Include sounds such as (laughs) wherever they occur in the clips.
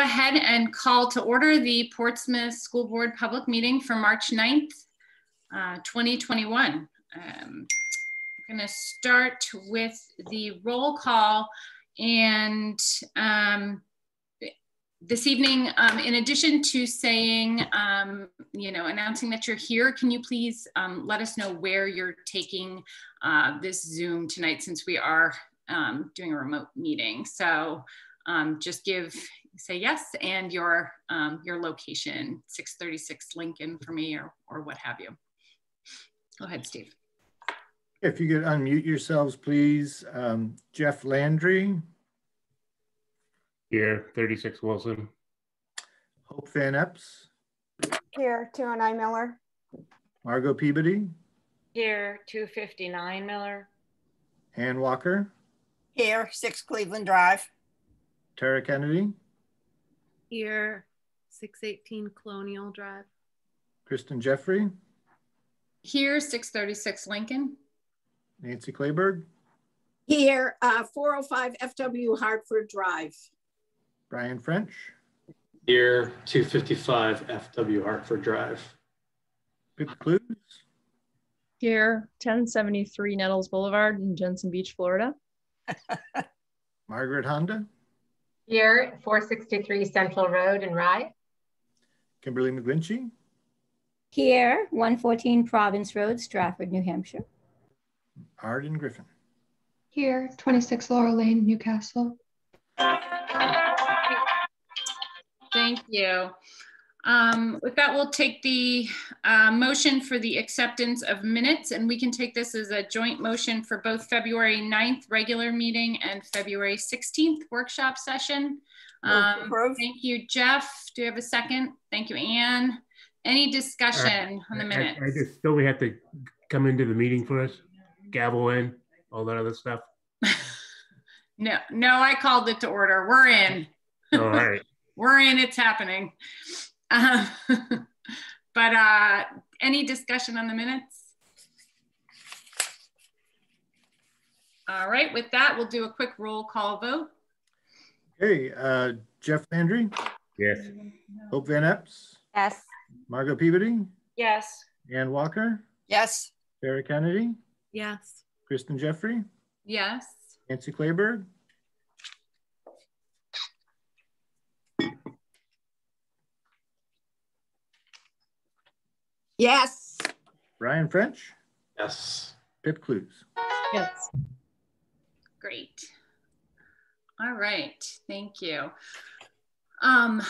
ahead and call to order the Portsmouth School Board public meeting for March 9th, uh, 2021. Um, I'm going to start with the roll call and um, this evening, um, in addition to saying, um, you know, announcing that you're here, can you please um, let us know where you're taking uh, this Zoom tonight since we are um, doing a remote meeting. So um, just give, say yes and your, um, your location, 636 Lincoln for me or, or what have you. Go ahead, Steve. If you could unmute yourselves, please. Jeff Landry. Here, 36 Wilson. Hope Van Epps. Here, 209 Miller. Margot Peabody. Here, 259 Miller. Ann Walker. Here, 6 Cleveland Drive. Tara Kennedy. Here, 618 Colonial Drive. Kristen Jeffrey. Here, 636 Lincoln. Nancy Clayburgh. Here, uh, 405 FW Hartford Drive. Brian French. Here, 255 FW Hartford Drive. Pip Clues. Here, 1073 Nettles Boulevard in Jensen Beach, Florida. (laughs) Margaret Honda. Here, 463 Central Road in Rye. Kimberly McGlinchey. Here, 114 Province Road, Strafford, New Hampshire. Arden Griffin. Here, 26 Laurel Lane, Newcastle. Thank you. Um, with that, we'll take the uh, motion for the acceptance of minutes, and we can take this as a joint motion for both February 9th regular meeting and February 16th workshop session. Um, thank you, Jeff. Do you have a second? Thank you, Anne. Any discussion uh, on the minutes? I, I just still we have to come into the meeting first, gavel in, all that other stuff. (laughs) no, no, I called it to order. We're in. All right. (laughs) We're in. It's happening. Um, (laughs) but uh, any discussion on the minutes? All right, with that, we'll do a quick roll call vote. Okay, uh, Jeff Landry? Yes. Hope Van Epps? Yes. Margot Peabody? Yes. Ann Walker? Yes. Tara Kennedy? Yes. Kristen Jeffrey? Yes. Nancy Clayburgh? Yes. Brian French? Yes. Pip Clues? Yes. Great. All right, thank you. Um,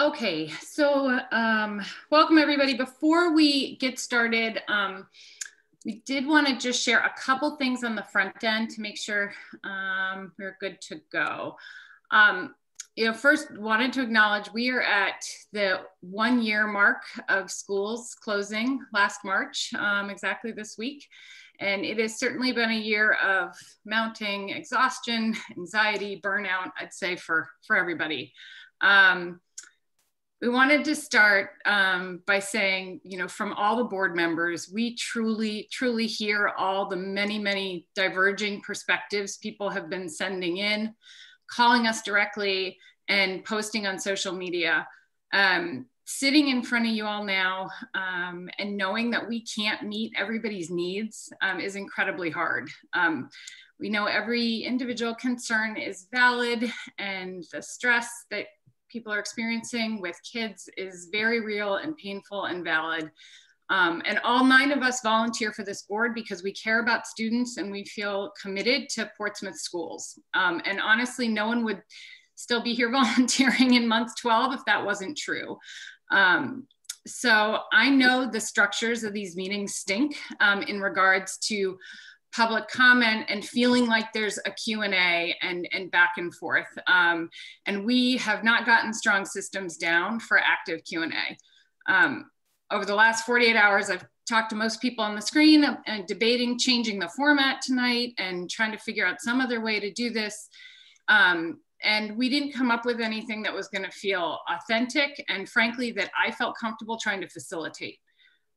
okay, so um, welcome everybody. Before we get started, um, we did want to just share a couple things on the front end to make sure um, we're good to go. Um, you know, first wanted to acknowledge we are at the one year mark of schools closing last March, um, exactly this week. And it has certainly been a year of mounting exhaustion, anxiety, burnout, I'd say for, for everybody. Um, we wanted to start um, by saying, you know, from all the board members, we truly, truly hear all the many, many diverging perspectives people have been sending in calling us directly and posting on social media. Um, sitting in front of you all now um, and knowing that we can't meet everybody's needs um, is incredibly hard. Um, we know every individual concern is valid and the stress that people are experiencing with kids is very real and painful and valid. Um, and all nine of us volunteer for this board because we care about students and we feel committed to Portsmouth schools. Um, and honestly, no one would still be here (laughs) volunteering in month 12 if that wasn't true. Um, so I know the structures of these meetings stink um, in regards to public comment and feeling like there's a Q&A and, and back and forth. Um, and we have not gotten strong systems down for active Q&A. Um, over the last 48 hours, I've talked to most people on the screen and debating changing the format tonight and trying to figure out some other way to do this. Um, and we didn't come up with anything that was going to feel authentic and frankly that I felt comfortable trying to facilitate.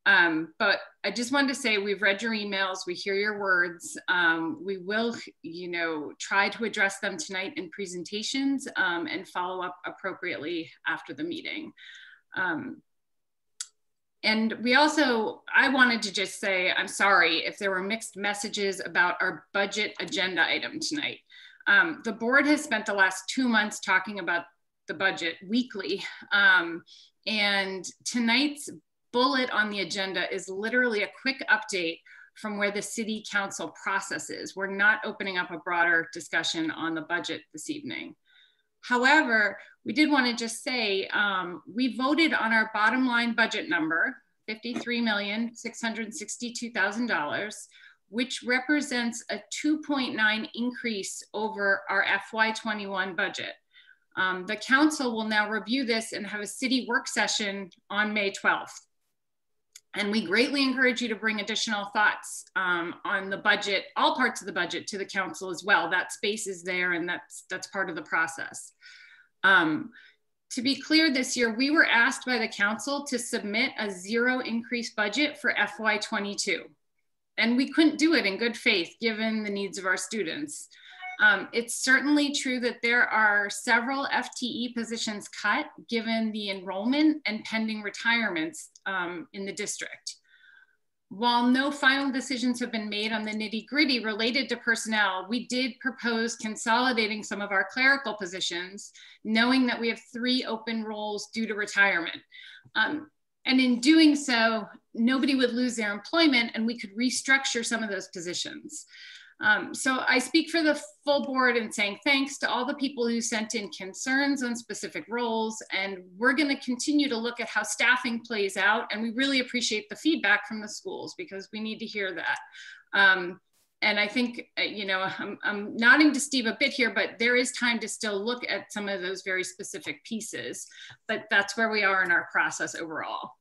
Um, but I just wanted to say we've read your emails, we hear your words. Um, we will, you know, try to address them tonight in presentations um, and follow up appropriately after the meeting. Um, and we also, I wanted to just say, I'm sorry if there were mixed messages about our budget agenda item tonight. Um, the board has spent the last two months talking about the budget weekly. Um, and tonight's bullet on the agenda is literally a quick update from where the city council processes. We're not opening up a broader discussion on the budget this evening. However, we did want to just say um, we voted on our bottom line budget number, $53,662,000, which represents a 2.9 increase over our FY21 budget. Um, the council will now review this and have a city work session on May 12th. And we greatly encourage you to bring additional thoughts um, on the budget, all parts of the budget to the council as well. That space is there and that's, that's part of the process. Um, to be clear this year, we were asked by the council to submit a zero increase budget for FY22. And we couldn't do it in good faith given the needs of our students. Um, it's certainly true that there are several FTE positions cut given the enrollment and pending retirements um, in the district. While no final decisions have been made on the nitty gritty related to personnel, we did propose consolidating some of our clerical positions, knowing that we have three open roles due to retirement. Um, and in doing so, nobody would lose their employment and we could restructure some of those positions. Um, so I speak for the full board in saying thanks to all the people who sent in concerns on specific roles. And we're going to continue to look at how staffing plays out. And we really appreciate the feedback from the schools because we need to hear that. Um, and I think, uh, you know, I'm, I'm nodding to Steve a bit here, but there is time to still look at some of those very specific pieces. But that's where we are in our process overall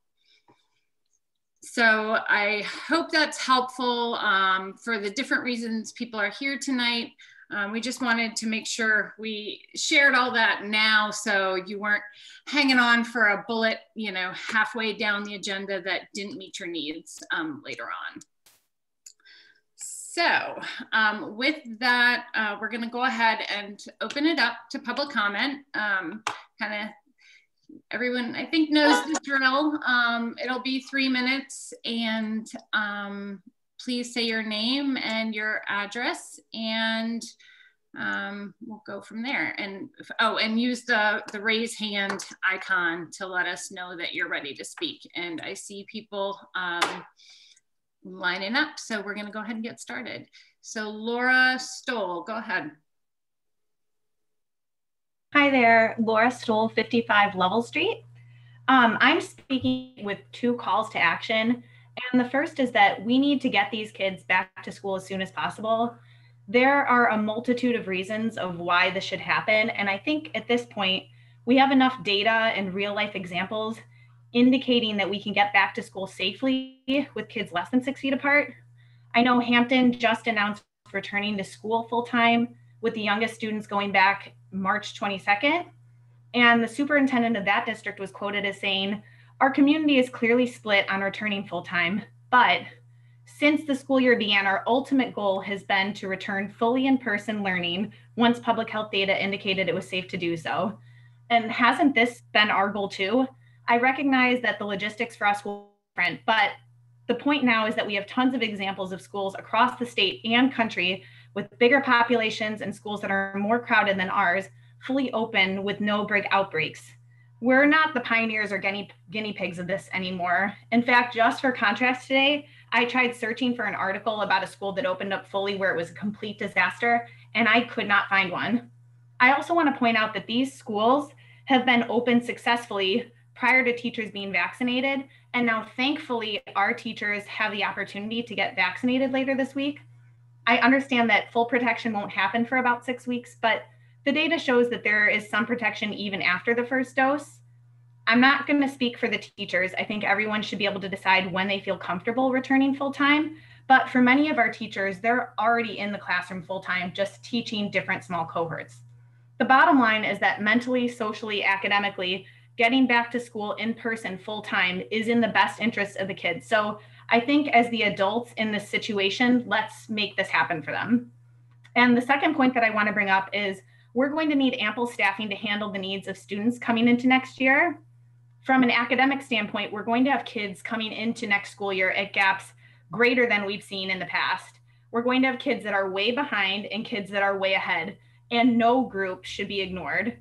so I hope that's helpful um, for the different reasons people are here tonight. Um, we just wanted to make sure we shared all that now so you weren't hanging on for a bullet, you know, halfway down the agenda that didn't meet your needs um, later on. So um, with that, uh, we're gonna go ahead and open it up to public comment. Um, kind of everyone I think knows the drill. Um, it'll be three minutes and um, please say your name and your address and um, we'll go from there. And oh, and use the, the raise hand icon to let us know that you're ready to speak. And I see people um, lining up. So we're gonna go ahead and get started. So Laura Stoll, go ahead. Hi there, Laura Stoll, 55 Level Street. Um, I'm speaking with two calls to action. And the first is that we need to get these kids back to school as soon as possible. There are a multitude of reasons of why this should happen. And I think at this point, we have enough data and real life examples indicating that we can get back to school safely with kids less than six feet apart. I know Hampton just announced returning to school full time with the youngest students going back March 22nd. And the superintendent of that district was quoted as saying, Our community is clearly split on returning full time, but since the school year began, our ultimate goal has been to return fully in person learning once public health data indicated it was safe to do so. And hasn't this been our goal too? I recognize that the logistics for us will be different, but the point now is that we have tons of examples of schools across the state and country with bigger populations and schools that are more crowded than ours, fully open with no big outbreaks. We're not the pioneers or guinea, guinea pigs of this anymore. In fact, just for contrast today, I tried searching for an article about a school that opened up fully where it was a complete disaster, and I could not find one. I also want to point out that these schools have been open successfully prior to teachers being vaccinated. And now, thankfully, our teachers have the opportunity to get vaccinated later this week. I understand that full protection won't happen for about six weeks, but the data shows that there is some protection even after the first dose. I'm not going to speak for the teachers. I think everyone should be able to decide when they feel comfortable returning full time. But for many of our teachers, they're already in the classroom full time, just teaching different small cohorts. The bottom line is that mentally, socially, academically, getting back to school in person full time is in the best interest of the kids. So I think as the adults in this situation, let's make this happen for them. And the second point that I want to bring up is we're going to need ample staffing to handle the needs of students coming into next year. From an academic standpoint, we're going to have kids coming into next school year at gaps greater than we've seen in the past. We're going to have kids that are way behind and kids that are way ahead, and no group should be ignored.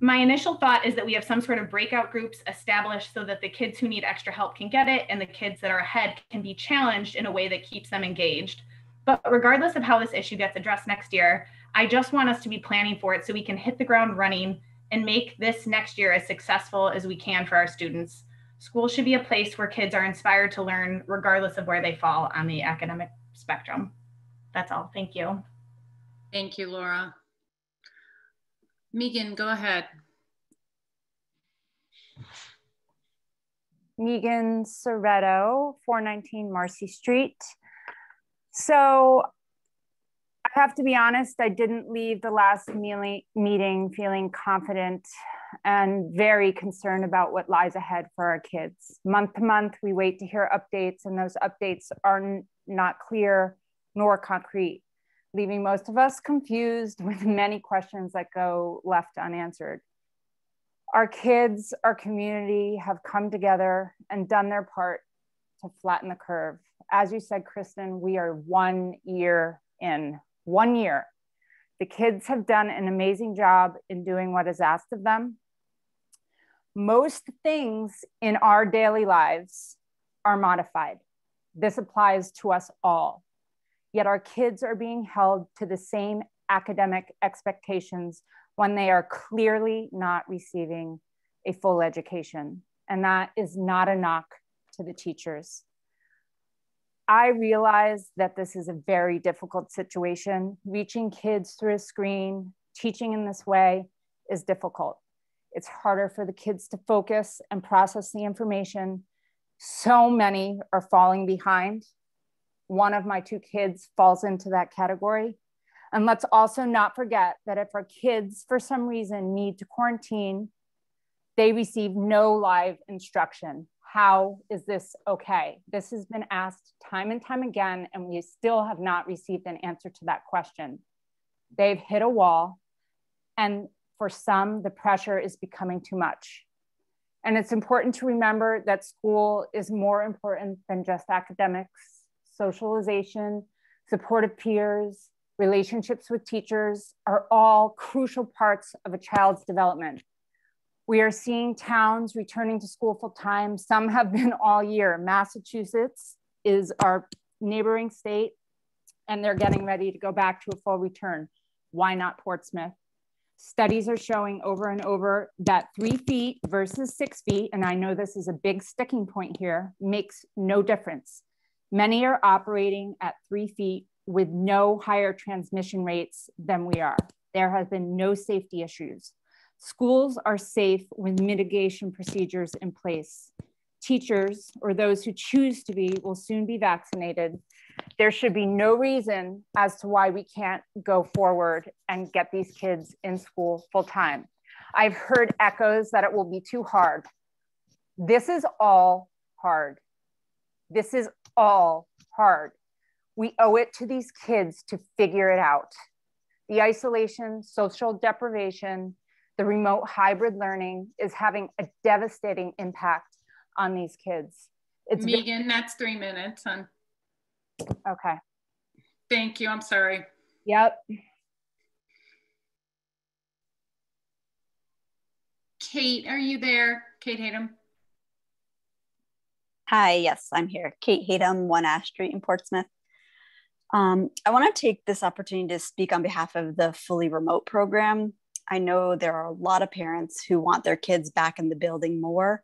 My initial thought is that we have some sort of breakout groups established so that the kids who need extra help can get it and the kids that are ahead can be challenged in a way that keeps them engaged. But regardless of how this issue gets addressed next year, I just want us to be planning for it so we can hit the ground running and make this next year as successful as we can for our students. School should be a place where kids are inspired to learn regardless of where they fall on the academic spectrum. That's all. Thank you. Thank you, Laura. Megan, go ahead. Megan Soretto, 419 Marcy Street. So I have to be honest, I didn't leave the last meeting feeling confident and very concerned about what lies ahead for our kids. Month to month, we wait to hear updates, and those updates are not clear nor concrete, leaving most of us confused (laughs) with many questions that go left unanswered. Our kids, our community have come together and done their part to flatten the curve. As you said, Kristen, we are one year in, one year. The kids have done an amazing job in doing what is asked of them. Most things in our daily lives are modified. This applies to us all. Yet our kids are being held to the same academic expectations when they are clearly not receiving a full education. And that is not a knock to the teachers. I realize that this is a very difficult situation. Reaching kids through a screen, teaching in this way is difficult. It's harder for the kids to focus and process the information. So many are falling behind. One of my two kids falls into that category. And let's also not forget that if our kids, for some reason, need to quarantine, they receive no live instruction how is this okay? This has been asked time and time again, and we still have not received an answer to that question. They've hit a wall, and for some, the pressure is becoming too much. And it's important to remember that school is more important than just academics, socialization, supportive peers, relationships with teachers are all crucial parts of a child's development. We are seeing towns returning to school full time. Some have been all year. Massachusetts is our neighboring state, and they're getting ready to go back to a full return. Why not Portsmouth? Studies are showing over and over that three feet versus six feet, and I know this is a big sticking point here, makes no difference. Many are operating at three feet with no higher transmission rates than we are. There has been no safety issues. Schools are safe with mitigation procedures in place. Teachers or those who choose to be will soon be vaccinated. There should be no reason as to why we can't go forward and get these kids in school full time. I've heard echoes that it will be too hard. This is all hard. This is all hard. We owe it to these kids to figure it out. The isolation, social deprivation, the remote hybrid learning is having a devastating impact on these kids. It's Megan, been- that's three minutes, hon. Okay. Thank you. I'm sorry. Yep. Kate, are you there? Kate Hayden. Hi, yes, I'm here. Kate Hayden, One Ash Street in Portsmouth. Um, I want to take this opportunity to speak on behalf of the fully remote program I know there are a lot of parents who want their kids back in the building more,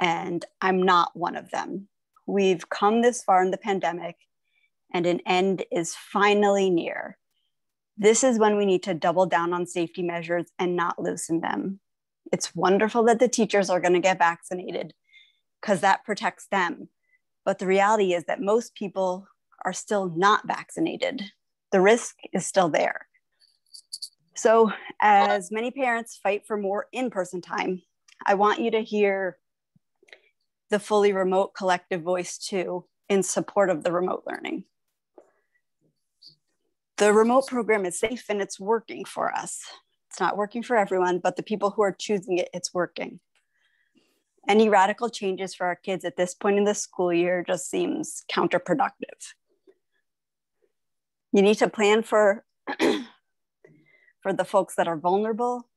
and I'm not one of them. We've come this far in the pandemic, and an end is finally near. This is when we need to double down on safety measures and not loosen them. It's wonderful that the teachers are going to get vaccinated because that protects them. But the reality is that most people are still not vaccinated. The risk is still there. So, as many parents fight for more in person time, I want you to hear the fully remote collective voice too in support of the remote learning. The remote program is safe and it's working for us. It's not working for everyone, but the people who are choosing it, it's working. Any radical changes for our kids at this point in the school year just seems counterproductive. You need to plan for, (clears throat) for the folks that are vulnerable,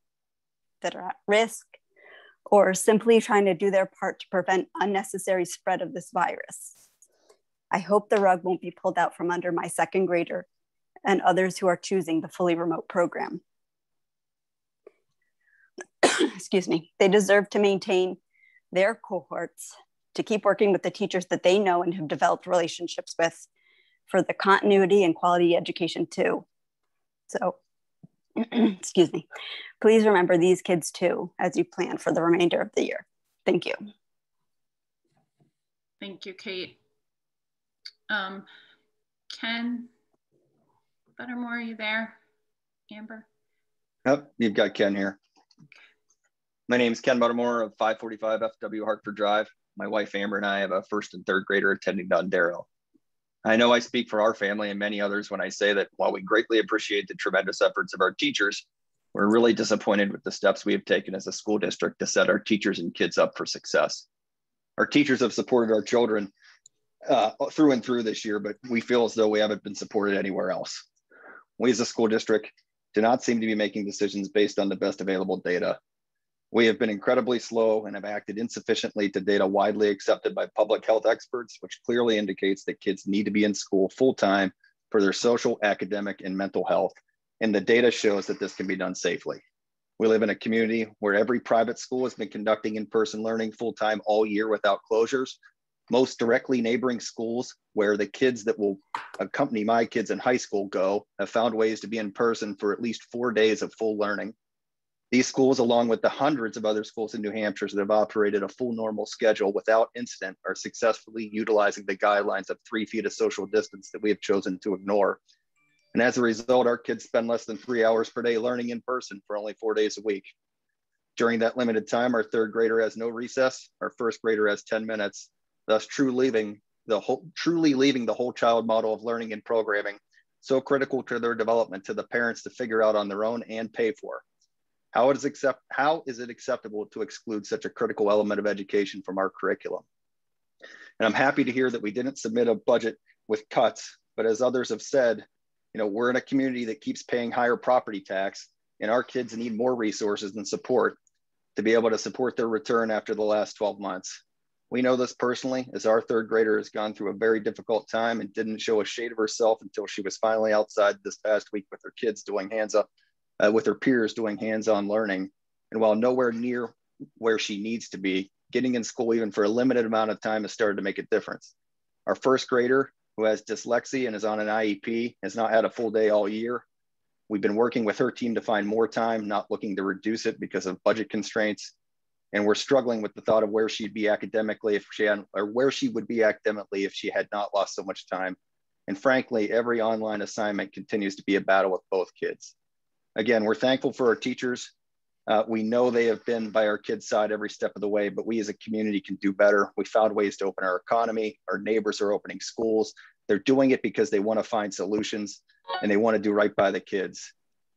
that are at risk, or simply trying to do their part to prevent unnecessary spread of this virus. I hope the rug won't be pulled out from under my second grader and others who are choosing the fully remote program. (clears throat) Excuse me. They deserve to maintain their cohorts, to keep working with the teachers that they know and have developed relationships with for the continuity and quality education too. So, (clears throat) excuse me, please remember these kids too as you plan for the remainder of the year. Thank you. Thank you, Kate. Um, Ken Buttermore, are you there? Amber? Yep, you've got Ken here. My name is Ken Buttermore of 545 FW Hartford Drive. My wife Amber and I have a first and third grader attending Dondero. I know I speak for our family and many others when I say that while we greatly appreciate the tremendous efforts of our teachers, we're really disappointed with the steps we have taken as a school district to set our teachers and kids up for success. Our teachers have supported our children uh, through and through this year, but we feel as though we haven't been supported anywhere else. We as a school district do not seem to be making decisions based on the best available data. We have been incredibly slow and have acted insufficiently to data widely accepted by public health experts, which clearly indicates that kids need to be in school full time for their social, academic, and mental health. And the data shows that this can be done safely. We live in a community where every private school has been conducting in person learning full time all year without closures. Most directly neighboring schools where the kids that will accompany my kids in high school go have found ways to be in person for at least four days of full learning. These schools, along with the hundreds of other schools in New Hampshire that have operated a full normal schedule without incident, are successfully utilizing the guidelines of three feet of social distance that we have chosen to ignore. And as a result, our kids spend less than three hours per day learning in person for only four days a week. During that limited time, our third grader has no recess, our first grader has 10 minutes, thus true leaving the whole, truly leaving the whole child model of learning and programming so critical to their development to the parents to figure out on their own and pay for. How, is accept, how is it acceptable to exclude such a critical element of education from our curriculum? And I'm happy to hear that we didn't submit a budget with cuts, but as others have said, you know, we're in a community that keeps paying higher property tax and our kids need more resources and support to be able to support their return after the last 12 months. We know this personally as our third grader has gone through a very difficult time and didn't show a shade of herself until she was finally outside this past week with her kids doing hands up uh, with her peers doing hands-on learning. And while nowhere near where she needs to be, getting in school even for a limited amount of time has started to make a difference. Our first grader who has dyslexia and is on an IEP has not had a full day all year. We've been working with her team to find more time, not looking to reduce it because of budget constraints. And we're struggling with the thought of where she'd be academically if she had, or where she would be academically if she had not lost so much time. And frankly, every online assignment continues to be a battle with both kids again, we're thankful for our teachers. Uh, we know they have been by our kids' side every step of the way, but we as a community can do better. We found ways to open our economy. Our neighbors are opening schools. They're doing it because they want to find solutions and they want to do right by the kids.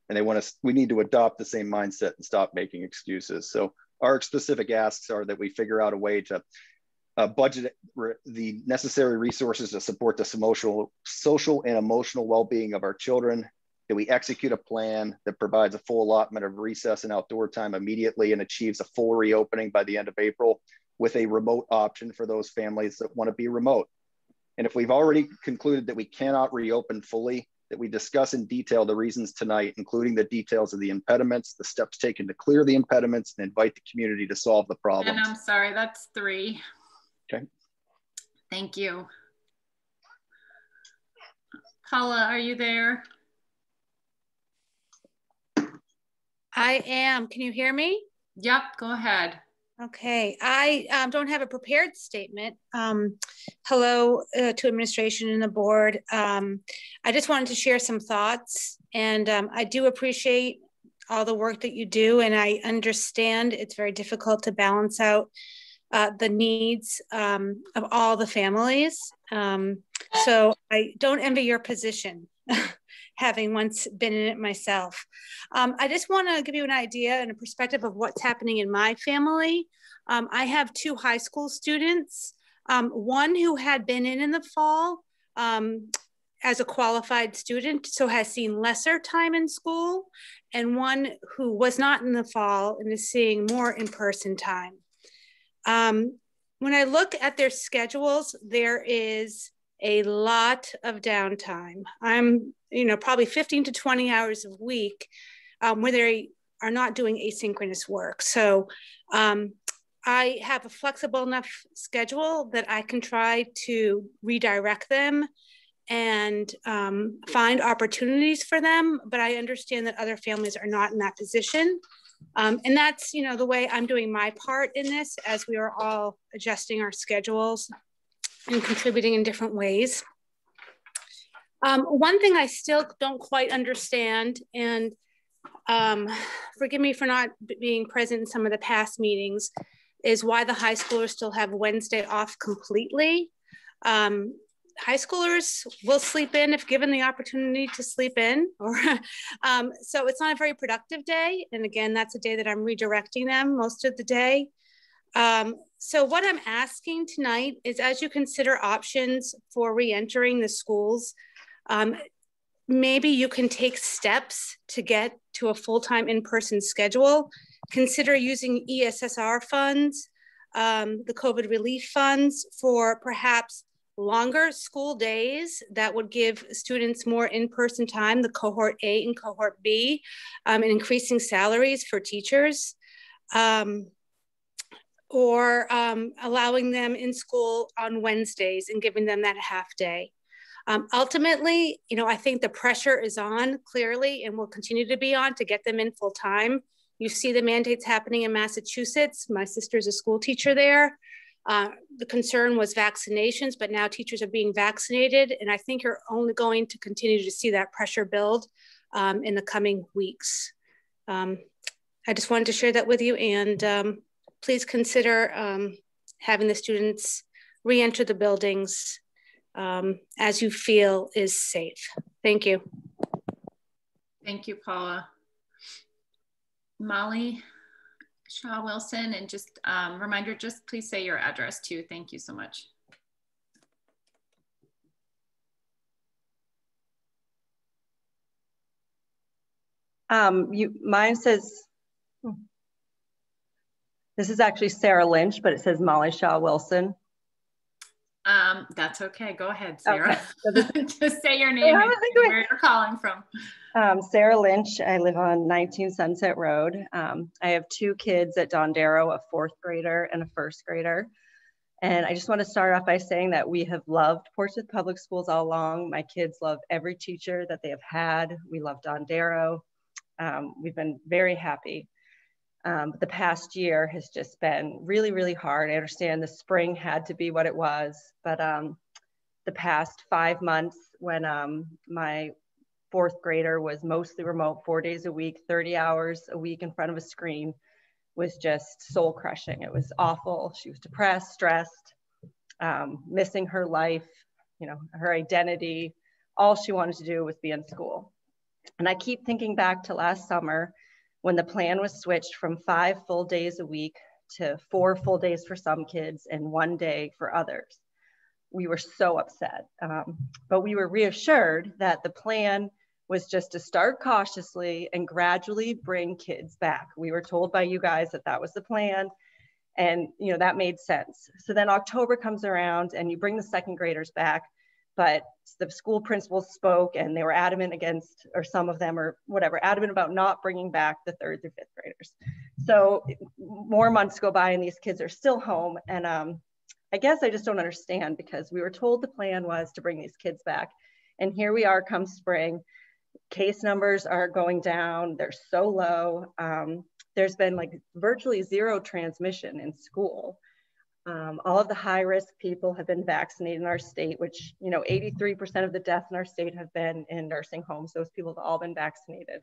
And they want to, we need to adopt the same mindset and stop making excuses. So our specific asks are that we figure out a way to uh, budget the necessary resources to support the social and emotional well-being of our children that we execute a plan that provides a full allotment of recess and outdoor time immediately and achieves a full reopening by the end of April with a remote option for those families that want to be remote. And if we've already concluded that we cannot reopen fully, that we discuss in detail the reasons tonight, including the details of the impediments, the steps taken to clear the impediments, and invite the community to solve the problem. And I'm sorry, that's three. Okay. Thank you. Paula, are you there? I am. Can you hear me? Yep, go ahead. Okay, I um, don't have a prepared statement. Um, hello uh, to administration and the board. Um, I just wanted to share some thoughts, and um, I do appreciate all the work that you do, and I understand it's very difficult to balance out uh, the needs um, of all the families. Um, so I don't envy your position, (laughs) having once been in it myself. Um, I just want to give you an idea and a perspective of what's happening in my family. Um, I have two high school students, um, one who had been in in the fall um, as a qualified student, so has seen lesser time in school, and one who was not in the fall and is seeing more in-person time. Um, when I look at their schedules, there is a lot of downtime. I'm, you know, probably 15 to 20 hours a week um, where they are not doing asynchronous work. So um, I have a flexible enough schedule that I can try to redirect them and um, find opportunities for them. But I understand that other families are not in that position. Um, and that's, you know, the way I'm doing my part in this as we are all adjusting our schedules and contributing in different ways. Um, one thing I still don't quite understand, and um, forgive me for not being present in some of the past meetings, is why the high schoolers still have Wednesday off completely. Um, high schoolers will sleep in if given the opportunity to sleep in or (laughs) um, so it's not a very productive day and again that's a day that i'm redirecting them most of the day um, so what i'm asking tonight is as you consider options for re-entering the schools um, maybe you can take steps to get to a full-time in-person schedule consider using ESSER funds um, the covid relief funds for perhaps longer school days that would give students more in-person time, the cohort A and cohort B, um, and increasing salaries for teachers, um, or um, allowing them in school on Wednesdays and giving them that half day. Um, ultimately, you know, I think the pressure is on clearly and will continue to be on to get them in full time. You see the mandates happening in Massachusetts. My sister's a school teacher there. Uh, the concern was vaccinations, but now teachers are being vaccinated. And I think you're only going to continue to see that pressure build um, in the coming weeks. Um, I just wanted to share that with you and um, please consider um, having the students re-enter the buildings um, as you feel is safe. Thank you. Thank you, Paula. Molly? Shaw Wilson, and just um, reminder, just please say your address too. Thank you so much. Um, you, mine says, this is actually Sarah Lynch, but it says Molly Shaw Wilson. Um, that's okay. Go ahead, Sarah. Okay. (laughs) Just say your name and where you're calling from. Um, Sarah Lynch. I live on 19 Sunset Road. Um, I have two kids at Dondero, a fourth grader and a first grader. And I just want to start off by saying that we have loved Portsmouth Public Schools all along. My kids love every teacher that they have had. We love Dondero. Um, we've been very happy. Um, the past year has just been really, really hard. I understand the spring had to be what it was, but um, the past five months when um, my fourth grader was mostly remote, four days a week, 30 hours a week in front of a screen, was just soul crushing. It was awful. She was depressed, stressed, um, missing her life, you know, her identity. All she wanted to do was be in school. And I keep thinking back to last summer when the plan was switched from five full days a week to four full days for some kids and one day for others. We were so upset, um, but we were reassured that the plan was just to start cautiously and gradually bring kids back. We were told by you guys that that was the plan and you know that made sense. So then October comes around and you bring the second graders back but the school principals spoke and they were adamant against, or some of them, or whatever, adamant about not bringing back the third through fifth graders. So more months go by and these kids are still home. And um, I guess I just don't understand because we were told the plan was to bring these kids back. And here we are come spring. Case numbers are going down, they're so low. Um, there's been like virtually zero transmission in school. Um, all of the high risk people have been vaccinated in our state, which, you know, 83% of the deaths in our state have been in nursing homes. Those people have all been vaccinated.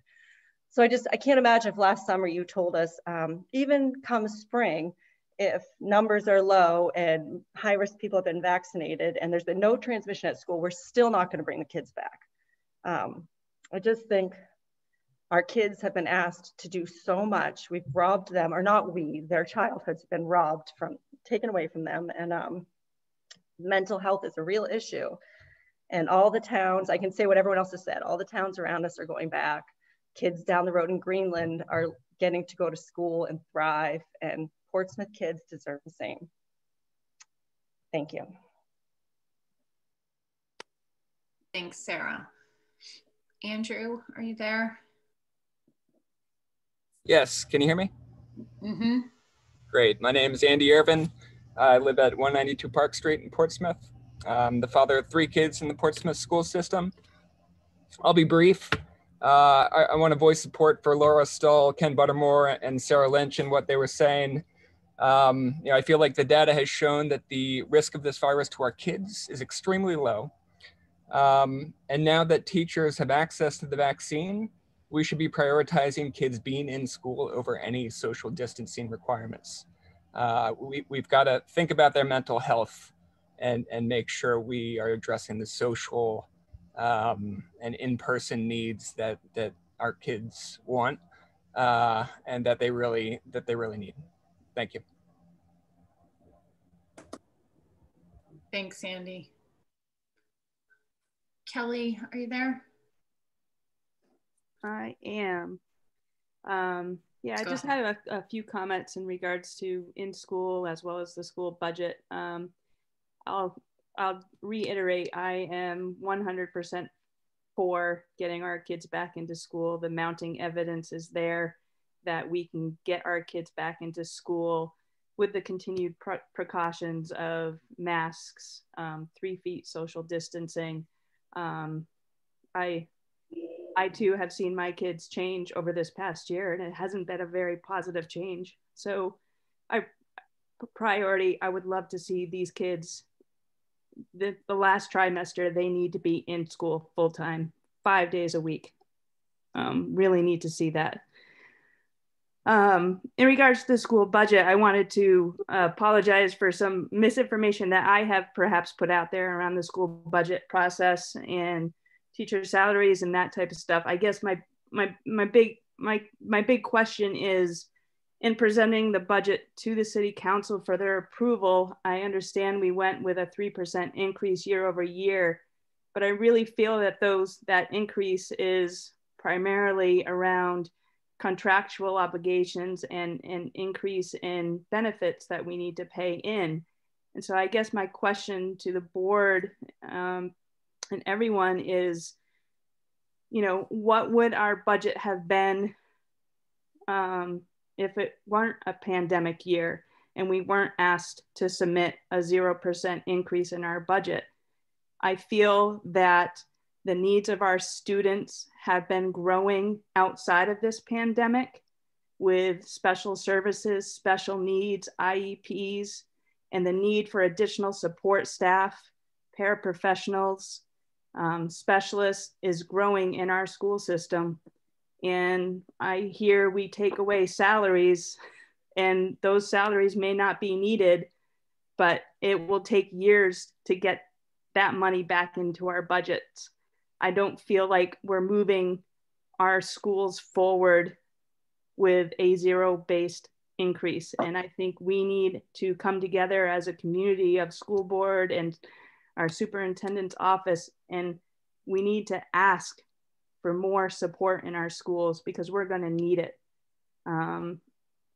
So I just, I can't imagine if last summer you told us, um, even come spring, if numbers are low and high risk people have been vaccinated and there's been no transmission at school, we're still not gonna bring the kids back. Um, I just think our kids have been asked to do so much. We've robbed them, or not we, their childhood's been robbed from, taken away from them. And um, mental health is a real issue. And all the towns, I can say what everyone else has said, all the towns around us are going back. Kids down the road in Greenland are getting to go to school and thrive, and Portsmouth kids deserve the same. Thank you. Thanks, Sarah. Andrew, are you there? Yes, can you hear me? Mm-hmm. Great. My name is Andy Irvin. I live at 192 Park Street in Portsmouth. I'm the father of three kids in the Portsmouth school system. I'll be brief. Uh, I, I want to voice support for Laura Stoll, Ken Buttermore, and Sarah Lynch and what they were saying. Um, you know, I feel like the data has shown that the risk of this virus to our kids is extremely low. Um, and now that teachers have access to the vaccine, we should be prioritizing kids being in school over any social distancing requirements. Uh, we, we've got to think about their mental health and, and make sure we are addressing the social um, and in-person needs that, that our kids want uh, and that they really that they really need. Thank you. Thanks, Andy. Kelly, are you there? I am. Um, yeah, I Go just had a, a, few comments in regards to in school as well as the school budget. Um, I'll I'll reiterate. I am 100% for getting our kids back into school. The mounting evidence is there that we can get our kids back into school with the continued precautions of masks, um, three feet social distancing. Um, I I too have seen my kids change over this past year, and it hasn't been a very positive change. So, I priority. I would love to see these kids. The, the last trimester, they need to be in school full time, five days a week. Um, really need to see that. Um, in regards to the school budget, I wanted to uh, apologize for some misinformation that I have perhaps put out there around the school budget process and teacher salaries and that type of stuff. I guess my my my big my my big question is in presenting the budget to the city council for their approval, I understand we went with a 3% increase year over year, but I really feel that those that increase is primarily around contractual obligations and an increase in benefits that we need to pay in. And so I guess my question to the board um, and everyone is, you know, what would our budget have been um, if it weren't a pandemic year and we weren't asked to submit a 0% increase in our budget? I feel that the needs of our students have been growing outside of this pandemic with special services, special needs, IEPs, and the need for additional support staff, paraprofessionals, um, specialists is growing in our school system. And I hear we take away salaries, and those salaries may not be needed, but it will take years to get that money back into our budgets. I don't feel like we're moving our schools forward with a zero based increase. And I think we need to come together as a community of school board and our superintendent's office, and we need to ask for more support in our schools because we're going to need it. Um,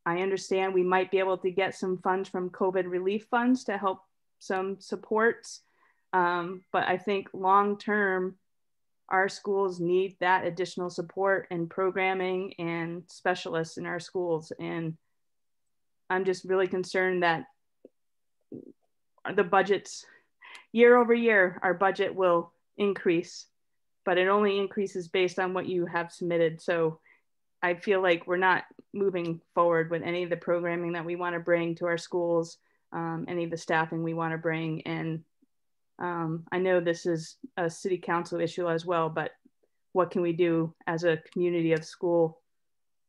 I understand we might be able to get some funds from COVID relief funds to help some supports, um, but I think long term, our schools need that additional support and programming and specialists in our schools. And I'm just really concerned that the budgets year over year, our budget will increase, but it only increases based on what you have submitted. So I feel like we're not moving forward with any of the programming that we want to bring to our schools, um, any of the staffing we want to bring. And um, I know this is a city council issue as well, but what can we do as a community of school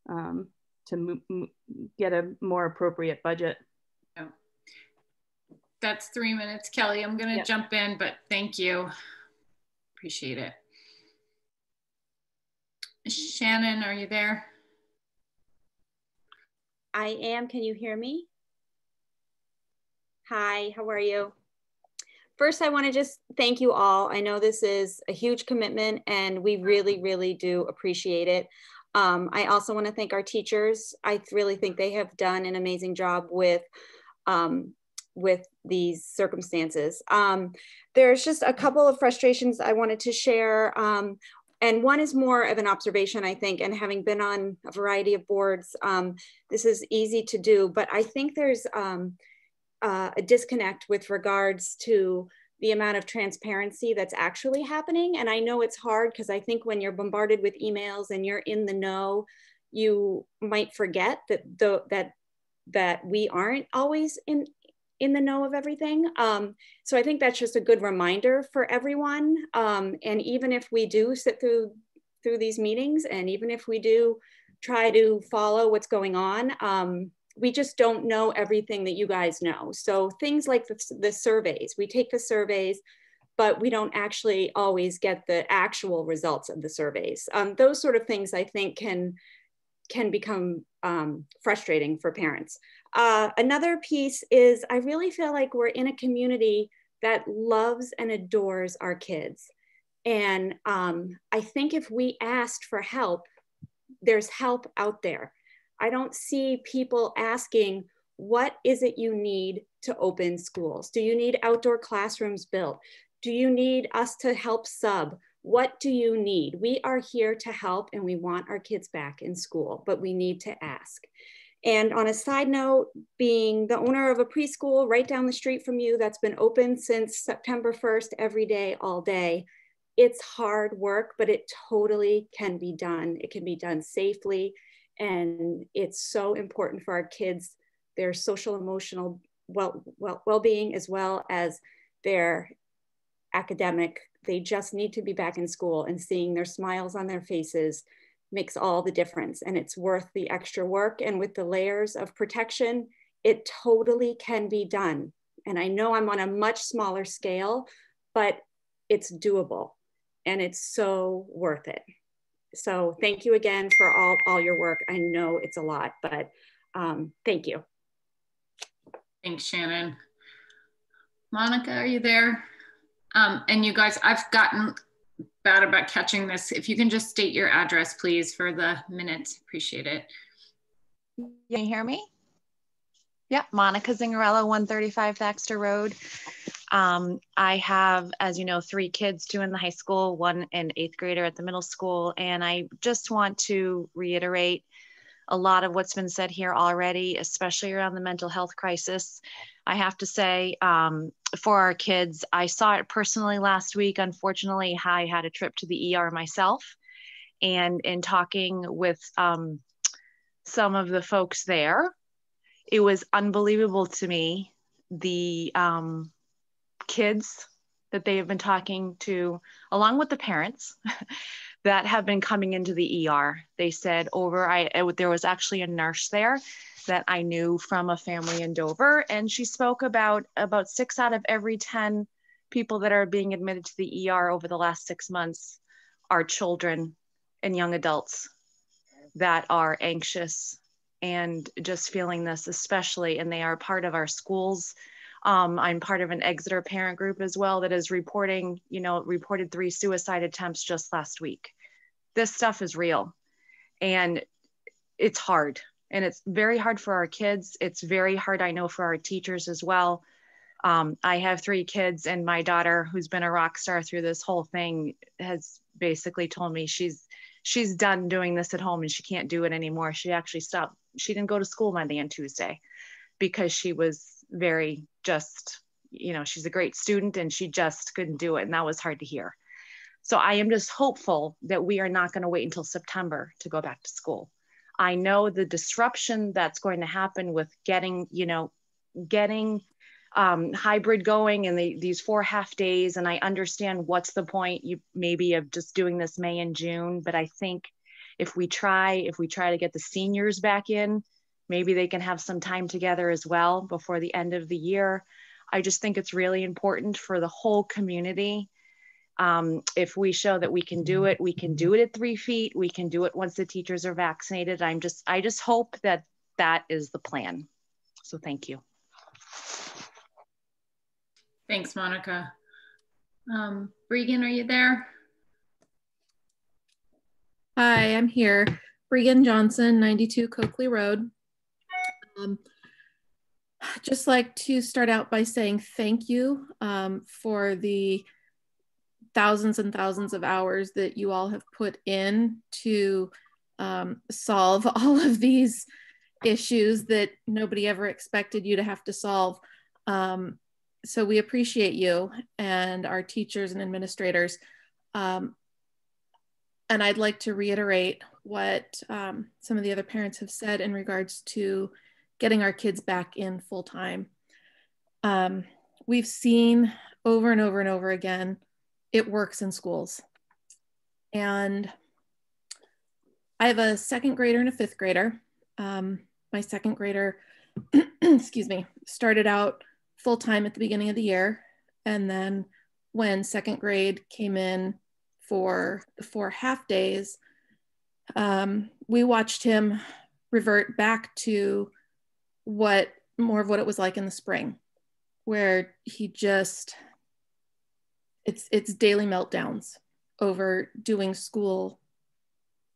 um, to get a more appropriate budget. Yeah. That's three minutes, Kelly. I'm going to yep. jump in, but thank you. Appreciate it. Shannon, are you there? I am. Can you hear me? Hi, how are you? First, I want to just thank you all. I know this is a huge commitment and we really, really do appreciate it. Um, I also want to thank our teachers. I really think they have done an amazing job with um, with these circumstances. Um, there's just a couple of frustrations I wanted to share. Um, and one is more of an observation, I think, and having been on a variety of boards, um, this is easy to do, but I think there's uh, a disconnect with regards to the amount of transparency that's actually happening. And I know it's hard because I think when you're bombarded with emails and you're in the know, you might forget that the, that that we aren't always in in the know of everything. Um, so I think that's just a good reminder for everyone. Um, and even if we do sit through through these meetings, and even if we do try to follow what's going on, um, we just don't know everything that you guys know. So things like the, the surveys, we take the surveys, but we don't actually always get the actual results of the surveys. Um, those sort of things I think can, can become um, frustrating for parents. Uh, another piece is I really feel like we're in a community that loves and adores our kids. And um, I think if we asked for help, there's help out there. I don't see people asking, what is it you need to open schools? Do you need outdoor classrooms built? Do you need us to help sub? What do you need? We are here to help and we want our kids back in school, but we need to ask. And on a side note, being the owner of a preschool right down the street from you that's been open since September 1st, every day, all day, it's hard work, but it totally can be done. It can be done safely. And it's so important for our kids, their social emotional well, well, well-being as well as their academic. They just need to be back in school and seeing their smiles on their faces makes all the difference and it's worth the extra work. And with the layers of protection, it totally can be done. And I know I'm on a much smaller scale, but it's doable and it's so worth it so thank you again for all, all your work. I know it's a lot, but um, thank you. Thanks, Shannon. Monica, are you there? Um, and you guys, I've gotten bad about catching this. If you can just state your address, please, for the minutes, appreciate it. Can you hear me? Yeah, Monica Zingarello, 135 Thaxter Road. Um, I have, as you know, three kids, two in the high school, one an eighth grader at the middle school. And I just want to reiterate a lot of what's been said here already, especially around the mental health crisis. I have to say, um, for our kids, I saw it personally last week. Unfortunately, I had a trip to the ER myself. And in talking with um, some of the folks there, it was unbelievable to me the um, kids that they have been talking to, along with the parents (laughs) that have been coming into the ER. They said over, I there was actually a nurse there that I knew from a family in Dover, and she spoke about about six out of every ten people that are being admitted to the ER over the last six months are children and young adults that are anxious and just feeling this especially and they are part of our schools um, I'm part of an Exeter parent group as well that is reporting, you know, reported three suicide attempts just last week. This stuff is real and it's hard. And it's very hard for our kids. It's very hard, I know, for our teachers as well. Um, I have three kids, and my daughter, who's been a rock star through this whole thing, has basically told me she's she's done doing this at home and she can't do it anymore. She actually stopped. She didn't go to school Monday and Tuesday because she was very just, you know, she's a great student and she just couldn't do it. And that was hard to hear. So I am just hopeful that we are not going to wait until September to go back to school. I know the disruption that's going to happen with getting, you know, getting um, hybrid going in the, these four half days. And I understand what's the point you maybe of just doing this May and June, but I think if we try, if we try to get the seniors back in, maybe they can have some time together as well before the end of the year. I just think it's really important for the whole community. Um, if we show that we can do it, we can do it at three feet. We can do it once the teachers are vaccinated. I'm just, I just hope that that is the plan. So thank you. Thanks, Monica. Um, Regan, are you there? Hi, I'm here. Regan Johnson, 92 Coakley Road. Um, just like to start out by saying thank you um, for the thousands and thousands of hours that you all have put in to um, solve (laughs) all of these issues that nobody ever expected you to have to solve. Um, so we appreciate you and our teachers and administrators. Um, and I'd like to reiterate what um, some of the other parents have said in regards to getting our kids back in full time. Um, we've seen over and over and over again, it works in schools. And I have a second grader and a fifth grader. Um, my second grader, (clears throat) excuse me, started out full time at the beginning of the year. And then when second grade came in for the four half days, um, we watched him revert back to what more of what it was like in the spring, where he just it's it's daily meltdowns over doing school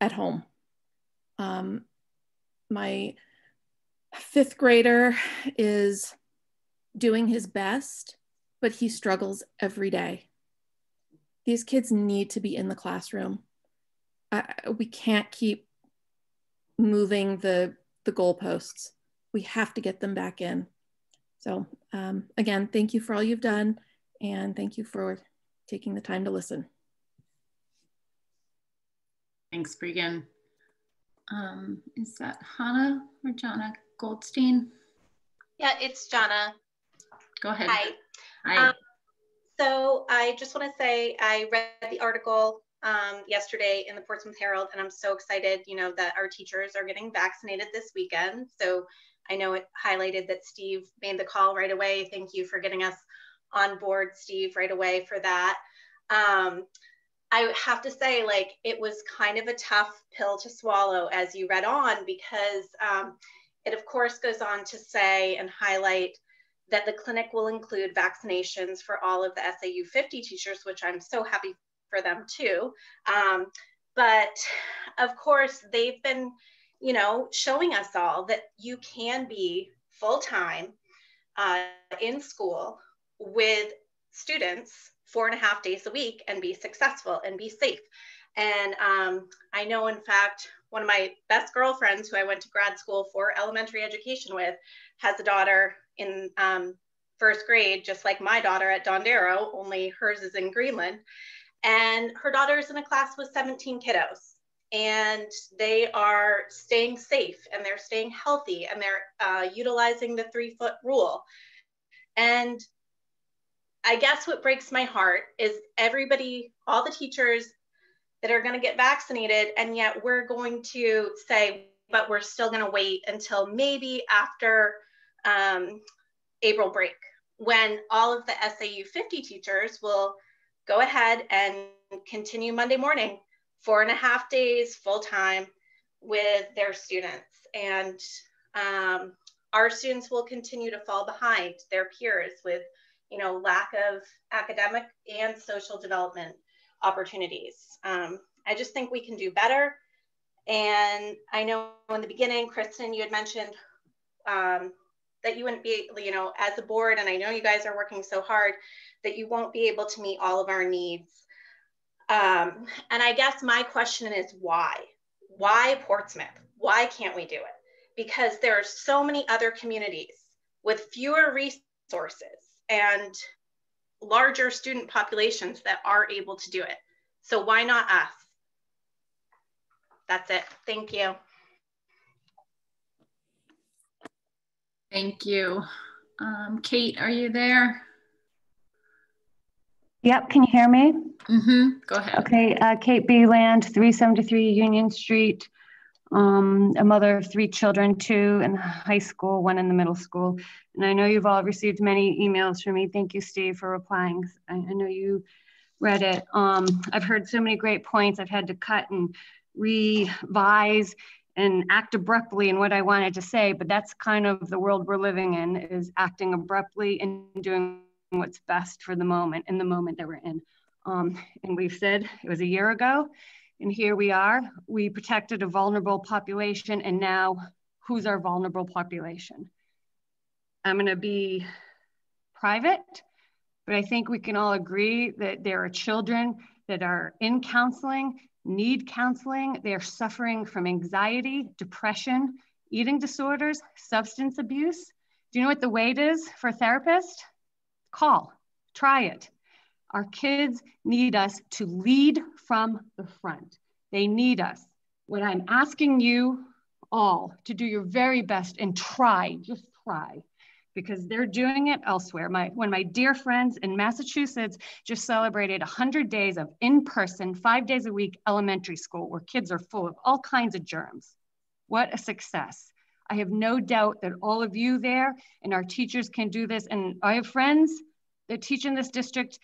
at home. Um, my fifth grader is doing his best, but he struggles every day. These kids need to be in the classroom. Uh, we can't keep moving the the goalposts. We have to get them back in. So um, again, thank you for all you've done, and thank you for taking the time to listen. Thanks, Regan. Um, is that Hannah or Jana Goldstein? Yeah, it's Jana. Go ahead. Hi. Hi. Um, so I just want to say I read the article um, yesterday in the Portsmouth Herald, and I'm so excited, you know, that our teachers are getting vaccinated this weekend. So I know it highlighted that Steve made the call right away. Thank you for getting us on board, Steve, right away for that. Um, I have to say, like, it was kind of a tough pill to swallow as you read on because um, it, of course, goes on to say and highlight that the clinic will include vaccinations for all of the SAU 50 teachers, which I'm so happy for them too. Um, but of course, they've been, you know, showing us all that you can be full time uh, in school with students four and a half days a week and be successful and be safe. And um, I know, in fact, one of my best girlfriends who I went to grad school for elementary education with has a daughter in um, first grade, just like my daughter at Dondero, only hers is in Greenland. And her daughter is in a class with 17 kiddos. And they are staying safe and they're staying healthy and they're uh, utilizing the three foot rule. And I guess what breaks my heart is everybody, all the teachers that are going to get vaccinated, and yet we're going to say, but we're still going to wait until maybe after um, April break when all of the SAU 50 teachers will go ahead and continue Monday morning, four and a half days full time with their students. And um, our students will continue to fall behind their peers with you know, lack of academic and social development opportunities. Um, I just think we can do better. And I know in the beginning, Kristen, you had mentioned um, that you wouldn't be, you know, as a board, and I know you guys are working so hard, that you won't be able to meet all of our needs. Um, and I guess my question is why? Why Portsmouth? Why can't we do it? Because there are so many other communities with fewer resources and larger student populations that are able to do it. So why not us? That's it. Thank you. Thank you. Um, Kate, are you there? Yep, can you hear me? Mm-hmm. Go ahead. Okay, uh, Kate B. Land, 373 Union Street. Um, a mother of three children, two in high school, one in the middle school. And I know you've all received many emails from me. Thank you, Steve, for replying. I, I know you read it. Um, I've heard so many great points. I've had to cut and revise and act abruptly in what I wanted to say, but that's kind of the world we're living in is acting abruptly and doing what's best for the moment in the moment that we're in. Um, and we've said it was a year ago, and here we are. We protected a vulnerable population, and now who's our vulnerable population? I'm going to be private, but I think we can all agree that there are children that are in counseling, need counseling. They're suffering from anxiety, depression, eating disorders, substance abuse. Do you know what the wait is for a therapist? Call, try it. Our kids need us to lead from the front. They need us. What I'm asking you all to do your very best and try, just try, because they're doing it elsewhere. My, when my dear friends in Massachusetts just celebrated 100 days of in-person, five days a week elementary school where kids are full of all kinds of germs. What a success. I have no doubt that all of you there and our teachers can do this. And I have friends that teach in this district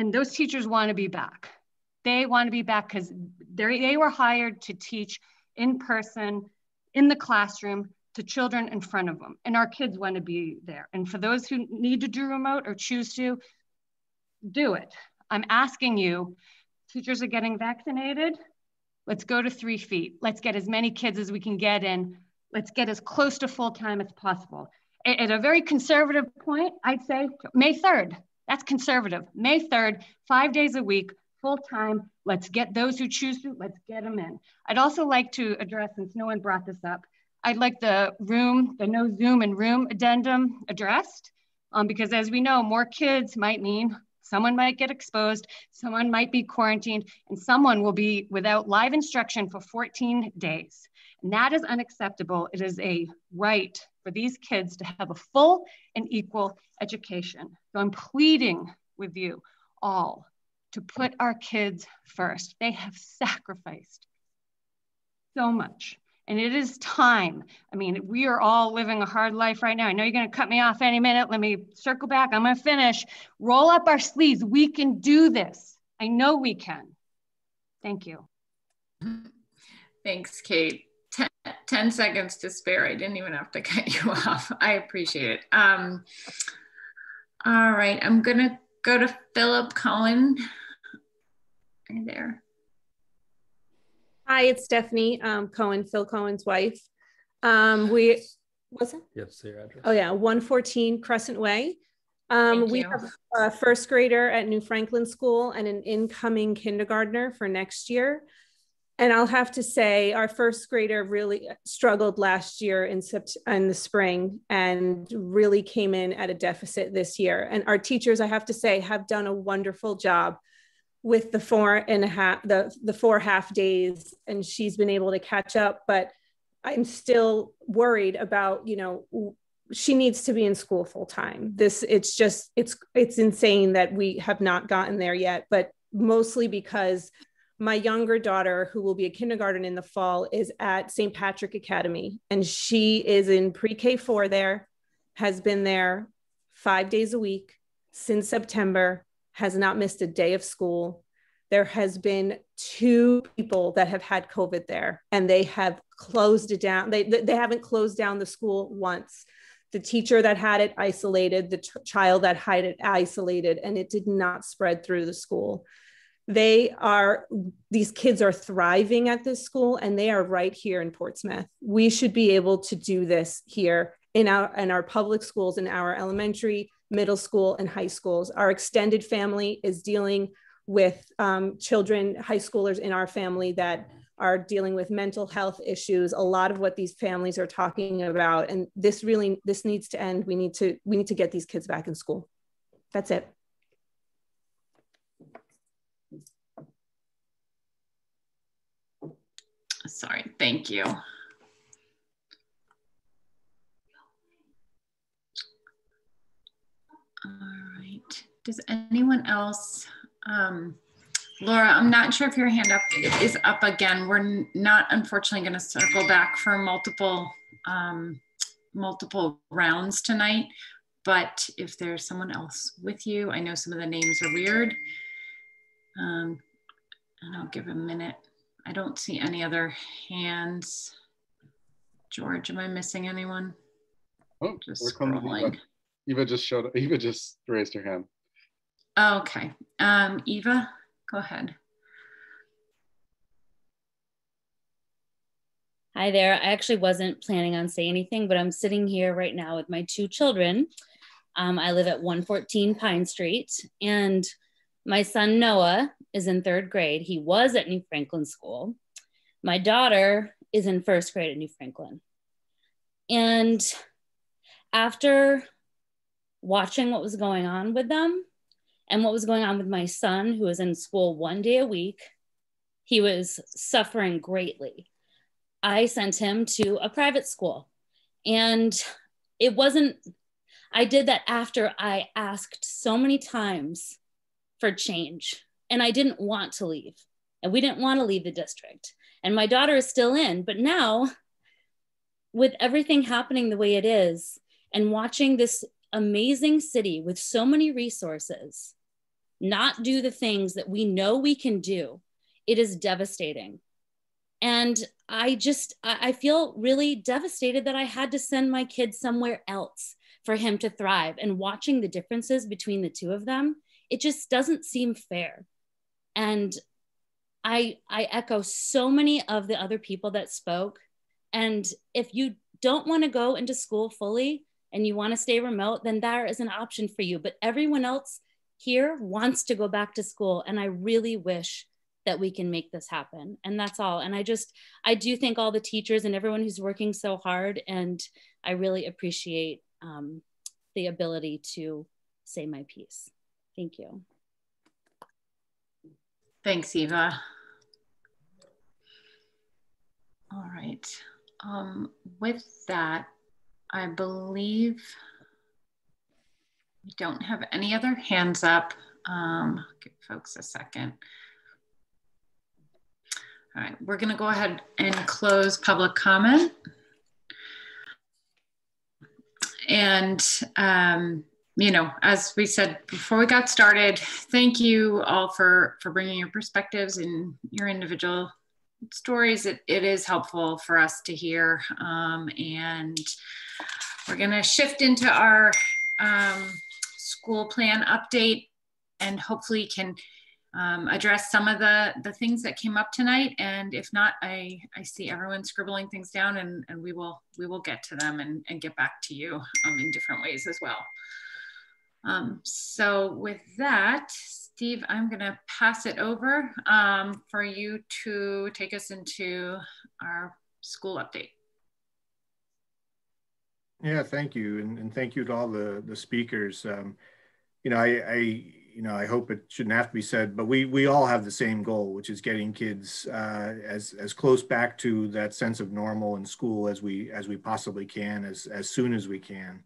and those teachers want to be back. They want to be back because they were hired to teach in person in the classroom to children in front of them. And our kids want to be there. And for those who need to do remote or choose to, do it. I'm asking you, teachers are getting vaccinated. Let's go to three feet. Let's get as many kids as we can get in. Let's get as close to full time as possible. At a very conservative point, I'd say May 3rd. That's conservative. May 3rd, five days a week, full time. Let's get those who choose to, let's get them in. I'd also like to address, since no one brought this up, I'd like the room, the no Zoom and room addendum addressed, um, because as we know, more kids might mean someone might get exposed, someone might be quarantined, and someone will be without live instruction for 14 days. And that is unacceptable. It is a right for these kids to have a full and equal education. So I'm pleading with you all to put our kids first. They have sacrificed so much. And it is time. I mean, we are all living a hard life right now. I know you're going to cut me off any minute. Let me circle back. I'm going to finish. Roll up our sleeves. We can do this. I know we can. Thank you. (laughs) Thanks, Kate. Ten, 10 seconds to spare. I didn't even have to (laughs) cut you off. I appreciate it. Um, all right, I'm going to go to Philip Cohen. Are you there? Hi, it's Stephanie um, Cohen, Phil Cohen's wife. Um, we, was it? Yes, say your address. Oh yeah, 114 Crescent Way. Um, we have a first grader at New Franklin School and an incoming kindergartner for next year. And I'll have to say, our first grader really uh, struggled last year in, in the spring and really came in at a deficit this year. And our teachers, I have to say, have done a wonderful job with the four and a half the the four half days and she's been able to catch up but i'm still worried about you know she needs to be in school full time this it's just it's it's insane that we have not gotten there yet but mostly because my younger daughter who will be a kindergarten in the fall is at st patrick academy and she is in pre-k 4 there has been there five days a week since september has not missed a day of school. There has been two people that have had COVID there and they have closed it down. They, they haven't closed down the school once. The teacher that had it isolated, the t- child that had it isolated, and it did not spread through the school. They are, these kids are thriving at this school and they are right here in Portsmouth. We should be able to do this here in our, in our public schools, in our elementary, middle school, and high schools. Our extended family is dealing with um, children, high schoolers in our family that are dealing with mental health issues a lot of what these families are talking about and this really this needs to end we need to we need to get these kids back in school that's it sorry thank you All right. does anyone else, um, Laura, I'm not sure if your hand up is up again. We're not unfortunately going to circle back for multiple um, multiple rounds tonight. But if there's someone else with you, I know some of the names are weird. Um, and I'll give a minute. I don't see any other hands. George, am I missing anyone? Oh, just scrolling. Eva. Eva just showed. Up. Eva just raised her hand. Okay. Um, Eva, go ahead. Hi there. I actually wasn't planning on saying anything, but I'm sitting here right now with my two children. Um, I live at 114 Pine Street, and my son Noah is in third grade. He was at New Franklin School. My daughter is in first grade at New Franklin. And after watching what was going on with them and what was going on with my son, who was in school one day a week, he was suffering greatly. I sent him to a private school. And it wasn't, I did that after I asked so many times for change. And I didn't want to leave. And we didn't want to leave the district. And my daughter is still in. But now, with everything happening the way it is, and watching this amazing city with so many resources not do the things that we know we can do, it is devastating. And I just, I feel really devastated that I had to send my kid somewhere else for him to thrive. And watching the differences between the two of them, it just doesn't seem fair. And I, I echo so many of the other people that spoke. And if you don't want to go into school fully and you want to stay remote, then there is an option for you. But everyone else here wants to go back to school. And I really wish that we can make this happen. And that's all. And I just, I do thank all the teachers and everyone who's working so hard. And I really appreciate um, the ability to say my piece. Thank you. Thanks, Eva. All right. Um, with that, I believe we don't have any other hands up. Um, give folks a second. All right, we're going to go ahead and close public comment. And, um, you know, as we said before we got started, thank you all for, for bringing your perspectives and your individual stories. It, it is helpful for us to hear. Um, and we're going to shift into our um, school plan update and hopefully can um, address some of the, the things that came up tonight. And if not, I, I see everyone scribbling things down and, and we will we will get to them and, and get back to you um, in different ways as well. Um, so with that, Steve, I'm gonna pass it over um, for you to take us into our school update. Yeah, thank you. And, and thank you to all the, the speakers. Um, you know, I, I you know, I hope it shouldn't have to be said, but we we all have the same goal, which is getting kids uh, as as close back to that sense of normal in school as we as we possibly can, as as soon as we can.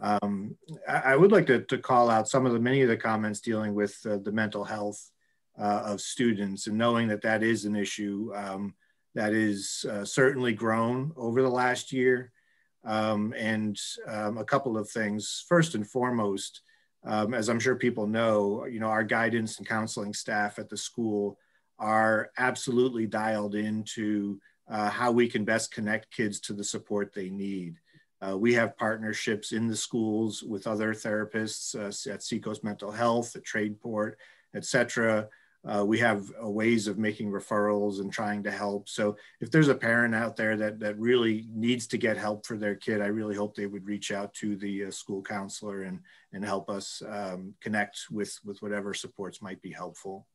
Um, I, I, would like to, to call out some of the many of the comments dealing with uh, the mental health uh, of students, and knowing that that is an issue um, that is uh, certainly grown over the last year. Um, and um, a couple of things. First and foremost um, as I'm sure people know, you know, our guidance and counseling staff at the school are absolutely dialed into uh, how we can best connect kids to the support they need. Uh, we have partnerships in the schools with other therapists uh, at Seacoast Mental Health, at Tradeport, et cetera, uh, we have uh, ways of making referrals and trying to help. So if there's a parent out there that, that really needs to get help for their kid, I really hope they would reach out to the uh, school counselor and, and help us um, connect with, with whatever supports might be helpful.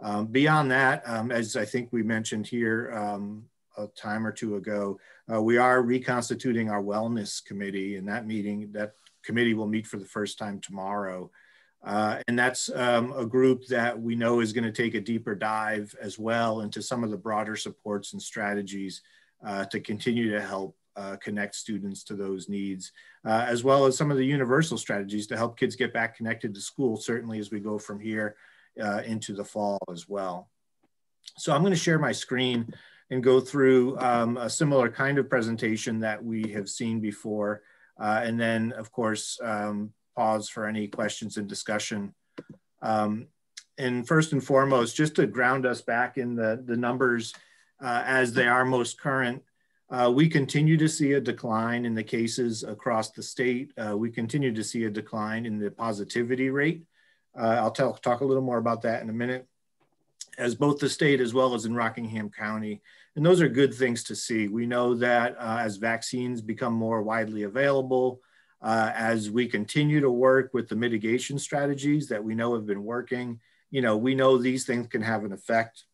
Um, beyond that, um, as I think we mentioned here um, a time or two ago, uh, we are reconstituting our wellness committee and that meeting, that committee will meet for the first time tomorrow. Uh, and that's um, a group that we know is going to take a deeper dive as well into some of the broader supports and strategies uh, to continue to help uh, connect students to those needs, uh, as well as some of the universal strategies to help kids get back connected to school, certainly as we go from here uh, into the fall as well. So I'm gonna share my screen and go through um, a similar kind of presentation that we have seen before. Uh, and then of course, um, pause for any questions and discussion. Um, and first and foremost, just to ground us back in the, the numbers uh, as they are most current, uh, we continue to see a decline in the cases across the state. Uh, we continue to see a decline in the positivity rate. Uh, I'll tell, talk a little more about that in a minute, as both the state as well as in Rockingham County. And those are good things to see. We know that uh, as vaccines become more widely available, uh, as we continue to work with the mitigation strategies that we know have been working, you know, we know these things can have an effect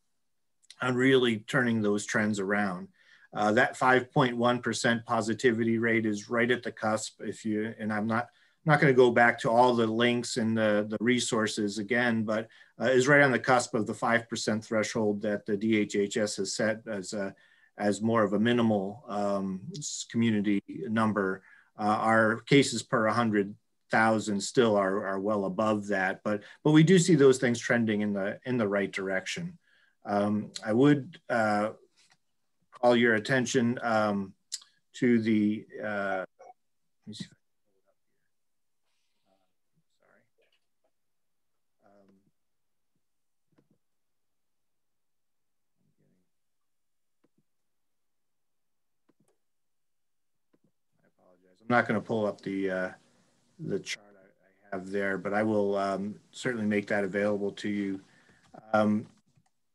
on really turning those trends around. Uh, that 5.1% positivity rate is right at the cusp. If you and I'm not I'm not going to go back to all the links and the, the resources again, but is right on the cusp of the 5% threshold that the DHHS has set as a, as more of a minimal um, community number. Uh, our cases per 100,000 still are, are well above that, but but we do see those things trending in the in the right direction. Um, I would uh, call your attention um, to the, uh, I'm not going to pull up the uh, the chart I have there, but I will um, certainly make that available to you. Um,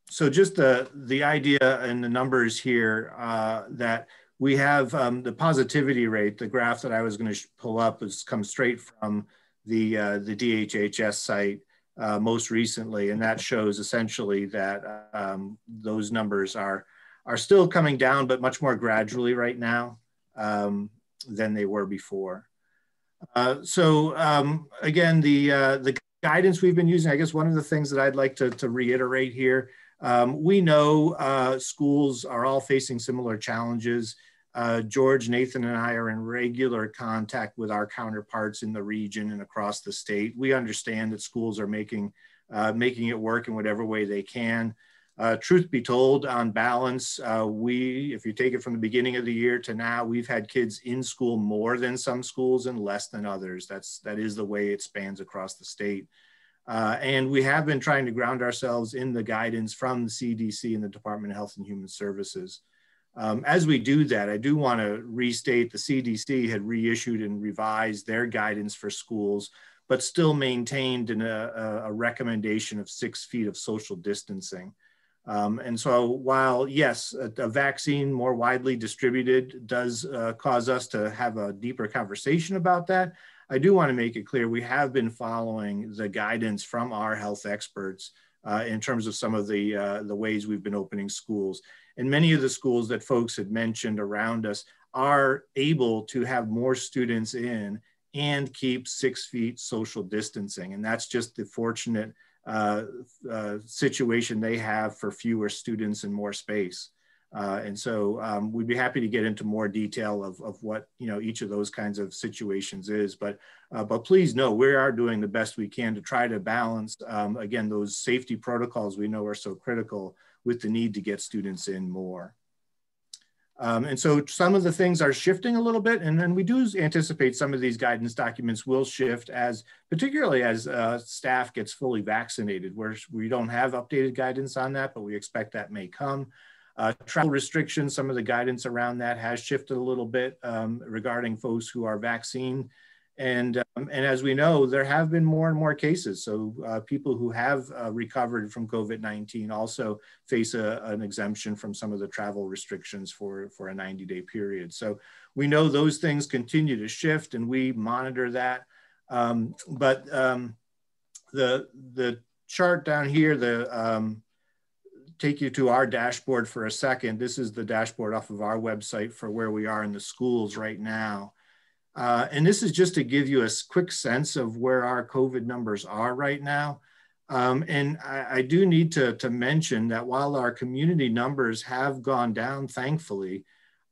so just the, the idea and the numbers here uh, that we have um, the positivity rate, the graph that I was going to pull up has come straight from the, uh, the DHHS site uh, most recently, and that shows essentially that um, those numbers are, are still coming down, but much more gradually right now um, than they were before. Uh, so um, again, the, uh, the guidance we've been using, I guess one of the things that I'd like to, to reiterate here um, we know uh, schools are all facing similar challenges. Uh, George, Nathan, and I are in regular contact with our counterparts in the region and across the state. We understand that schools are making, uh, making it work in whatever way they can. Uh, truth be told, on balance, uh, we, if you take it from the beginning of the year to now, we've had kids in school more than some schools and less than others. That's, that is the way it spans across the state. Uh, and we have been trying to ground ourselves in the guidance from the CDC and the Department of Health and Human Services. Um, as we do that, I do want to restate the CDC had reissued and revised their guidance for schools, but still maintained in a, a recommendation of six feet of social distancing. Um, and so while yes, a, a, vaccine more widely distributed does uh, cause us to have a deeper conversation about that, I do want to make it clear we have been following the guidance from our health experts uh, in terms of some of the, uh, the ways we've been opening schools. And many of the schools that folks had mentioned around us are able to have more students in and keep six feet social distancing. And that's just the fortunate uh, uh situation they have for fewer students and more space. Uh, and so um, we'd be happy to get into more detail of, of what you know each of those kinds of situations is. But uh, but please know we are doing the best we can to try to balance um, again those safety protocols we know are so critical with the need to get students in more. Um, and so some of the things are shifting a little bit, and then we do anticipate some of these guidance documents will shift as, particularly as uh, staff gets fully vaccinated, where we don't have updated guidance on that, but we expect that may come. Uh, travel restrictions, some of the guidance around that has shifted a little bit um, regarding folks who are vaccine. And, um, and as we know, there have been more and more cases. So uh, people who have uh, recovered from COVID-19 also face a, an exemption from some of the travel restrictions for, for a 90 day period. So we know those things continue to shift and we monitor that. Um, but um, the, the chart down here, the, um, take you to our dashboard for a second. This is the dashboard off of our website for where we are in the schools right now. Uh, and this is just to give you a quick sense of where our COVID numbers are right now. Um, and I, I, do need to, to mention that while our community numbers have gone down, thankfully,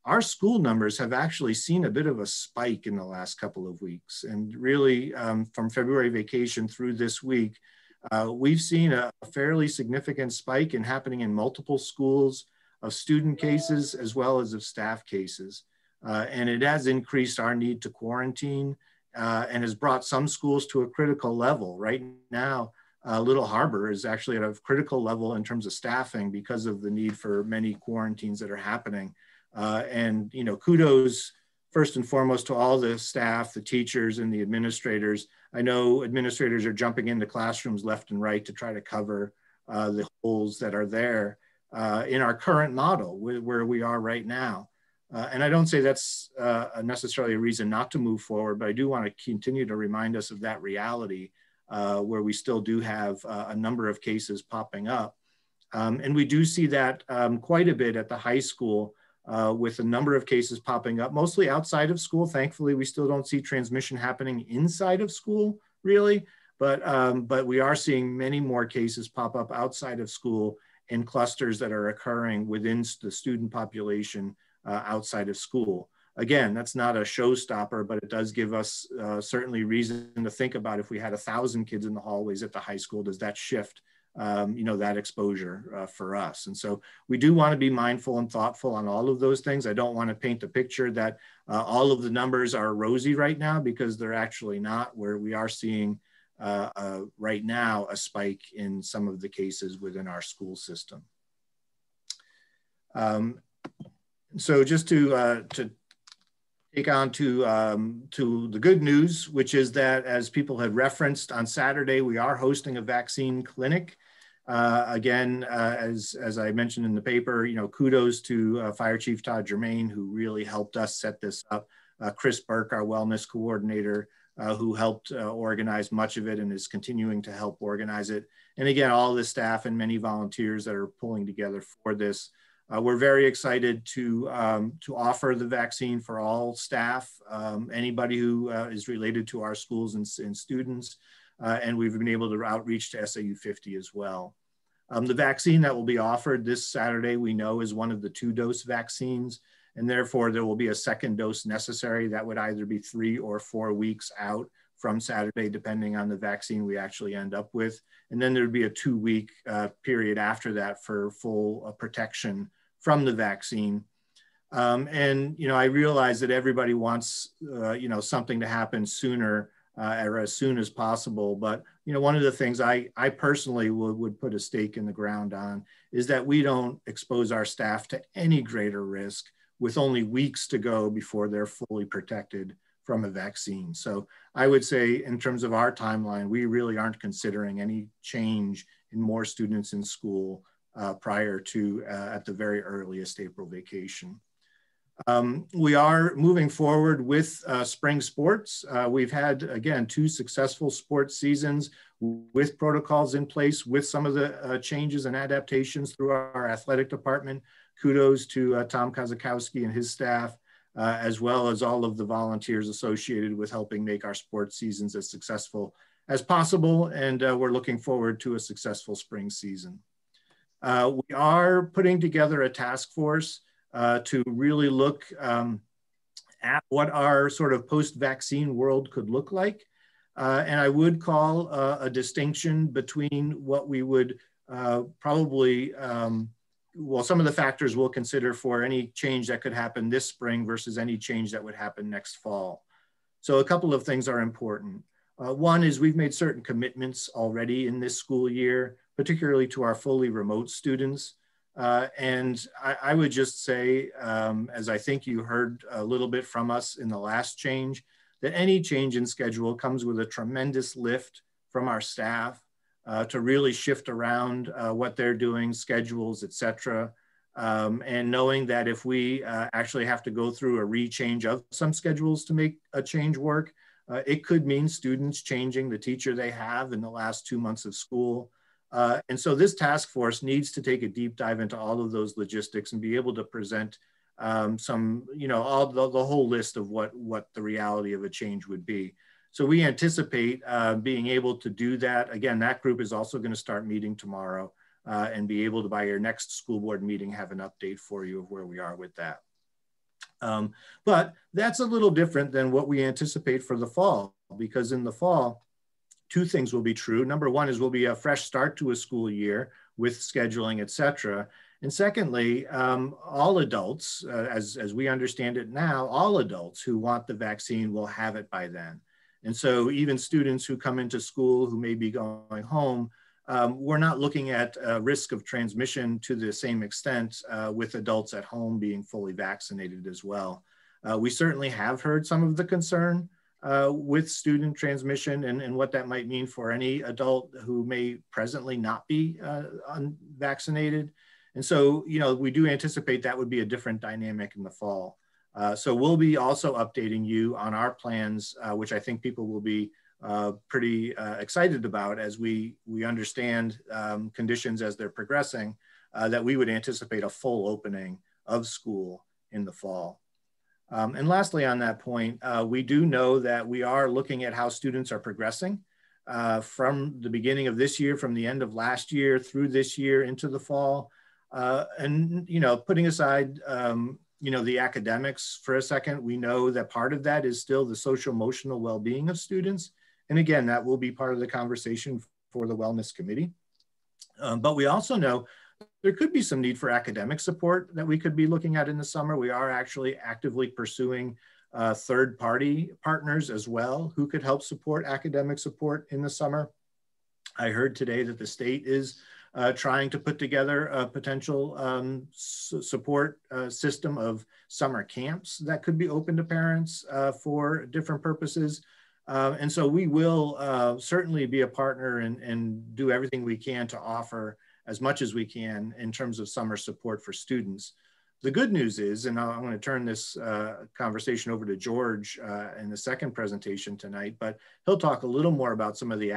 our school numbers have actually seen a bit of a spike in the last couple of weeks. And really um, from February vacation through this week, uh, we've seen a fairly significant spike in happening in multiple schools of student cases as well as of staff cases. Uh, and it has increased our need to quarantine uh, and has brought some schools to a critical level. Right now, uh, Little Harbor is actually at a critical level in terms of staffing because of the need for many quarantines that are happening. Uh, and, you know, kudos first and foremost to all the staff, the teachers and the administrators. I know administrators are jumping into classrooms left and right to try to cover uh, the holes that are there uh, in our current model where we are right now. Uh, and I don't say that's uh, necessarily a reason not to move forward, but I do want to continue to remind us of that reality uh, where we still do have uh, a number of cases popping up. Um, and we do see that um, quite a bit at the high school uh, with a number of cases popping up, mostly outside of school. Thankfully, we still don't see transmission happening inside of school, really. But, um, but we are seeing many more cases pop up outside of school in clusters that are occurring within the student population uh, outside of school. Again, that's not a showstopper, but it does give us uh, certainly reason to think about if we had a thousand kids in the hallways at the high school, does that shift um, you know, that exposure uh, for us. And so we do want to be mindful and thoughtful on all of those things. I don't want to paint the picture that uh, all of the numbers are rosy right now because they're actually not, where we are seeing uh, uh right now a spike in some of the cases within our school system. Um, so just to uh, to take on to um, to the good news, which is that as people had referenced on Saturday, we are hosting a vaccine clinic. Uh, again, uh, as as I mentioned in the paper, you know, kudos to uh, Fire Chief Todd Germain who really helped us set this up. Uh, Chris Burke, our wellness coordinator, uh, who helped organize much of it and is continuing to help organize it. And again, all the staff and many volunteers that are pulling together for this. Uh, we're very excited to, um, to offer the vaccine for all staff, um, anybody who uh, is related to our schools and, and students, uh, and we've been able to outreach to SAU 50 as well. Um, the vaccine that will be offered this Saturday, we know is one of the two dose vaccines, and therefore there will be a second dose necessary that would either be three or four weeks out from Saturday, depending on the vaccine we actually end up with. And then there'd be a two week uh, period after that for full uh, protection from the vaccine. Um, and, you know, I realize that everybody wants, uh, you know, something to happen sooner uh, or as soon as possible. But, you know, one of the things I, I personally would, would put a stake in the ground on is that we don't expose our staff to any greater risk with only weeks to go before they're fully protected from a vaccine. So I would say in terms of our timeline, we really aren't considering any change in more students in school uh, prior to uh, at the very earliest April vacation. Um, we are moving forward with uh, spring sports. Uh, we've had, again, two successful sports seasons with protocols in place with some of the uh, changes and adaptations through our athletic department. Kudos to uh, Tom Kozakowski and his staff uh, as well as all of the volunteers associated with helping make our sports seasons as successful as possible. And we're looking forward to a successful spring season. Uh, we are putting together a task force uh, to really look um, at what our sort of post-vaccine world could look like. Uh, and I would call uh, a distinction between what we would probably um, well, some of the factors we'll consider for any change that could happen this spring versus any change that would happen next fall. So a couple of things are important. Uh, one is we've made certain commitments already in this school year, particularly to our fully remote students. Uh, and I, I, would just say, um, as I think you heard a little bit from us in the last change, that any change in schedule comes with a tremendous lift from our staff uh, to really shift around uh, what they're doing, schedules, etc. Um, and knowing that if we uh, actually have to go through a rechange of some schedules to make a change work, uh, it could mean students changing the teacher they have in the last two months of school. Uh, and so this task force needs to take a deep dive into all of those logistics and be able to present um, some, you know, all the, the whole list of what, what the reality of a change would be. So we anticipate uh, being able to do that. Again, that group is also going to start meeting tomorrow uh, and be able to, by your next school board meeting, have an update for you of where we are with that. Um, but that's a little different than what we anticipate for the fall, because in the fall, two things will be true. Number one is will be a fresh start to a school year with scheduling, et cetera. And secondly, um, all adults, uh, as, as we understand it now, all adults who want the vaccine will have it by then. And so even students who come into school who may be going home, um, we're not looking at uh, risk of transmission to the same extent uh, with adults at home being fully vaccinated as well. Uh, we certainly have heard some of the concern uh, with student transmission and, and what that might mean for any adult who may presently not be uh, unvaccinated. And so, you know, we do anticipate that would be a different dynamic in the fall. Uh, so we'll be also updating you on our plans, uh, which I think people will be uh, pretty uh, excited about as we, we understand um, conditions as they're progressing, uh, that we would anticipate a full opening of school in the fall. Um, and lastly, on that point, uh, we do know that we are looking at how students are progressing from the beginning of this year, from the end of last year through this year into the fall. Uh, and you know, putting aside um, you know the academics for a second, we know that part of that is still the social emotional well-being of students. And again, that will be part of the conversation for the wellness committee. Um, but we also know there could be some need for academic support that we could be looking at in the summer. We are actually actively pursuing uh, third party partners as well who could help support academic support in the summer. I heard today that the state is uh, trying to put together a potential um, support uh, system of summer camps that could be open to parents uh, for different purposes. Uh, and so we will uh, certainly be a partner and, and do everything we can to offer as much as we can in terms of summer support for students. The good news is, and I'm going to turn this uh, conversation over to George in the second presentation tonight, but he'll talk a little more about some of the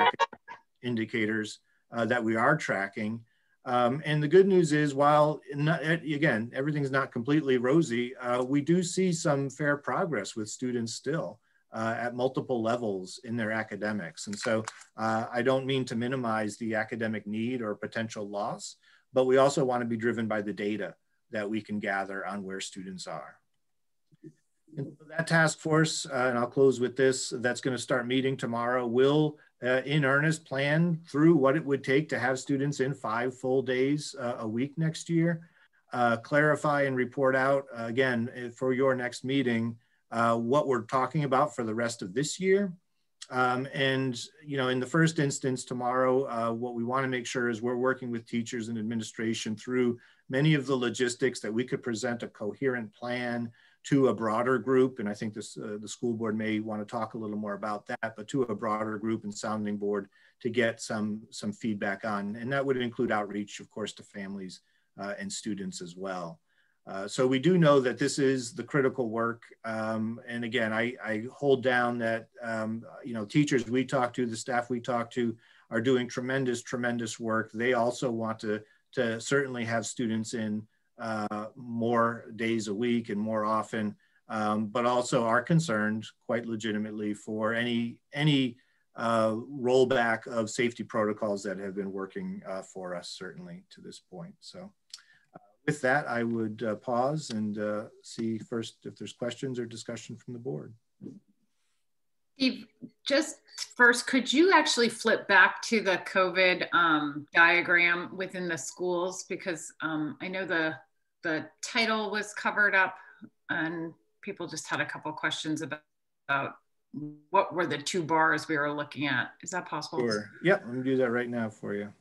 indicators uh, that we are tracking. Um, and the good news is, while not, again, everything's not completely rosy, uh, we do see some fair progress with students still uh, at multiple levels in their academics. And so uh, I don't mean to minimize the academic need or potential loss, but we also want to be driven by the data that we can gather on where students are. And that task force, uh, and I'll close with this, that's going to start meeting tomorrow, will uh, in earnest plan through what it would take to have students in five full days uh, a week next year. Uh, clarify and report out again for your next meeting uh, what we're talking about for the rest of this year. Um, and you know, in the first instance tomorrow, what we want to make sure is we're working with teachers and administration through many of the logistics that we could present a coherent plan to a broader group, and I think this, uh, the school board may want to talk a little more about that, but to a broader group and sounding board to get some, some feedback on. And that would include outreach, of course, to families uh, and students as well. Uh, so we do know that this is the critical work. Um, and again, I, I, hold down that, um, you know, teachers we talk to, the staff we talk to are doing tremendous, tremendous work. They also want to, to certainly have students in uh, more days a week and more often, um, but also are concerned quite legitimately for any, any uh, rollback of safety protocols that have been working uh, for us certainly to this point. So with that, I would uh, pause and uh, see first if there's questions or discussion from the board. Steve, just first, could you actually flip back to the COVID um, diagram within the schools? Because um, I know the the title was covered up and people just had a couple questions about, about what were the two bars we were looking at. Is that possible? Sure. Yep, I'm gonna do that right now for you.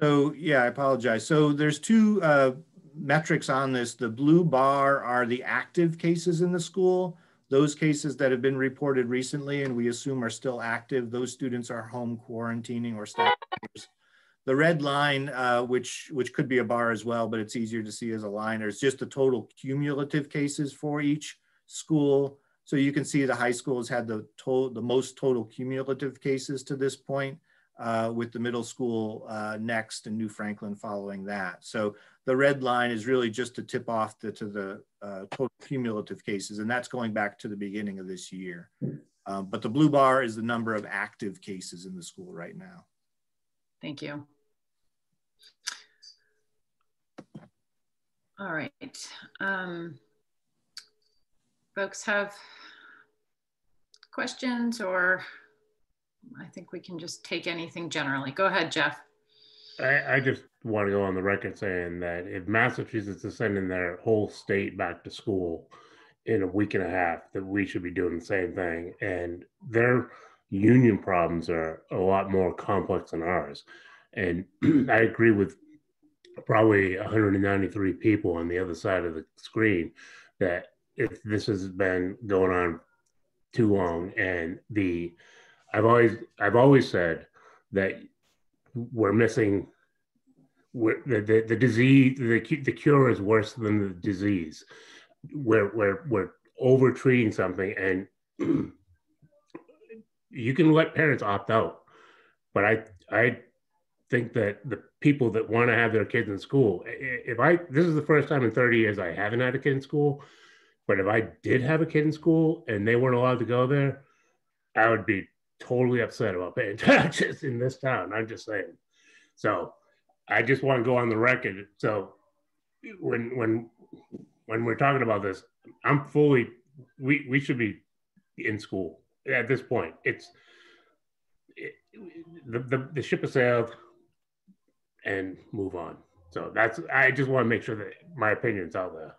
So yeah, I apologize. So there's two uh, metrics on this. The blue bar are the active cases in the school. Those cases that have been reported recently and we assume are still active, those students are home quarantining or staff the red line, uh, which which could be a bar as well, but it's easier to see as a line, is just the total cumulative cases for each school. So you can see the high school has had the total, the most total cumulative cases to this point, uh, with the middle school uh, next and New Franklin following that. So the red line is really just to tip off the, to the uh, total cumulative cases, and that's going back to the beginning of this year. Um, but the blue bar is the number of active cases in the school right now. Thank you. All right. Um, folks have questions or I think we can just take anything generally. Go ahead, Jeff. I, I just want to go on the record saying that if Massachusetts is sending their whole state back to school in a week and a half, that we should be doing the same thing. And their union problems are a lot more complex than ours. And (clears throat) I agree with probably 193 people on the other side of the screen that if this has been going on too long and the I've always I've always said that we're missing we're, the, the the disease the the cure is worse than the disease. We're we're we're over treating something and (clears throat) you can let parents opt out, but I I think that the people that want to have their kids in school, if I this is the first time in 30 years I haven't had a kid in school, but if I did have a kid in school and they weren't allowed to go there, I would be totally upset about paying (laughs) taxes in this town. I'm just saying. So I just want to go on the record. So when when when we're talking about this, I'm fully we we should be in school at this point. It's it, the, the the ship has sailed and move on. So that's I just want to make sure that my opinion's out there.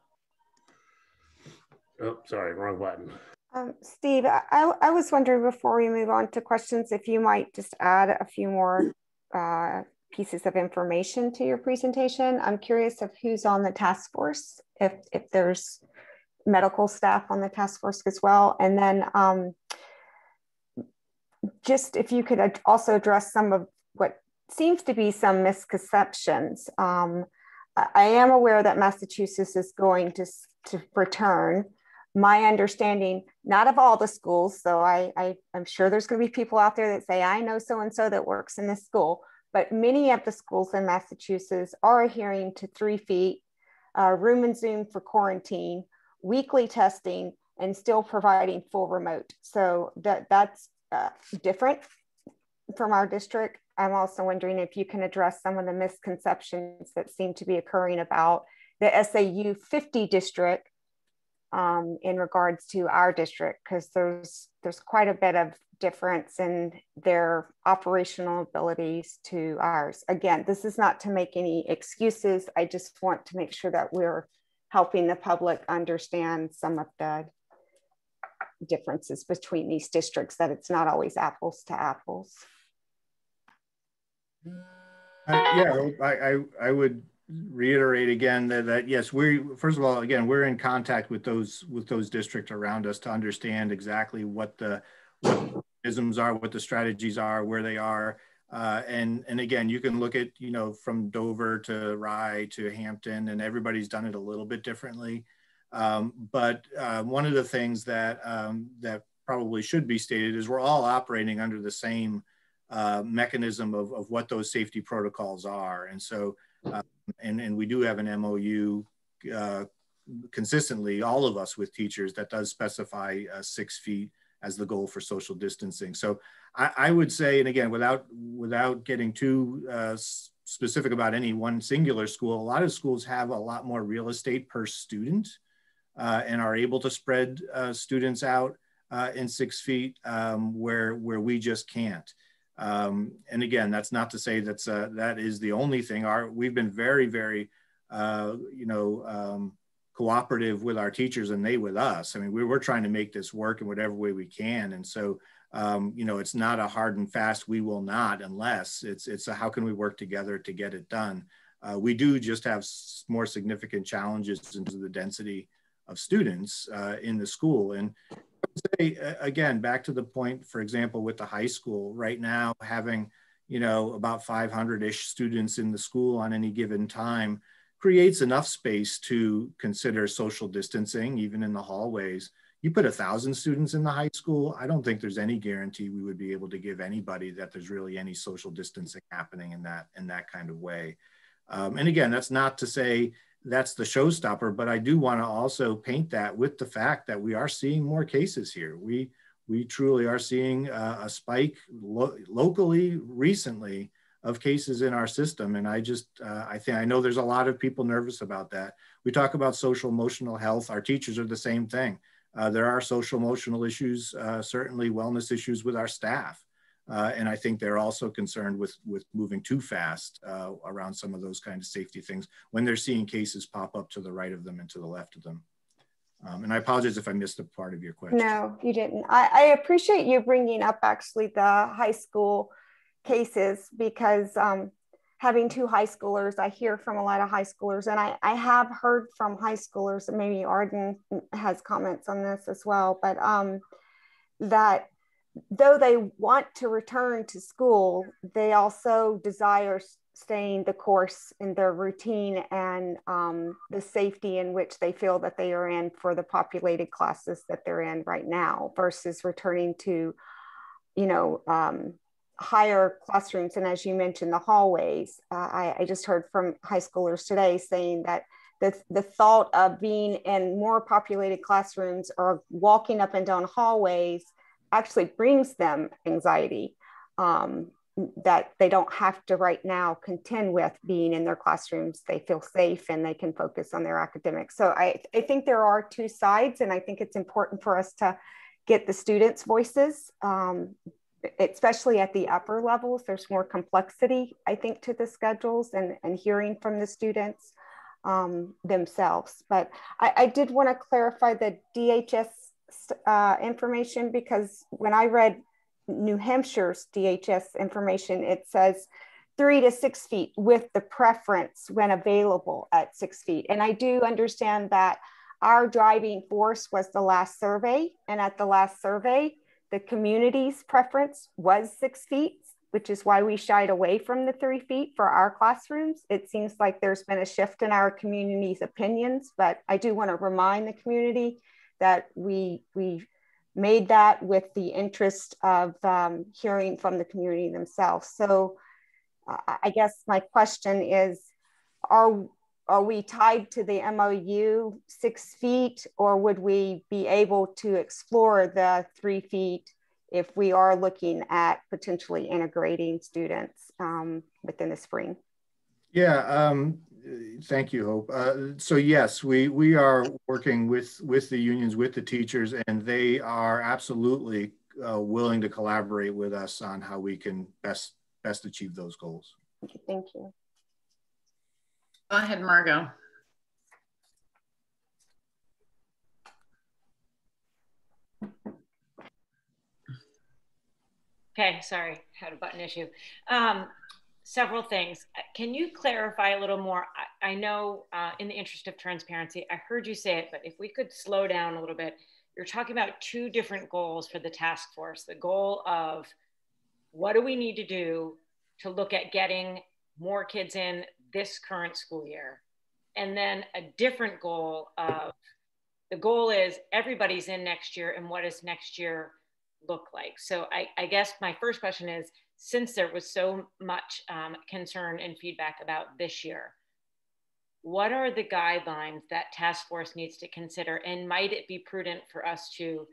Oh, sorry, wrong button. Um, Steve, I, I was wondering before we move on to questions, if you might just add a few more uh, pieces of information to your presentation. I'm curious of who's on the task force, if, if there's medical staff on the task force as well. And then um, just if you could also address some of what seems to be some misconceptions. Um, I am aware that Massachusetts is going to, to return my understanding, not of all the schools, so I, I, am sure there's going to be people out there that say, I know so and so that works in this school, but many of the schools in Massachusetts are adhering to three feet, uh, room and Zoom for quarantine, weekly testing, and still providing full remote. So that, that's uh, different from our district. I'm also wondering if you can address some of the misconceptions that seem to be occurring about the SAU 50 district um, in regards to our district because there's there's quite a bit of difference in their operational abilities to ours. Again, this is not to make any excuses. I just want to make sure that we're helping the public understand some of the differences between these districts, that it's not always apples to apples. Uh, yeah, I, I, I would reiterate again that, that yes, we first of all, again, we're in contact with those with those districts around us to understand exactly what the isms are, what the strategies are, where they are. Uh, and and again, you can look at you know from Dover to Rye to Hampton, and everybody's done it a little bit differently. Um, but uh, one of the things that um, that probably should be stated is we're all operating under the same uh, mechanism of, of what those safety protocols are, and so uh, and, and we do have an MOU uh, consistently, all of us with teachers that does specify uh, six feet as the goal for social distancing. So I, I would say, and again, without without getting too uh, specific about any one singular school, a lot of schools have a lot more real estate per student uh, and are able to spread uh, students out uh, in six feet um, where where we just can't. Um, and again, that's not to say that's uh, that is the only thing. Our we've been very, very, uh, you know, um, cooperative with our teachers and they with us. I mean, we, we're trying to make this work in whatever way we can. And so, um, you know, it's not a hard and fast. We will not unless it's it's a how can we work together to get it done. Uh, we do just have more significant challenges into the density of students uh, in the school. And say again, back to the point, for example, with the high school right now, having you know about 500-ish students in the school on any given time creates enough space to consider social distancing, even in the hallways. You put a thousand students in the high school, I don't think there's any guarantee we would be able to give anybody that there's really any social distancing happening in that in that kind of way. Um, and again, that's not to say that's the showstopper. But I do want to also paint that with the fact that we are seeing more cases here. We we truly are seeing a spike lo locally recently of cases in our system. And I just, uh, I think, I know there's a lot of people nervous about that. We talk about social emotional health. Our teachers are the same thing. Uh, there are social emotional issues, uh, certainly wellness issues with our staff. Uh, and I think they're also concerned with, with moving too fast uh, around some of those kind of safety things when they're seeing cases pop up to the right of them and to the left of them. Um, and I apologize if I missed a part of your question. No, you didn't. I, I appreciate you bringing up actually the high school cases because um, having two high schoolers, I hear from a lot of high schoolers, and I, I have heard from high schoolers, maybe Arden has comments on this as well, but um, that though they want to return to school, they also desire staying the course in their routine and um, the safety in which they feel that they are in for the populated classes that they're in right now versus returning to, you know, um, higher classrooms. And as you mentioned, the hallways, uh, I, I just heard from high schoolers today saying that the, the thought of being in more populated classrooms or walking up and down hallways actually brings them anxiety um, that they don't have to right now contend with being in their classrooms. They feel safe and they can focus on their academics. So I, I think there are two sides, and I think it's important for us to get the students' voices, um, especially at the upper levels. There's more complexity, I think, to the schedules and, and hearing from the students um, themselves. But I, I did want to clarify the DHS uh, information because when I read New Hampshire's DHS information, it says three to six feet with the preference when available at six feet. And I do understand that our driving force was the last survey. And at the last survey, the community's preference was six feet, which is why we shied away from the three feet for our classrooms. It seems like there's been a shift in our community's opinions, but I do want to remind the community that we we made that with the interest of um, hearing from the community themselves. So uh, I guess my question is, are are we tied to the MOU six feet, or would we be able to explore the three feet if we are looking at potentially integrating students um, within the spring? Yeah, um, thank you, Hope. Uh, so yes, we we are working with with the unions, with the teachers, and they are absolutely uh, willing to collaborate with us on how we can best best achieve those goals. Thank you. Go ahead, Margot. Okay, sorry, had a button issue. Um, several things. Uh, can you clarify a little more? I, I know, uh, in the interest of transparency, I heard you say it, but if we could slow down a little bit, you're talking about two different goals for the task force the goal of what do we need to do to look at getting more kids in this current school year? And then a different goal of the goal is everybody's in next year, and what does next year look like? So I, I guess my first question is since there was so much um, concern and feedback about this year, what are the guidelines that task force needs to consider? And might it be prudent for us to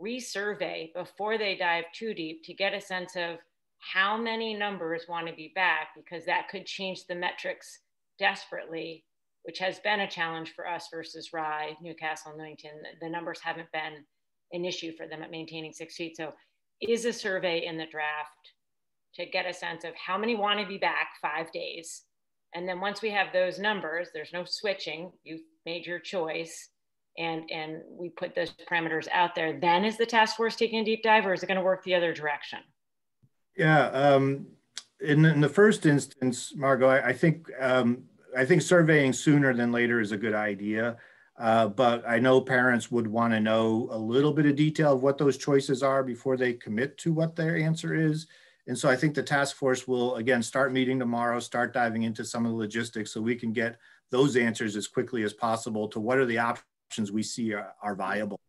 resurvey before they dive too deep to get a sense of how many numbers want to be back? Because that could change the metrics desperately, which has been a challenge for us versus Rye, Newcastle, Newington. The numbers haven't been an issue for them at maintaining six feet. So is a survey in the draft to get a sense of how many want to be back five days. And then once we have those numbers, there's no switching. You made your choice and, and we put those parameters out there. Then is the task force taking a deep dive or is it going to work the other direction? Yeah. Um, in, in the first instance, Margot, I, I think um, I think surveying sooner than later is a good idea. Uh, but I know parents would want to know a little bit of detail of what those choices are before they commit to what their answer is. And so I think the task force will, again, start meeting tomorrow, start diving into some of the logistics so we can get those answers as quickly as possible to what are the options we see are, are viable.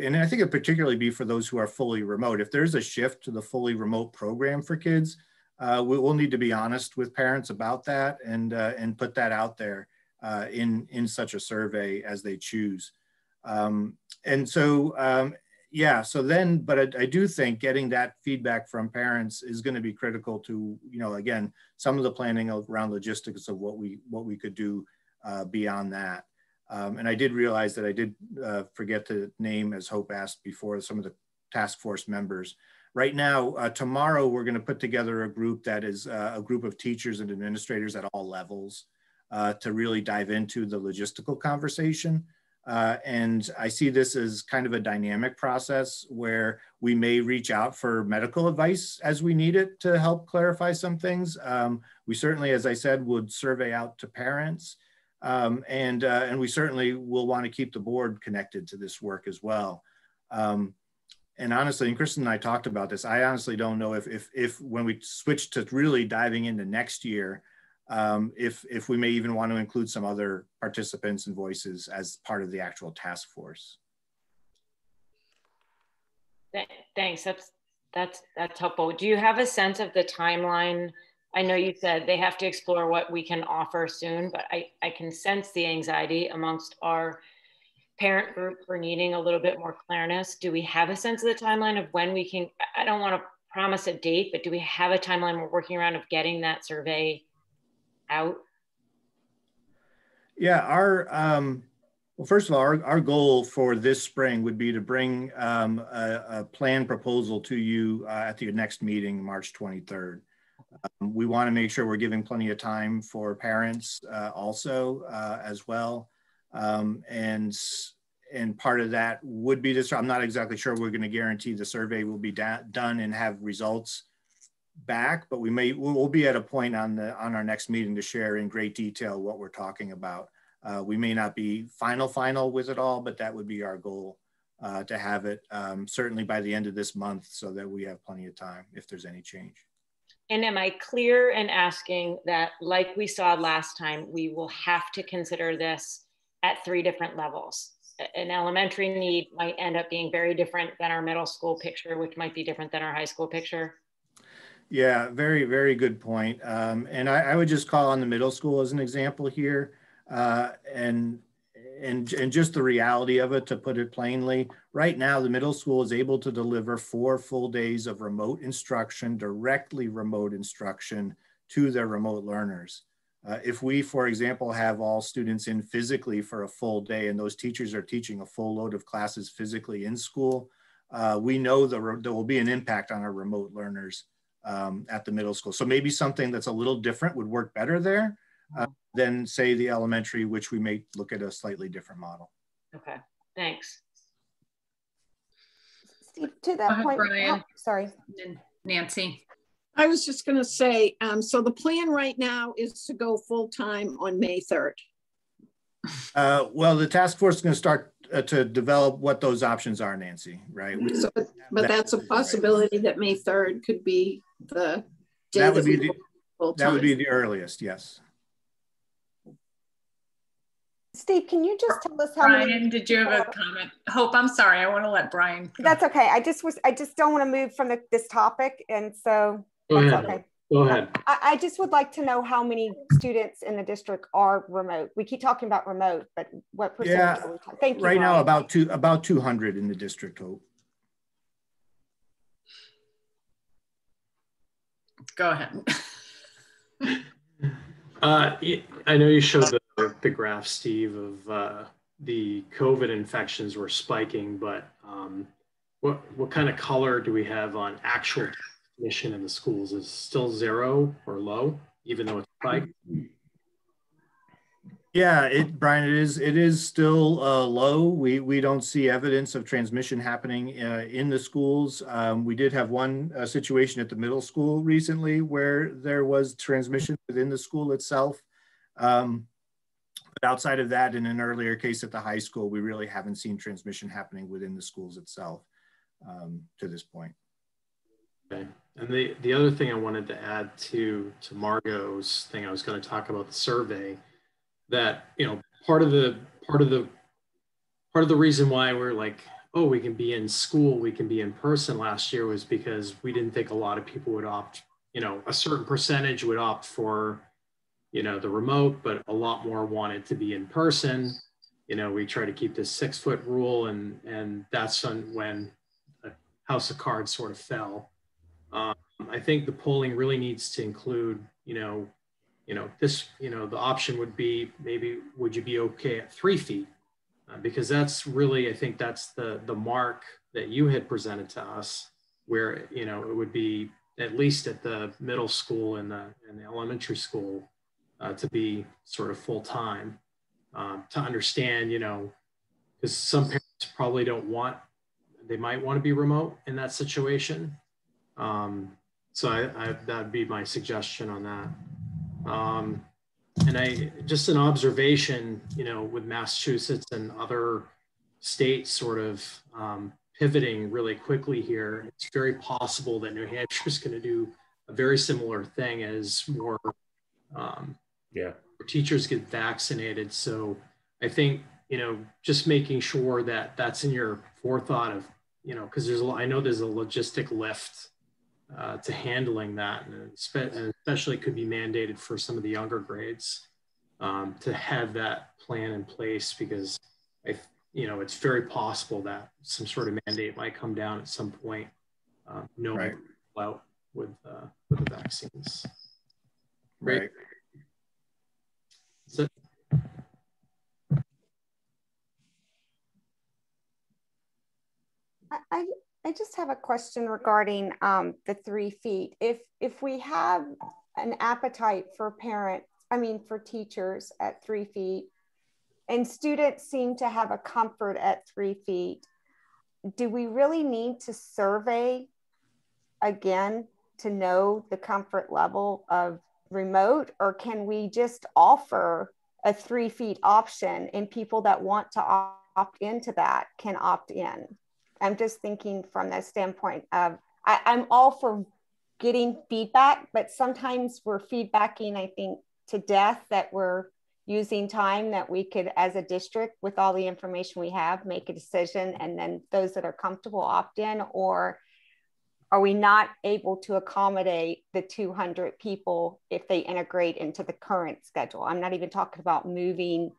And I think it particularly be for those who are fully remote. If there's a shift to the fully remote program for kids, uh, we, will need to be honest with parents about that and, uh, and put that out there uh, in, in such a survey as they choose. Um, and so, um, yeah so then but I, I, do think getting that feedback from parents is going to be critical to you know again some of the planning around logistics of what we what we could do uh, beyond that Um, and I did realize that I did uh, forget to name, as Hope asked before, some of the task force members. Right now, uh, tomorrow, we're going to put together a group that is uh, a group of teachers and administrators at all levels uh, to really dive into the logistical conversation. Uh, and I see this as kind of a dynamic process where we may reach out for medical advice as we need it to help clarify some things. Um, we certainly, as I said, would survey out to parents. Um, and, uh, and we certainly will want to keep the board connected to this work as well. Um, and honestly, and Kristen and I talked about this, I honestly don't know if, if, if when we switch to really diving into next year, um, if, if we may even want to include some other participants and voices as part of the actual task force. Thanks, that's, that's, that's helpful. Do you have a sense of the timeline I know you said they have to explore what we can offer soon, but I, I can sense the anxiety amongst our parent group for needing a little bit more clearness. Do we have a sense of the timeline of when we can, I don't want to promise a date, but do we have a timeline we're working around of getting that survey out? Yeah, our, um, well, first of all, our, our goal for this spring would be to bring um, a, a plan proposal to you uh, at the next meeting, March 23rd. Um, we want to make sure we're giving plenty of time for parents uh, also uh, as well. Um, and and part of that would be this. I'm not exactly sure we're going to guarantee the survey will be done and have results back, but we may we'll be at a point on the on our next meeting to share in great detail what we're talking about. Uh, we may not be final final with it all, but that would be our goal uh, to have it um, certainly by the end of this month, so that we have plenty of time if there's any change. And am I clear in asking that, like we saw last time, we will have to consider this at three different levels? An elementary need might end up being very different than our middle school picture, which might be different than our high school picture. Yeah, very, very good point. Um, and I, I, would just call on the middle school as an example here. Uh, and and, and just the reality of it, to put it plainly, right now the middle school is able to deliver four full days of remote instruction, directly remote instruction to their remote learners. Uh, if we, for example, have all students in physically for a full day and those teachers are teaching a full load of classes physically in school, uh, we know the there will be an impact on our remote learners um, at the middle school. So maybe something that's a little different would work better there uh, than say the elementary, which we may look at a slightly different model. Okay, thanks. Steve, to that point, Brian. Oh, sorry. Nancy. I was just going to say, um, so the plan right now is to go full time on May 3rd. Uh, well, the task force is going to start uh, to develop what those options are, Nancy, right? So, but that's a possibility right. that May 3rd could be the day that would that be the, that would be the earliest, yes. Steve, can you just tell us how Brian, many did you have a comment? Hope, I'm sorry. I want to let Brian. Go. That's okay. I just was I just don't want to move from the, this topic. And so Go ahead. Okay. Go ahead. I, I, just would like to know how many students in the district are remote. We keep talking about remote, but what percentage yeah, are we talking? Thank you. Right Brian. now, about two about 200 in the district, Hope. Go ahead. (laughs) uh, I know you showed the the graph, Steve, of uh, the COVID infections were spiking, but um, what what kind of color do we have on actual transmission in the schools? Is still zero or low, even though it's spiked? Yeah, it, Brian, it is it is still uh, low. We we don't see evidence of transmission happening uh, in the schools. Um, we did have one uh, situation at the middle school recently where there was transmission within the school itself. Um, but outside of that, in an earlier case at the high school, we really haven't seen transmission happening within the schools itself um, to this point. Okay. And the, the other thing I wanted to add to, to Margot's thing, I was going to talk about the survey that, you know, part of the, part of the, part of the reason why we're like, oh, we can be in school, we can be in person last year was because we didn't think a lot of people would opt, you know, a certain percentage would opt for you know, the remote, but a lot more wanted to be in person. You know, we try to keep this six foot rule and, and that's when a house of cards sort of fell. Um, I think the polling really needs to include, you know, you know, this, you know, the option would be maybe would you be okay at three feet? Uh, because that's really, I think that's the the mark that you had presented to us, where you know it would be at least at the middle school and the and the elementary school uh, to be sort of full time um, to understand, you know, because some parents probably don't want, they might want to be remote in that situation. Um, so I, I, that'd be my suggestion on that. Um, and I just an observation, you know, with Massachusetts and other states sort of um, pivoting really quickly here, it's very possible that New Hampshire is going to do a very similar thing as more um, yeah teachers get vaccinated. So I think you know just making sure that that's in your forethought of you know because there's a I know there's a logistic lift uh, to handling that, and, and especially could be mandated for some of the younger grades um, to have that plan in place because I, you know, it's very possible that some sort of mandate might come down at some point. Uh, no right. out with uh, with the vaccines. Right. So, I, I just have a question regarding um, the three feet. If if we have an appetite for parents, I mean for teachers at three feet, and students seem to have a comfort at three feet, do we really need to survey again to know the comfort level of remote, or can we just offer a three feet option and people that want to opt into that can opt in? I'm just thinking from the standpoint of I, I'm all for getting feedback, but sometimes we're feedbacking, I think, to death that we're using time that we could, as a district, with all the information we have, make a decision and then those that are comfortable opt in? Or are we not able to accommodate the 200 people if they integrate into the current schedule? I'm not even talking about moving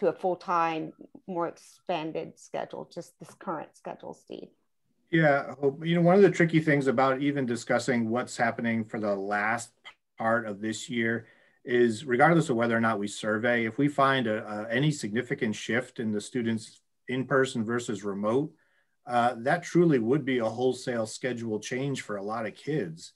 to a full-time, more expanded schedule, just this current schedule, Steve? Yeah, you know, one of the tricky things about even discussing what's happening for the last part of this year is regardless of whether or not we survey, if we find a, a, any significant shift in the students in person versus remote, uh, that truly would be a wholesale schedule change for a lot of kids.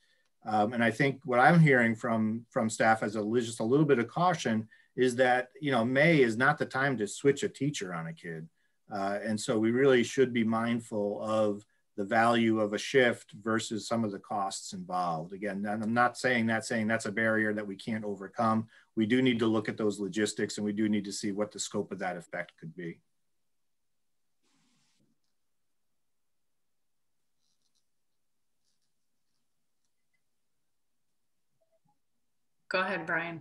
Um, and I think what I'm hearing from from staff as a just a little bit of caution is that you know May is not the time to switch a teacher on a kid, uh, and so we really should be mindful of the value of a shift versus some of the costs involved. Again, I'm not saying that saying that's a barrier that we can't overcome. We do need to look at those logistics, and we do need to see what the scope of that effect could be. Go ahead, Brian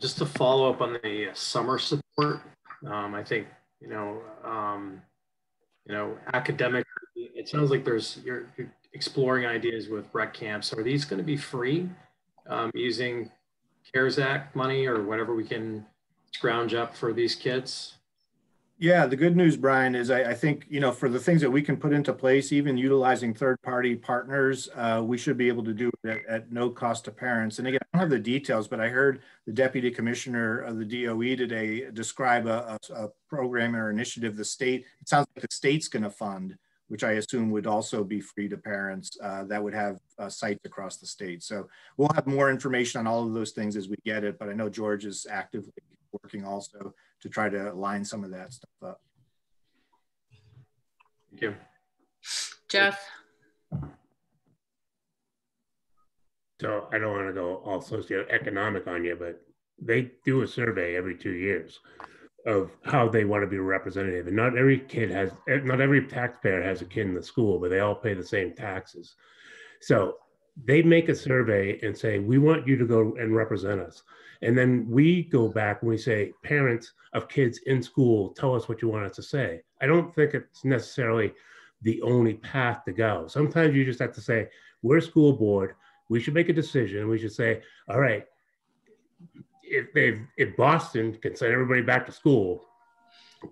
just to follow up on the summer support, um, I think you know, um, you know, academic. It sounds like there's you're, you're, exploring ideas with rec camps. Are these going to be free um, using CARES Act money or whatever we can scrounge up for these kids? Yeah, the good news, Brian, is I, I, think, you know, for the things that we can put into place, even utilizing third party partners, uh, we should be able to do it at, at, no cost to parents. And again, I don't have the details, but I heard the deputy commissioner of the DOE today describe a, a, a program or initiative the state, it sounds like the state's going to fund, which I assume would also be free to parents uh, that would have uh, sites across the state. So we'll have more information on all of those things as we get it, but I know George is actively working also to try to line some of that stuff up. Thank you. Jeff. So I don't want to go all socioeconomic on you, but they do a survey every two years of how they want to be representative. And not every kid has, not every taxpayer has a kid in the school, but they all pay the same taxes. So they make a survey and say, we want you to go and represent us. And then we go back and we say, parents of kids in school, tell us what you want us to say. I don't think it's necessarily the only path to go. Sometimes you just have to say, we're a school board. We should make a decision. We should say, all right, if they if Boston can send everybody back to school,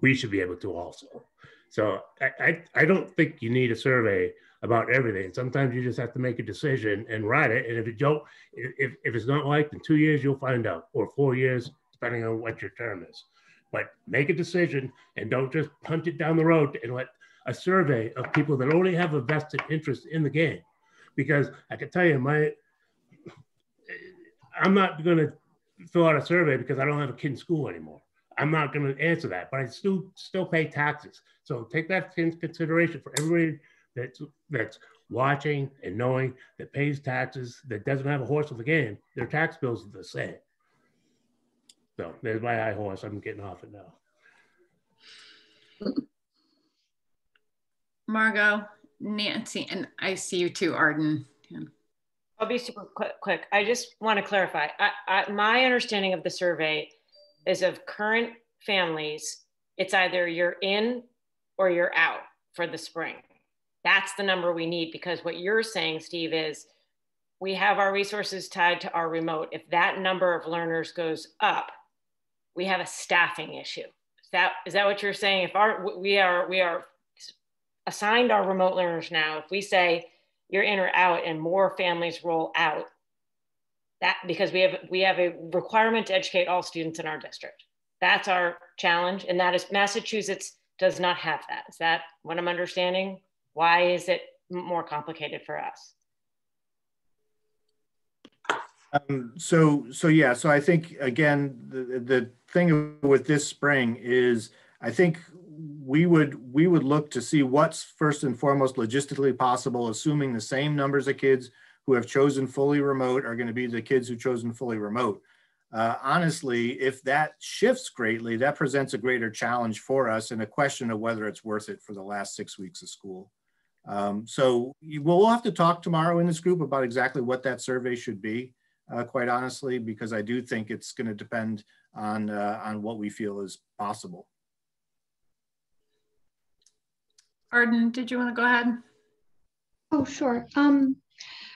we should be able to also. So I, I, I don't think you need a survey about everything. Sometimes you just have to make a decision and write it. And if you don't, if, if it's not liked in two years, you'll find out, or four years, depending on what your term is. But make a decision and don't just punt it down the road and let a survey of people that only have a vested interest in the game. Because I can tell you, my I'm not going to fill out a survey because I don't have a kid in school anymore. I'm not going to answer that, but I still still pay taxes. So take that into consideration for everybody that's that's watching and knowing that pays taxes that doesn't have a horse in the game. Their tax bills are the same. So there's my high horse. I'm getting off it now. Margot, Nancy, and I see you too, Arden. Yeah. I'll be super quick. quick. I just want to clarify. I, I, my understanding of the survey is of current families, it's either you're in or you're out for the spring. That's the number we need because what you're saying, Steve, is we have our resources tied to our remote. If that number of learners goes up, we have a staffing issue. Is that is that what you're saying? If our we are we are assigned our remote learners now, if we say you're in or out and more families roll out that because we have we have a requirement to educate all students in our district that's our challenge and that is massachusetts does not have that is that what i'm understanding why is it more complicated for us um, so so yeah so i think again the, the thing with this spring is i think we would we would look to see what's first and foremost logistically possible, assuming the same numbers of kids who have chosen fully remote are going to be the kids who chosen fully remote. Uh, honestly, if that shifts greatly, that presents a greater challenge for us and a question of whether it's worth it for the last six weeks of school. Um, so we'll have to talk tomorrow in this group about exactly what that survey should be, uh, quite honestly, because I do think it's going to depend on, uh, on what we feel is possible. Arden, did you want to go ahead? Oh, sure. Um,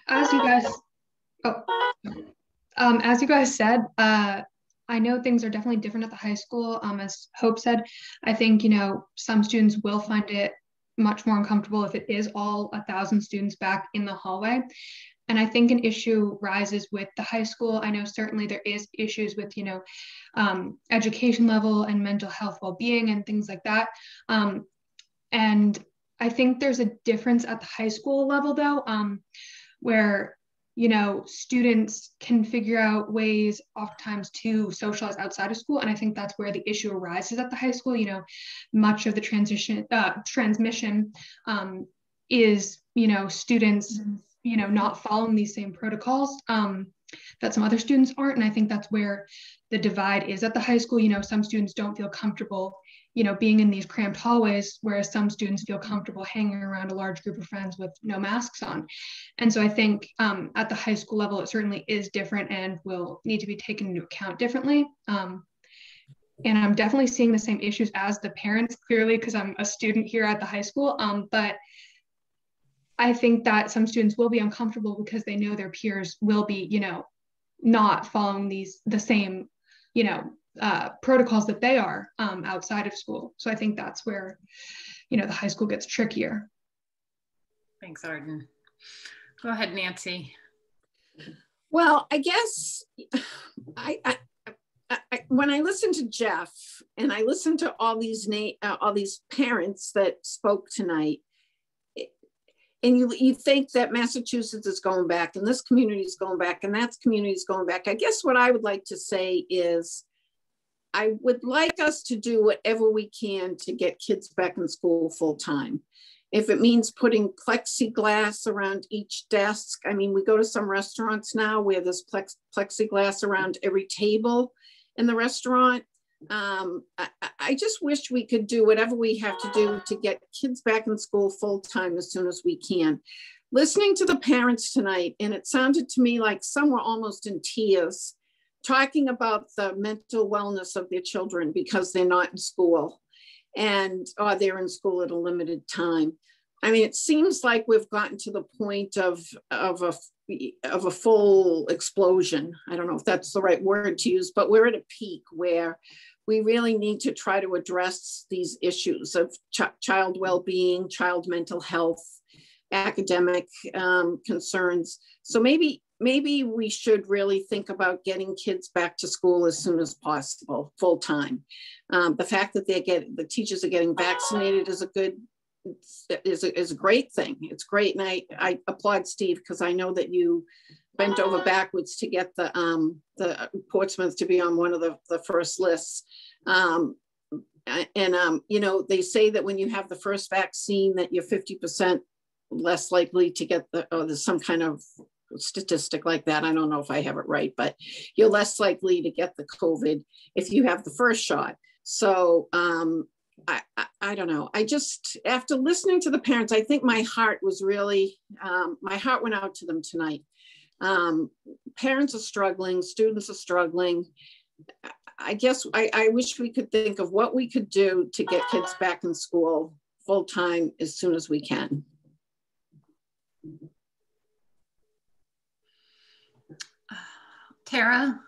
as you guys, oh, um, as you guys said, uh, I know things are definitely different at the high school. Um, as Hope said, I think you know some students will find it much more uncomfortable if it is all a thousand students back in the hallway. And I think an issue rises with the high school. I know certainly there is issues with, you know, um, education level and mental health well-being and things like that. Um, and I think there's a difference at the high school level, though, um, where you know students can figure out ways oftentimes to socialize outside of school. And i think that's where the issue arises at the high school. You know much of the transition uh, transmission um, is you know students you know not following these same protocols um, that some other students aren't. And i think that's where the divide is at the high school. You know some students don't feel comfortable you know, being in these cramped hallways, whereas some students feel comfortable hanging around a large group of friends with no masks on. And so I think um, at the high school level, it certainly is different and will need to be taken into account differently. Um, and I'm definitely seeing the same issues as the parents, clearly, because I'm a student here at the high school. Um, but I think that some students will be uncomfortable because they know their peers will be, you know, not following these the same, you know, uh, protocols that they are um, outside of school. So I think that's where, you know, the high school gets trickier. Thanks, Arden. Go ahead, Nancy. Well, I guess I, I, I, when I listen to Jeff and I listen to all these na- uh, all these parents that spoke tonight, and you you think that Massachusetts is going back and this community is going back and that's community is going back. I guess what I would like to say is I would like us to do whatever we can to get kids back in school full time. If it means putting plexiglass around each desk, I mean, we go to some restaurants now where there's plex, plexiglass around every table in the restaurant. Um, I, I just wish we could do whatever we have to do to get kids back in school full time as soon as we can. Listening to the parents tonight, and it sounded to me like some were almost in tears talking about the mental wellness of their children because they're not in school and or they're in school at a limited time. I mean, it seems like we've gotten to the point of, of, a, of a full explosion. I don't know if that's the right word to use, but we're at a peak where we really need to try to address these issues of ch child well-being, child mental health, academic um, concerns. So maybe maybe we should really think about getting kids back to school as soon as possible, full time. Um, the fact that they get the teachers are getting vaccinated is a good is a, is a great thing. It's great, and I I applaud Steve because I know that you bent over backwards to get the um, the Portsmouth to be on one of the the first lists. Um, and um, you know they say that when you have the first vaccine that you're 50% less likely to get the there's some kind of statistic like that. I don't know if I have it right, but you're less likely to get the COVID if you have the first shot. So um, I, I, I, don't know. I just, after listening to the parents, I think my heart was really, um, my heart went out to them tonight. Um, parents are struggling, students are struggling. I guess I, I wish we could think of what we could do to get kids back in school full time as soon as we can. Tara?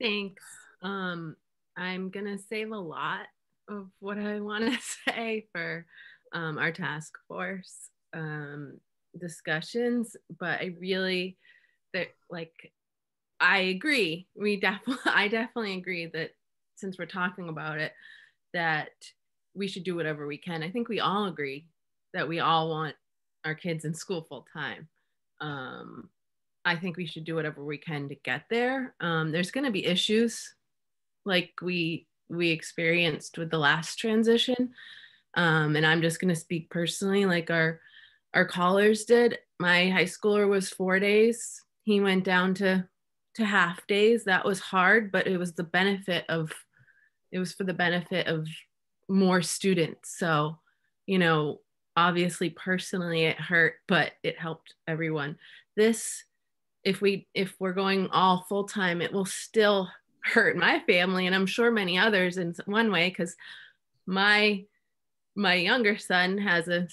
Thanks. Um, I'm going to save a lot of what I want to (laughs) say for um, our task force um, discussions, but I really, that like, I agree. We definitely, (laughs) I definitely agree that since we're talking about it, that we should do whatever we can. I think we all agree that we all want our kids in school full time. Um, I think we should do whatever we can to get there. Um, there's going to be issues like we we experienced with the last transition, um, and I'm just going to speak personally, like our our callers did. My high schooler was four days. He went down to to half days. That was hard, but it was the benefit of it was for the benefit of more students. So, you know, obviously personally it hurt, but it helped everyone. This if we if we're going all full time it will still hurt my family and i'm sure many others in one way because my my younger son has a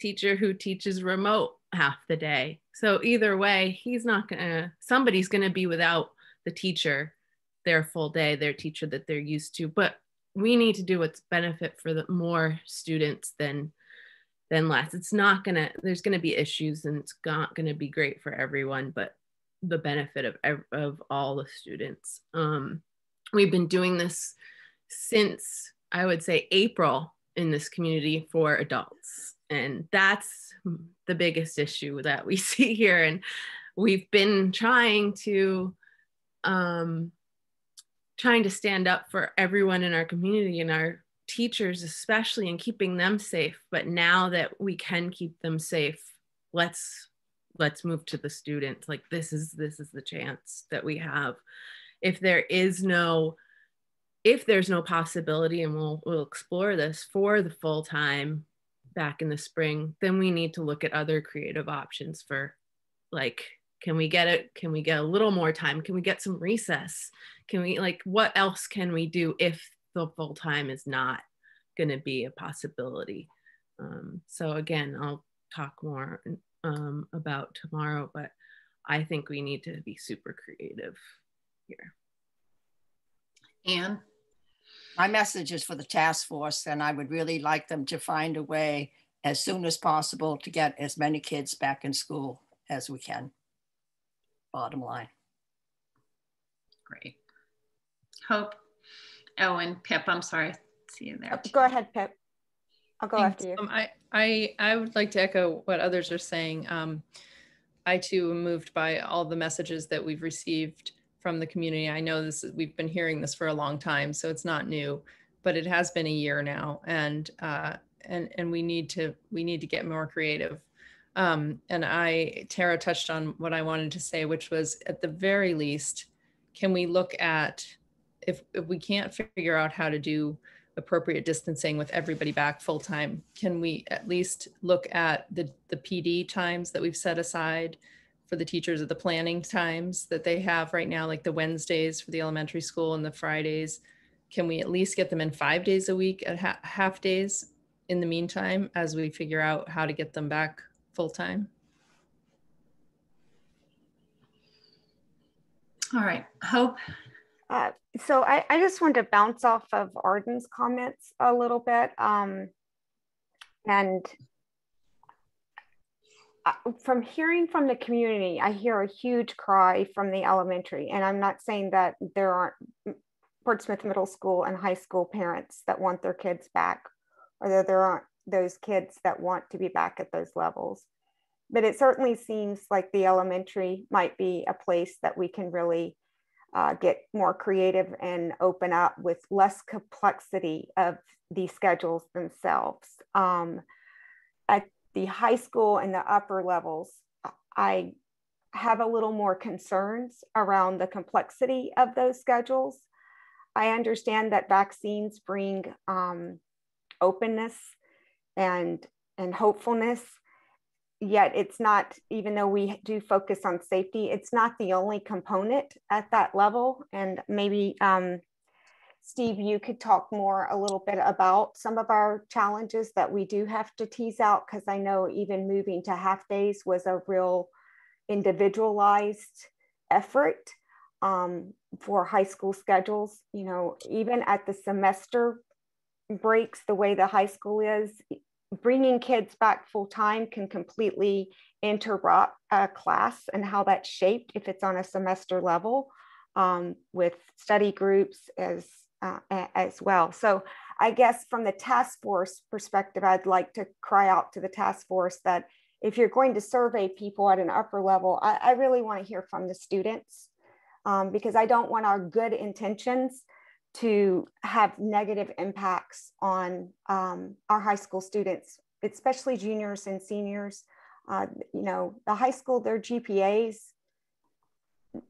teacher who teaches remote half the day. So either way he's not gonna somebody's gonna be without the teacher their full day their teacher that they're used to but we need to do what's benefit for the more students than than less. It's not gonna there's gonna be issues and it's not gonna be great for everyone but the benefit of, of all the students. Um, we've been doing this since I would say April in this community for adults. And that's the biggest issue that we (laughs) see here. And we've been trying to um, trying to stand up for everyone in our community and our teachers especially and keeping them safe but now that we can keep them safe let's let's move to the students. Like this is this is the chance that we have. If there is no if there's no possibility and we'll we'll explore this for the full time back in the spring then we need to look at other creative options for like can we get it can we get a little more time? Can we get some recess? Can we like what else can we do if the full time is not going to be a possibility? Um, so again i'll talk more um, about tomorrow, but I think we need to be super creative here. Anne? My message is for the task force, and I would really like them to find a way as soon as possible to get as many kids back in school as we can. Bottom line. Great. Hope. Oh, and Pip, I'm sorry. See you there. Go ahead, Pip. I'll go Thanks. after you. Um, I, I, I would like to echo what others are saying. Um, I too am moved by all the messages that we've received from the community. I know this, we've been hearing this for a long time, so it's not new, but it has been a year now, and uh, and and we need to we need to get more creative. Um, and I, Tara touched on what I wanted to say, which was at the very least, can we look at if if we can't figure out how to do appropriate distancing with everybody back full time, can we at least look at the, the PD times that we've set aside for the teachers of the planning times that they have right now, like the Wednesdays for the elementary school and the Fridays? Can we at least get them in five days a week at ha- half days in the meantime as we figure out how to get them back full time? All right, Hope. Uh, so I, I just wanted to bounce off of Arden's comments a little bit. Um, and from hearing from the community, I hear a huge cry from the elementary. And I'm not saying that there aren't Portsmouth Middle School and high school parents that want their kids back, or that there aren't those kids that want to be back at those levels. But it certainly seems like the elementary might be a place that we can really uh, get more creative and open up with less complexity of the schedules themselves. Um, at the high school and the upper levels, I have a little more concerns around the complexity of those schedules. I understand that vaccines bring um, openness and, and hopefulness, yet it's not, even though we do focus on safety, it's not the only component at that level. And maybe um, Steve, you could talk more a little bit about some of our challenges that we do have to tease out because I know even moving to half days was a real individualized effort um, for high school schedules. You know, even at the semester breaks, the way the high school is, bringing kids back full time can completely interrupt a class and how that's shaped if it's on a semester level um, with study groups as uh, as well. So I guess from the task force perspective, I'd like to cry out to the task force that if you're going to survey people at an upper level, I, I really want to hear from the students um, because I don't want our good intentions to have negative impacts on um, our high school students, especially juniors and seniors. Uh, you know, the high school, their GPAs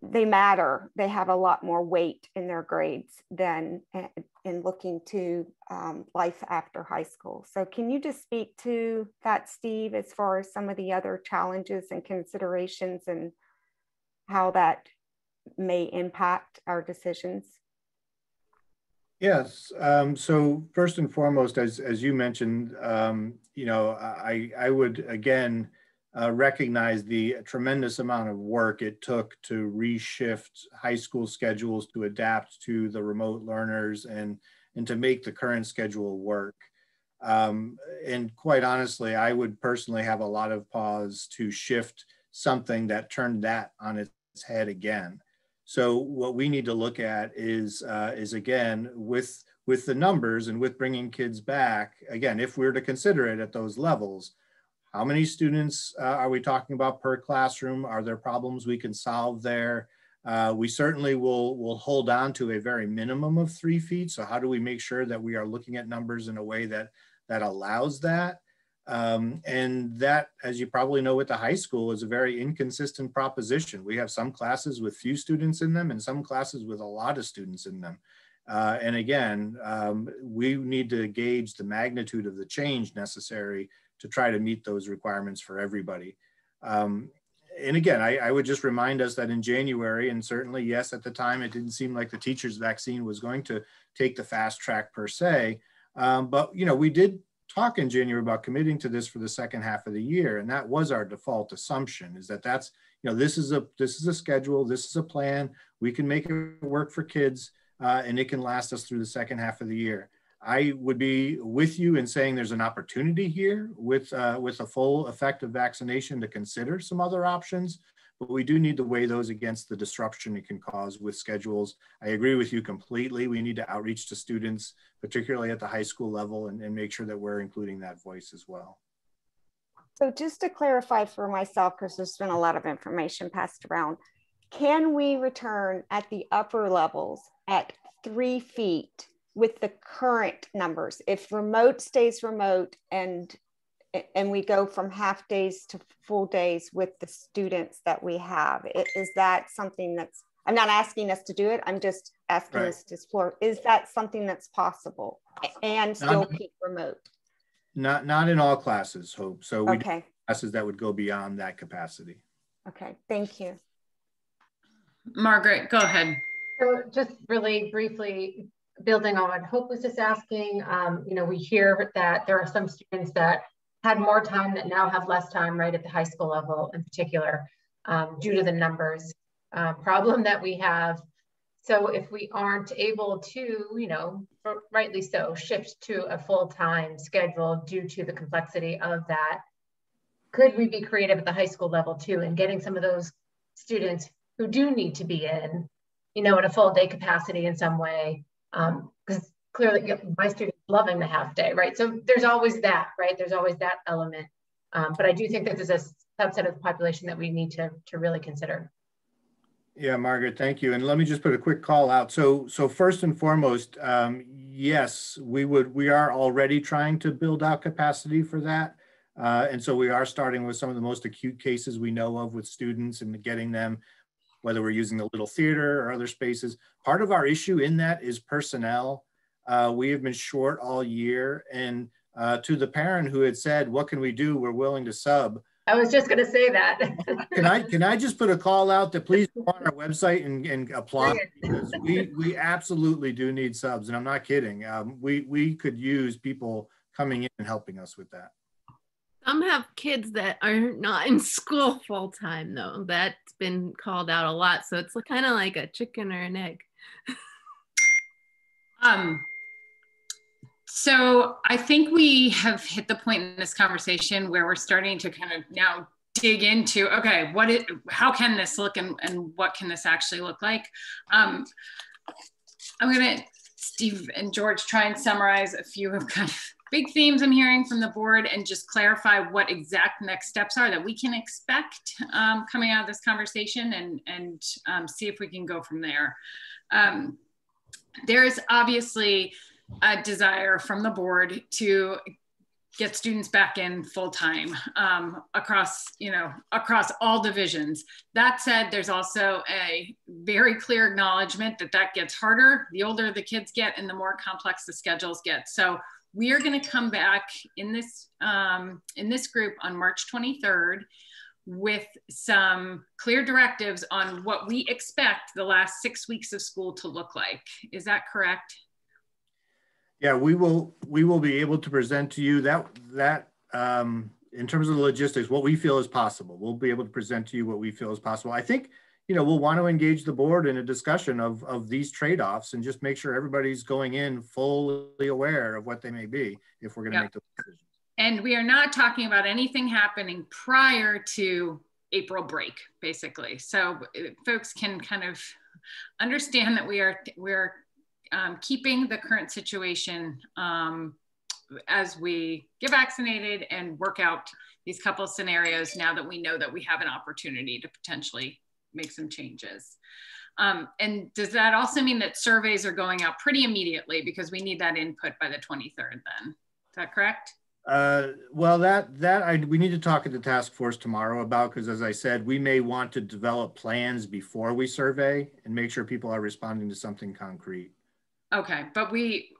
they matter. They have a lot more weight in their grades than eh, in looking to um, life after high school. So, can you just speak to that, Steve, as far as some of the other challenges and considerations and how that may impact our decisions? Yes. Um, so first and foremost, as as you mentioned, um, you know, I I would again uh, recognize the tremendous amount of work it took to reshift high school schedules to adapt to the remote learners and, and to make the current schedule work. Um, and quite honestly, I would personally have a lot of pause to shift something that turned that on its head again. So what we need to look at is, uh, is again, with, with the numbers and with bringing kids back, again, if we we're to consider it at those levels, how many students uh, are we talking about per classroom? Are there problems we can solve there? Uh, we certainly will, will hold on to a very minimum of three feet. So how do we make sure that we are looking at numbers in a way that, that allows that? Um, and that, as you probably know with the high school, is a very inconsistent proposition. We have some classes with few students in them and some classes with a lot of students in them. Uh, and again, um, we need to gauge the magnitude of the change necessary to try to meet those requirements for everybody. Um, and again, I, I, would just remind us that in January, and certainly, yes, at the time, it didn't seem like the teacher's vaccine was going to take the fast track per se. Um, but, you know, we did talk in January about committing to this for the second half of the year. And that was our default assumption is that that's, you know, this is a, this is a schedule, this is a plan. We can make it work for kids uh, and it can last us through the second half of the year. I would be with you in saying there's an opportunity here with, uh, with a full effective vaccination to consider some other options, but we do need to weigh those against the disruption it can cause with schedules. I agree with you completely. We need to outreach to students, particularly at the high school level, and, and make sure that we're including that voice as well. So just to clarify for myself, because there's been a lot of information passed around, can we return at the upper levels at three feet with the current numbers if remote stays remote and and we go from half days to full days with the students that we have. Is that something that's i'm not asking us to do it i'm just asking right. us to explore. Is that something that's possible? And still not, keep remote? Not not in all classes hope so we okay. classes that would go beyond that capacity. Okay thank you. Margaret go ahead. So just really briefly building on what Hope was just asking, um, you know, we hear that there are some students that had more time that now have less time right at the high school level in particular um, due to the numbers uh, problem that we have. So if we aren't able to, you know, rightly so, shift to a full-time schedule due to the complexity of that, could we be creative at the high school level too and getting some of those students who do need to be in, you know, in a full day capacity in some way? Because um, clearly my students loving the half day, right? So there's always that, right? There's always that element. Um, but I do think that there's a subset of the population that we need to, to really consider. Yeah, Margaret, thank you. And let me just put a quick call out. So, so first and foremost, um, yes, we would, we are already trying to build out capacity for that. Uh, and so we are starting with some of the most acute cases we know of with students and getting them, whether we're using the little theater or other spaces. Part of our issue in that is personnel. Uh, we have been short all year. And uh, to the parent who had said, what can we do? We're willing to sub. I was just going to say that. (laughs) can I can I just put a call out to please go on our website and, and apply because we we absolutely do need subs and I'm not kidding. Um, we we could use people coming in and helping us with that. Some have kids that are not in school full time though. That's been called out a lot. So it's kind of like a chicken or an egg. um so I think we have hit the point in this conversation where we're starting to kind of now dig into okay what it how can this look and, and what can this actually look like? Um, i'm going to steve and george try and summarize a few of kind of big themes i'm hearing from the board and just clarify what exact next steps are that we can expect um, coming out of this conversation and and um, see if we can go from there. Um, there is obviously a desire from the board to get students back in full time um, across you know across all divisions. That said there's also a very clear acknowledgement that that gets harder the older the kids get and the more complex the schedules get. So we are going to come back in this um, in this group on march 23rd with some clear directives on what we expect the last six weeks of school to look like. Is that correct yeah, we will we will be able to present to you that that um, in terms of the logistics, what we feel is possible. We'll be able to present to you what we feel is possible. I think you know we'll want to engage the board in a discussion of of these trade-offs and just make sure everybody's going in fully aware of what they may be if we're going to make those decisions. And we are not talking about anything happening prior to April break, basically. So uh, folks can kind of understand that we are we're um, keeping the current situation um, as we get vaccinated and work out these couple scenarios now that we know that we have an opportunity to potentially make some changes. Um, and does that also mean that surveys are going out pretty immediately because we need that input by the 23rd then? Is that correct? Uh, well, that that I we need to talk at the task force tomorrow about because, as I said, we may want to develop plans before we survey and make sure people are responding to something concrete. Okay, but we,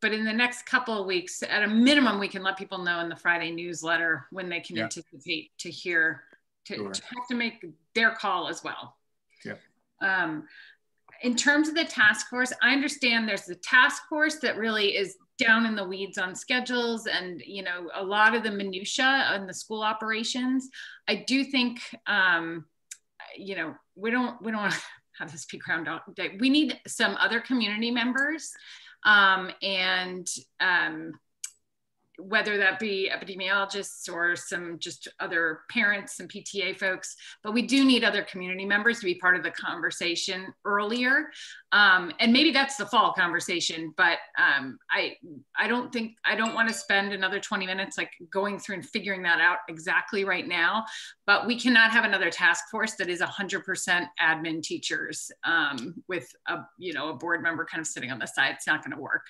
but in the next couple of weeks, at a minimum, we can let people know in the Friday newsletter when they can yeah. anticipate to hear, to, sure. to, have to make their call as well. Yeah. Um, in terms of the task force, I understand there's the task force that really is down in the weeds on schedules and you know a lot of the minutia on the school operations. I do think um, you know we don't we don't have this be ground day. We need some other community members um, and um, whether that be epidemiologists or some just other parents and PTA folks, but we do need other community members to be part of the conversation earlier. Um, and maybe that's the fall conversation, but um, I, I don't think, I don't want to spend another 20 minutes like going through and figuring that out exactly right now, but we cannot have another task force that is 100% admin teachers um, with a, you know, a board member kind of sitting on the side. It's not going to work.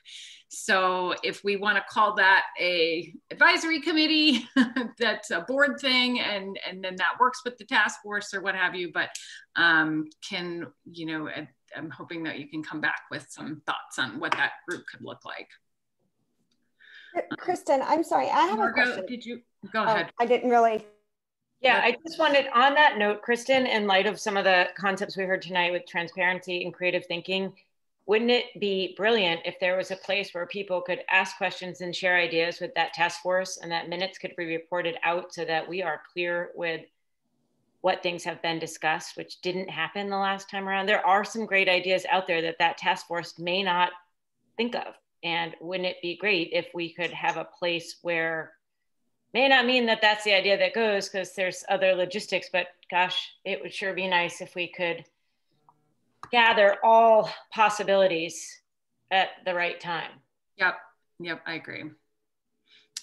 So if we want to call that a advisory committee, (laughs) that's a board thing, and and then that works with the task force or what have you. But um, can you know? I'm hoping that you can come back with some thoughts on what that group could look like. Kristen, I'm sorry, I have Margo, a question. Did you go ahead? Oh, I didn't really. Yeah, I just wanted on that note, Kristen, in light of some of the concepts we heard tonight with transparency and creative thinking, wouldn't it be brilliant if there was a place where people could ask questions and share ideas with that task force and that minutes could be reported out so that we are clear with what things have been discussed which didn't happen the last time around? There are some great ideas out there that that task force may not think of. And wouldn't it be great if we could have a place where may not mean that that's the idea that goes because there's other logistics, but gosh, it would sure be nice if we could gather all possibilities at the right time. Yep, yep, I agree.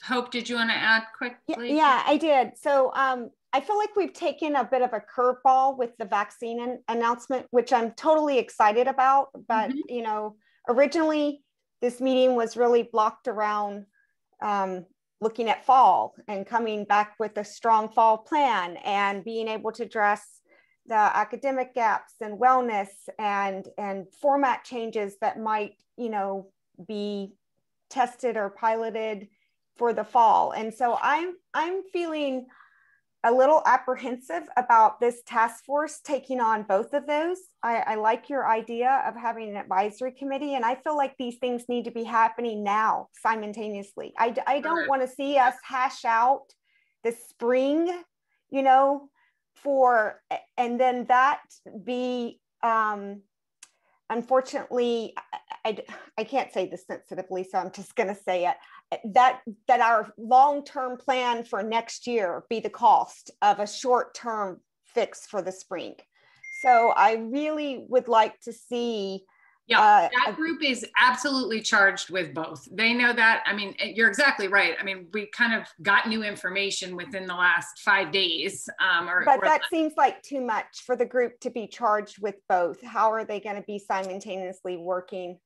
Hope, did you want to add quickly? Yeah, I did. So um, I feel like we've taken a bit of a curveball with the vaccine an announcement, which I'm totally excited about. But, mm -hmm. you know, originally this meeting was really blocked around um, looking at fall and coming back with a strong fall plan and being able to address the academic gaps and wellness and and format changes that might you know be tested or piloted for the fall and so i'm i'm feeling a little apprehensive about this task force taking on both of those. I, I, like your idea of having an advisory committee, and I feel like these things need to be happening now simultaneously. I, I don't want to see us hash out the spring, you know, for, and then that be, um, unfortunately, I, I, can't say this sensitively, so I'm just going to say it that that our long-term plan for next year be the cost of a short-term fix for the spring. So I really would like to see yeah, uh, that group is absolutely charged with both. They know that. I mean, you're exactly right. I mean, we kind of got new information within the last five days. Um, or, but or that seems like too much for the group to be charged with both. How are they going to be simultaneously working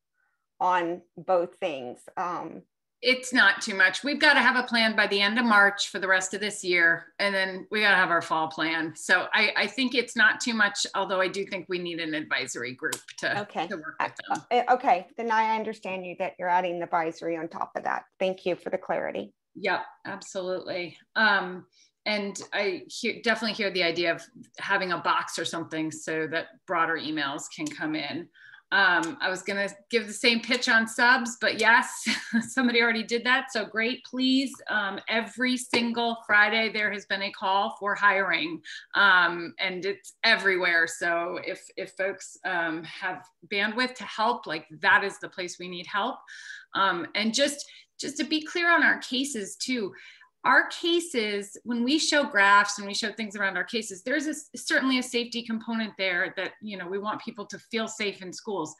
on both things? Um, it's not too much. We've got to have a plan by the end of March for the rest of this year, and then we got to have our fall plan. So I, I think it's not too much, although I do think we need an advisory group to, okay. to work with them. Uh, okay, then I understand you that you're adding the advisory on top of that. Thank you for the clarity. Yep, absolutely. Um, and I hear, definitely hear the idea of having a box or something so that broader emails can come in. Um, I was going to give the same pitch on subs, but yes, (laughs) somebody already did that. So great, please. Um, every single Friday, there has been a call for hiring um, and it's everywhere. So if, if folks um, have bandwidth to help, like that is the place we need help. Um, and just, just to be clear on our cases too, our cases, when we show graphs and we show things around our cases, there's a, certainly a safety component there that, you know, we want people to feel safe in schools.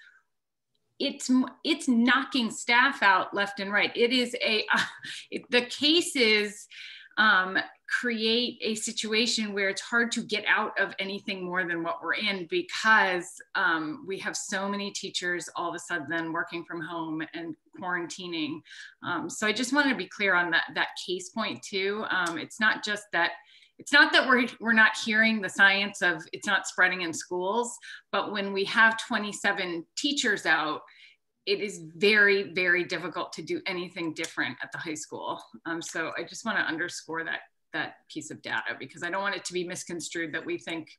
It's, it's knocking staff out left and right. It is a, uh, (laughs) it, the cases, um, create a situation where it's hard to get out of anything more than what we're in because um, we have so many teachers all of a sudden working from home and quarantining. Um, so I just wanted to be clear on that, that case point too. Um, it's not just that it's not that we're, we're not hearing the science of it's not spreading in schools, but when we have 27 teachers out, it is very, very difficult to do anything different at the high school. Um, so I just want to underscore that that piece of data because I don't want it to be misconstrued that we think,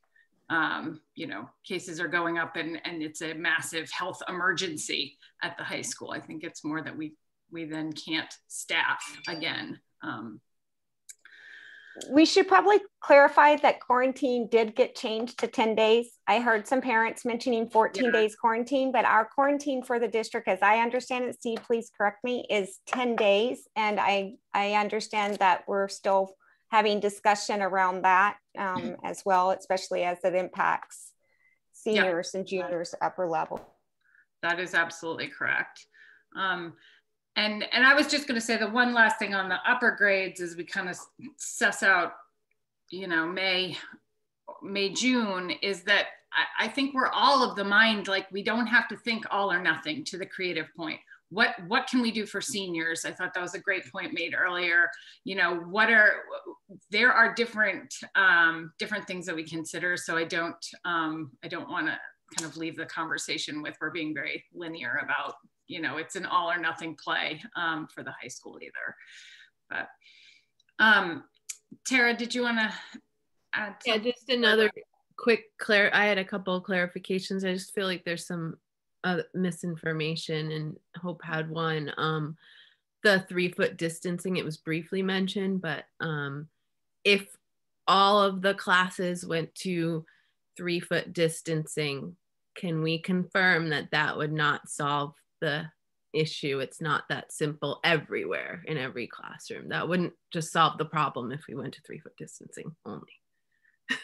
um, you know, cases are going up and, and it's a massive health emergency at the high school. I think it's more that we, we then can't staff again. Um, we should probably clarify that quarantine did get changed to 10 days. I heard some parents mentioning 14 yeah. days quarantine, but our quarantine for the district, as I understand it, Steve, please correct me, is 10 days. And I, I understand that we're still having discussion around that um, as well, especially as it impacts seniors yeah. and juniors upper level. That is absolutely correct. Um, and, and I was just going to say the one last thing on the upper grades is we kind of suss out, you know, May, May, June is that I, I think we're all of the mind, like we don't have to think all or nothing to the creative point. What what can we do for seniors? I thought that was a great point made earlier. You know what are there are different um, different things that we consider so i don't um, i don't want to kind of leave the conversation with we're being very linear about you know it's an all or nothing play um, for the high school either. But um, tara did you want to add yeah just another quick clear i had a couple of clarifications. I just feel like there's some uh, misinformation and Hope had one. Um, the three foot distancing, it was briefly mentioned, but um, if all of the classes went to three foot distancing, can we confirm that that would not solve the issue. It's not that simple everywhere in every classroom. That wouldn't just solve the problem if we went to three foot distancing only.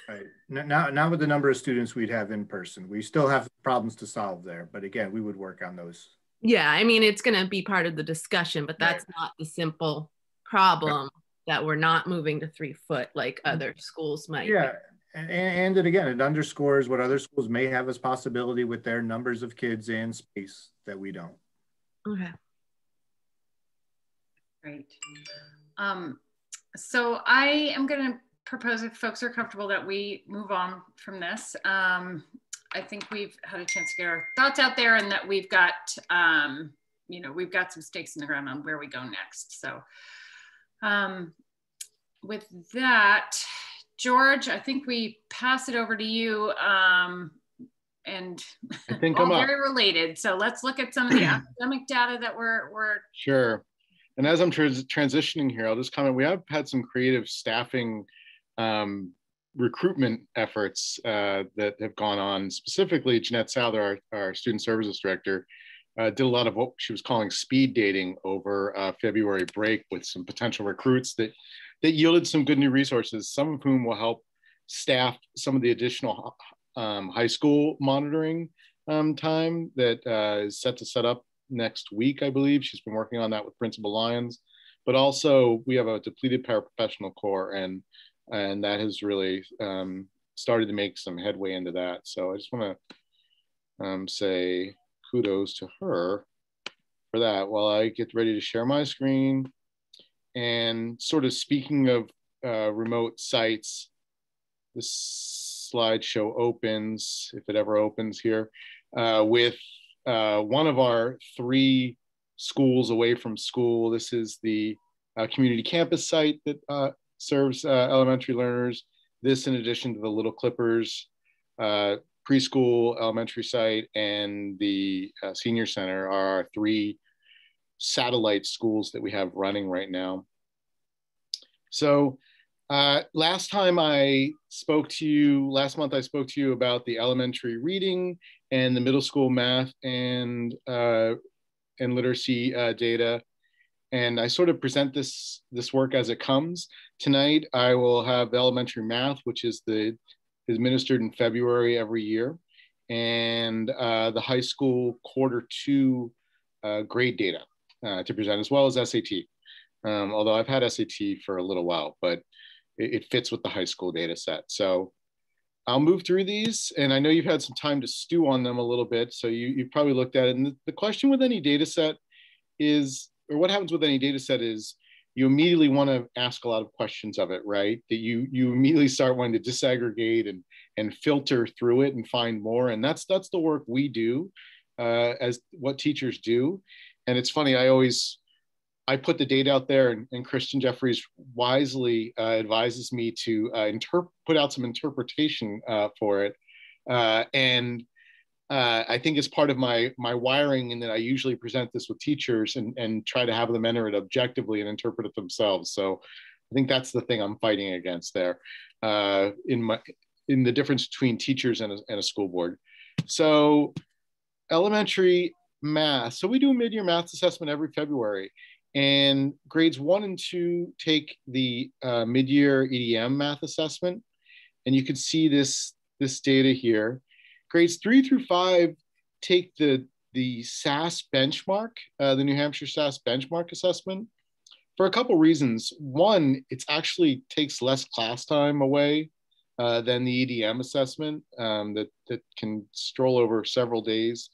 Right. Now, now with the number of students we'd have in person, we still have problems to solve there. But again, we would work on those. Yeah, I mean, it's going to be part of the discussion, but that's right. not the simple problem right. that we're not moving to three foot like mm-hmm. other schools might. Yeah. And, and it again, it underscores what other schools may have as possibility with their numbers of kids and space that we don't. Okay. Great. Um, so I am going to propose if folks are comfortable that we move on from this. Um, I think we've had a chance to get our thoughts out there and that we've got, um, you know, we've got some stakes in the ground on where we go next. So um, with that, George, I think we pass it over to you. Um, and I think (laughs) all I'm very up. related. So let's look at some of the (clears throat) academic data that we're, we're Sure. And as I'm trans transitioning here, I'll just comment, we have had some creative staffing um, recruitment efforts uh, that have gone on. Specifically, Jeanette Souther, our, our student services director, uh, did a lot of what she was calling speed dating over uh, February break with some potential recruits that, that yielded some good new resources, some of whom will help staff some of the additional um, high school monitoring um, time that uh, is set to set up next week, I believe. She's been working on that with Principal Lyons. But also, we have a depleted paraprofessional corps, and and that has really um, started to make some headway into that. So I just want to um, say kudos to her for that. While I get ready to share my screen, and sort of speaking of uh, remote sites, this slideshow opens, if it ever opens here, uh, with uh, one of our three schools away from school. This is the uh, community campus site that uh, serves uh, elementary learners. This, in addition to the Little Clippers preschool, elementary site, and the senior center, are our three satellite schools that we have running right now. So, uh, last time I spoke to you, last month I spoke to you about the elementary reading and the middle school math and uh, and literacy uh, data and I sort of present this this work as it comes. Tonight, I will have elementary math, which is the is administered in February every year, and uh, the high school quarter two uh, grade data uh, to present, as well as SAT. Um, although I've had SAT for a little while, but it, it fits with the high school data set. So I'll move through these, and I know you've had some time to stew on them a little bit, so you, you've probably looked at it. And the, question with any data set is or what happens with any data set is you immediately want to ask a lot of questions of it, right? That you you immediately start wanting to disaggregate and and filter through it and find more. And that's that's the work we do uh, as what teachers do. And it's funny, I always I put the data out there, and, and Christian Jeffries wisely uh, advises me to uh, interp- put out some interpretation uh, for it. Uh, and uh, I think it's part of my my wiring in that I usually present this with teachers and, and try to have them enter it objectively and interpret it themselves. So I think that's the thing I'm fighting against there uh, in my in the difference between teachers and a, and a school board. So elementary math. So we do a mid-year math assessment every February and grades one and two take the uh, mid-year EDM math assessment. And you can see this, this data here. Grades three through five take the, the SAS benchmark, uh, the New Hampshire SAS benchmark assessment for a couple reasons. One, it actually takes less class time away uh, than the EDM assessment um, that, that can stroll over several days.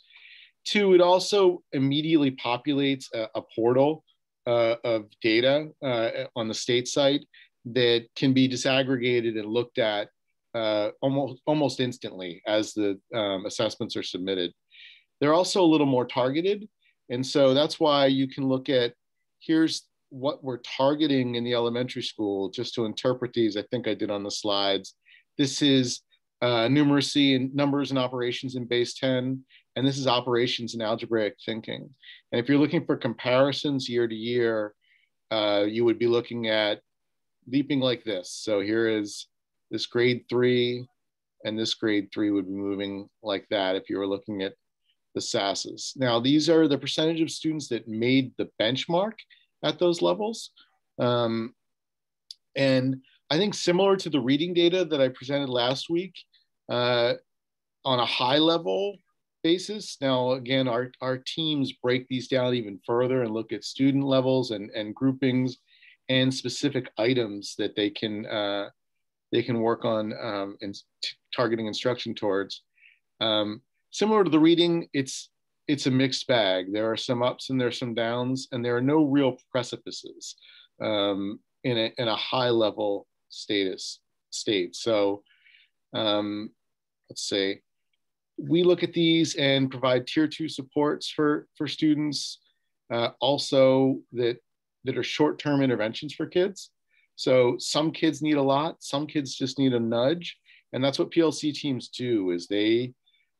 Two, it also immediately populates a, a portal uh, of data uh, on the state site that can be disaggregated and looked at uh, almost almost instantly as the um, assessments are submitted. They're also a little more targeted, and so that's why you can look at here's what we're targeting in the elementary school. Just to interpret these, I think I did on the slides. This is uh, numeracy and numbers and operations in base 10, and this is operations and algebraic thinking. And if you're looking for comparisons year to year, uh, you would be looking at leaping like this. So here is this grade three and this grade three would be moving like that if you were looking at the SASs. Now, these are the percentage of students that made the benchmark at those levels. Um, and I think similar to the reading data that I presented last week, uh, on a high level basis. Now, again, our, our teams break these down even further and look at student levels and, and groupings and specific items that they can uh, they can work on um, and targeting instruction towards. Um, similar to the reading, it's it's a mixed bag. There are some ups and there are some downs, and there are no real precipices um, in a in a high level status state. So um, let's say we look at these and provide tier two supports for for students. Uh, also that that are short term interventions for kids. So some kids need a lot, some kids just need a nudge. And that's what PLC teams do is they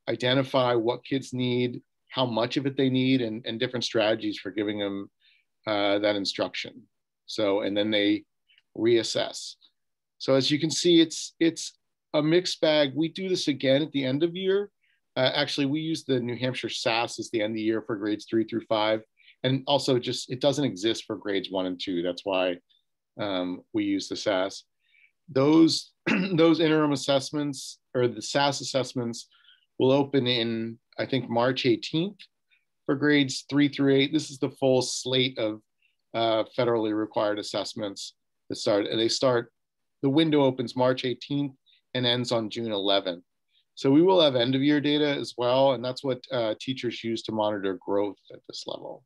identify what kids need, how much of it they need, and, and different strategies for giving them uh, that instruction. So, and then they reassess. So as you can see, it's, it's a mixed bag. We do this again at the end of year. Uh, actually, we use the New Hampshire SAS as the end of the year for grades three through five. And also just, it doesn't exist for grades one and two. That's why um, we use the SAS. Those, (clears throat) those interim assessments or the SAS assessments will open in, I think, March 18th for grades three through eight. This is the full slate of uh, federally required assessments that start. And they start, the window opens March 18th and ends on June 11th. So we will have end of year data as well. And that's what uh, teachers use to monitor growth at this level.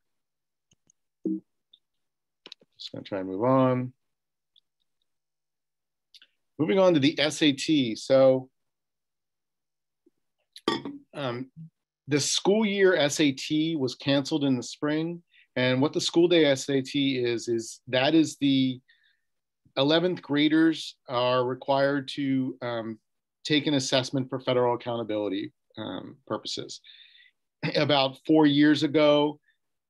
Just gonna try and move on. Moving on to the SAT. So um, the school year SAT was canceled in the spring. And what the school day SAT is, is that is the 11th graders are required to um, take an assessment for federal accountability um, purposes. (clears throat) About four years ago,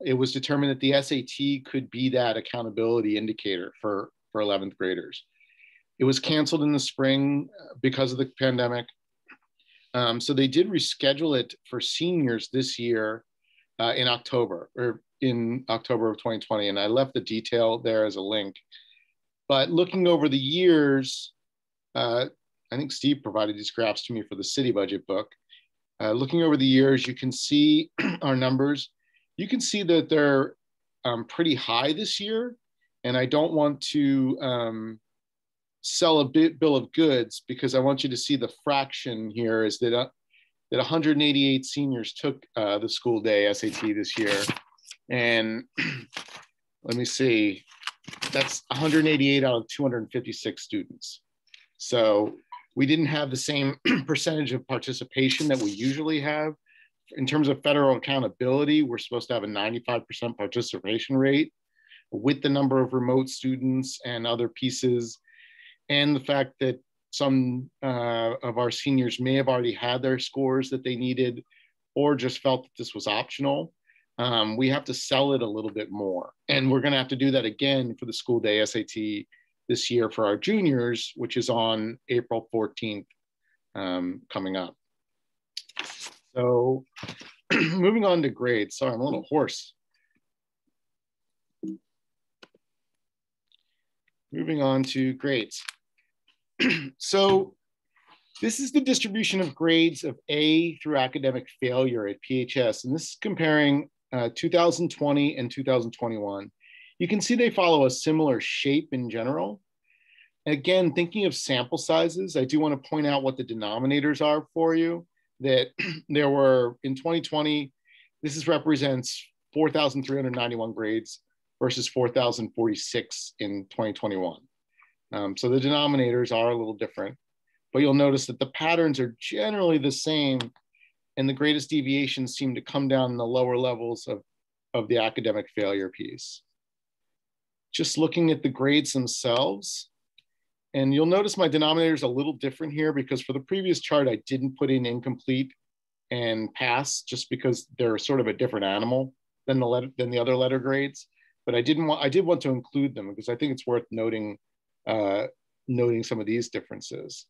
it was determined that the SAT could be that accountability indicator for, for 11th graders. It was canceled in the spring uh, because of the pandemic. Um, so they did reschedule it for seniors this year uh, in October or in October of 2020. And I left the detail there as a link. But looking over the years, uh, I think Steve provided these graphs to me for the city budget book. Uh, looking over the years, you can see (clears throat) our numbers. You can see that they're um, pretty high this year. And I don't want to um, sell a bit bill of goods because I want you to see the fraction here is that uh, that 188 seniors took uh, the school day SAT this year, and (clears throat) let me see, that's 188 out of 256 students. So we didn't have the same (clears throat) percentage of participation that we usually have. In terms of federal accountability, we're supposed to have a 95% participation rate with the number of remote students and other pieces and the fact that some uh, of our seniors may have already had their scores that they needed or just felt that this was optional. Um, we have to sell it a little bit more. And we're going to have to do that again for the school day SAT this year for our juniors, which is on April 14th um, coming up. So (clears throat) moving on to grades. Sorry, I'm a little hoarse. Moving on to grades. (clears throat) so this is the distribution of grades of A through academic failure at PHS. And this is comparing uh, 2020 and 2021. You can see they follow a similar shape in general. Again, thinking of sample sizes, I do want to point out what the denominators are for you. That (clears throat) there were in 2020, this is represents 4,391 grades versus 4,046 in 2021. Um, so the denominators are a little different, but you'll notice that the patterns are generally the same and the greatest deviations seem to come down in the lower levels of, of the academic failure piece. Just looking at the grades themselves, and you'll notice my denominator is a little different here because for the previous chart, I didn't put in incomplete and pass just because they're sort of a different animal than the letter, than the other letter grades. But I didn't want I did want to include them because I think it's worth noting uh, noting some of these differences.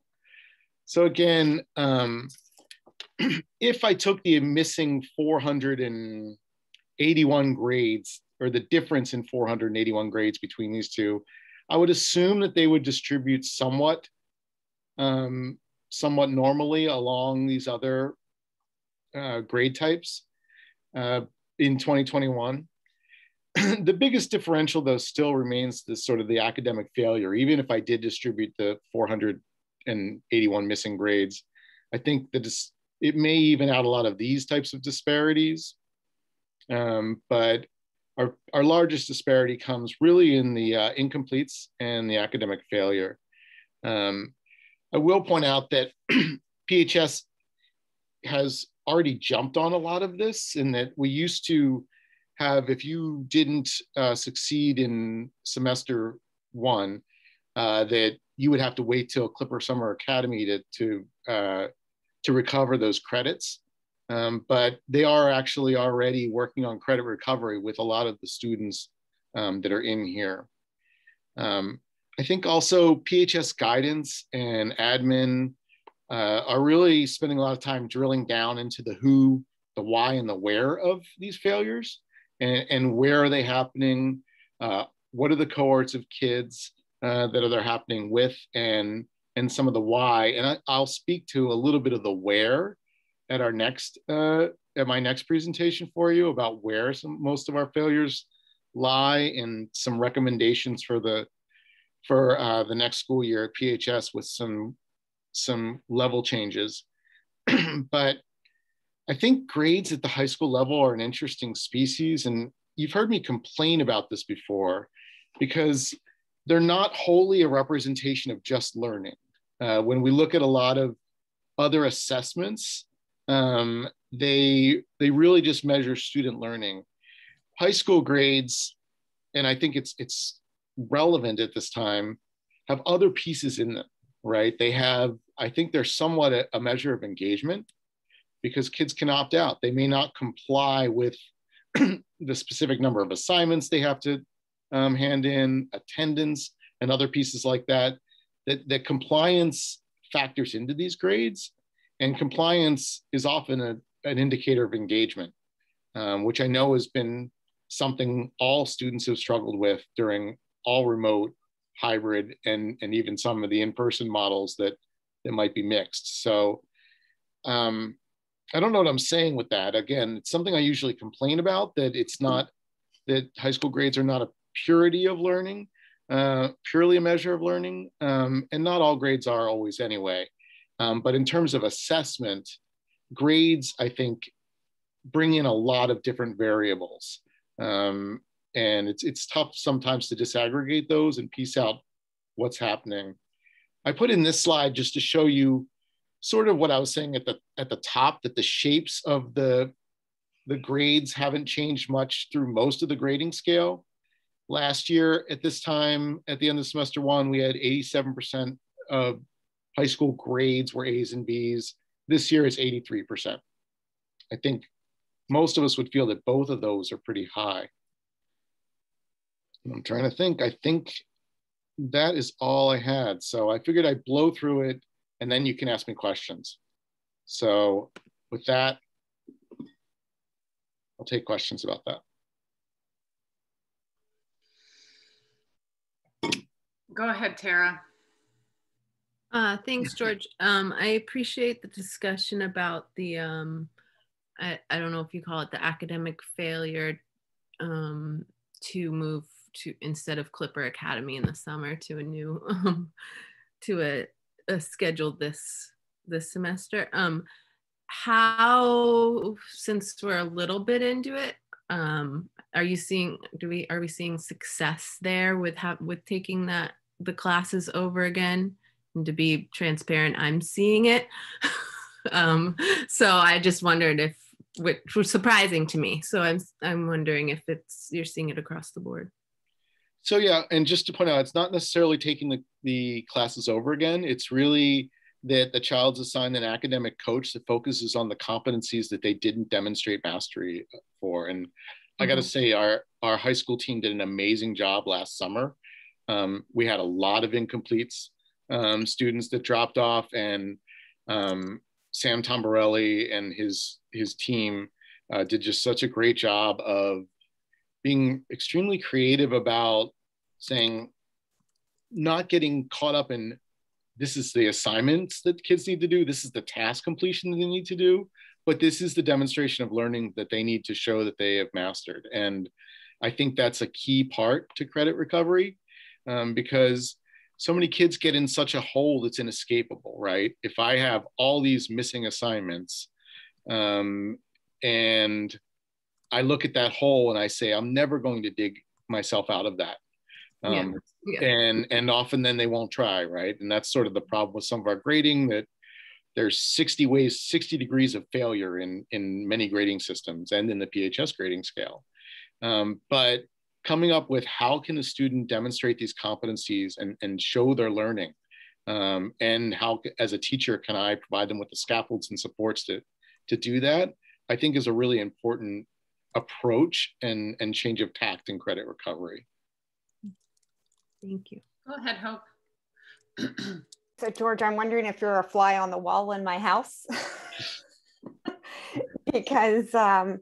So again, um, (clears throat) if I took the missing 481 grades or the difference in 481 grades between these two, I would assume that they would distribute somewhat, um, somewhat normally along these other uh, grade types uh, in 2021. (clears throat) the biggest differential though still remains the sort of the academic failure. Even if I did distribute the 481 missing grades, I think that it may even out a lot of these types of disparities. Um, but our, our largest disparity comes really in the uh, incompletes and the academic failure. Um, I will point out that (clears throat) PHS has already jumped on a lot of this in that we used to have, if you didn't uh, succeed in semester one, uh, that you would have to wait till Clipper Summer Academy to, to, uh, to recover those credits. Um, but they are actually already working on credit recovery with a lot of the students um, that are in here. Um, I think also PHS guidance and admin uh, are really spending a lot of time drilling down into the who, the why, and the where of these failures and, and where are they happening? Uh, what are the cohorts of kids uh, that are they happening with and, and some of the why. And I, will speak to a little bit of the where at our next, uh, at my next presentation for you about where some, most of our failures lie and some recommendations for the, for uh, the next school year at PHS with some some level changes. (clears throat) but I think grades at the high school level are an interesting species. And you've heard me complain about this before because they're not wholly a representation of just learning. Uh, when we look at a lot of other assessments, um, they, they really just measure student learning. High school grades, and I think it's, it's relevant at this time, have other pieces in them right? They have, I think they're somewhat a, a measure of engagement because kids can opt out. They may not comply with (clears throat) the specific number of assignments they have to um, hand in, attendance, and other pieces like that. That, that compliance factors into these grades, and compliance is often a, an indicator of engagement, um, which I know has been something all students have struggled with during all remote hybrid and and even some of the in-person models that that might be mixed. So um, i don't know what i'm saying with that. Again it's something i usually complain about that it's not that high school grades are not a purity of learning uh, purely a measure of learning um, and not all grades are always anyway um, but in terms of assessment grades i think bring in a lot of different variables um, and it's it's tough sometimes to disaggregate those and piece out what's happening. I put in this slide just to show you sort of what I was saying at the at the top that the shapes of the the grades haven't changed much through most of the grading scale. Last year at this time, at the end of semester one, we had 87% of high school grades were A's and B's. This year it's 83%. I think most of us would feel that both of those are pretty high. I'm trying to think. I think that is all I had. So I figured I'd blow through it and then you can ask me questions. So with that, I'll take questions about that. Go ahead, Tara. Uh, thanks, George. Um, I appreciate the discussion about the, um, I, I don't know if you call it the academic failure um, to move to instead of Clipper Academy in the summer to a new (laughs) um, to a, a schedule this this semester. Um, how since we're a little bit into it, um, are you seeing do we are we seeing success there with have with taking that the classes over again? And to be transparent, I'm seeing it. (laughs) um, so I just wondered if which was surprising to me. So I'm I'm wondering if it's you're seeing it across the board. So yeah, and just to point out, it's not necessarily taking the, the classes over again. It's really that the child's assigned an academic coach that focuses on the competencies that they didn't demonstrate mastery for. And mm-hmm. I got to say, our our high school team did an amazing job last summer. Um, we had a lot of incompletes, um, students that dropped off, and um, Sam Tombarelli and his his team uh, did just such a great job of being extremely creative about saying, not getting caught up in this is the assignments that kids need to do, this is the task completion they need to do, but this is the demonstration of learning that they need to show that they have mastered. And I think that's a key part to credit recovery um, because so many kids get in such a hole that's inescapable, right? If I have all these missing assignments um, and I look at that hole and I say, I'm never going to dig myself out of that. Um, yeah. Yeah. And and often then they won't try, right? And that's sort of the problem with some of our grading that there's 60 ways, 60 degrees of failure in in many grading systems and in the PHS grading scale. Um, but coming up with how can the student demonstrate these competencies and, and show their learning um, and how as a teacher can i provide them with the scaffolds and supports to, to do that i think is a really important approach and, and change of tact in credit recovery. Thank you. Go ahead hope. So george i'm wondering if you're a fly on the wall in my house? (laughs) (laughs) Because um,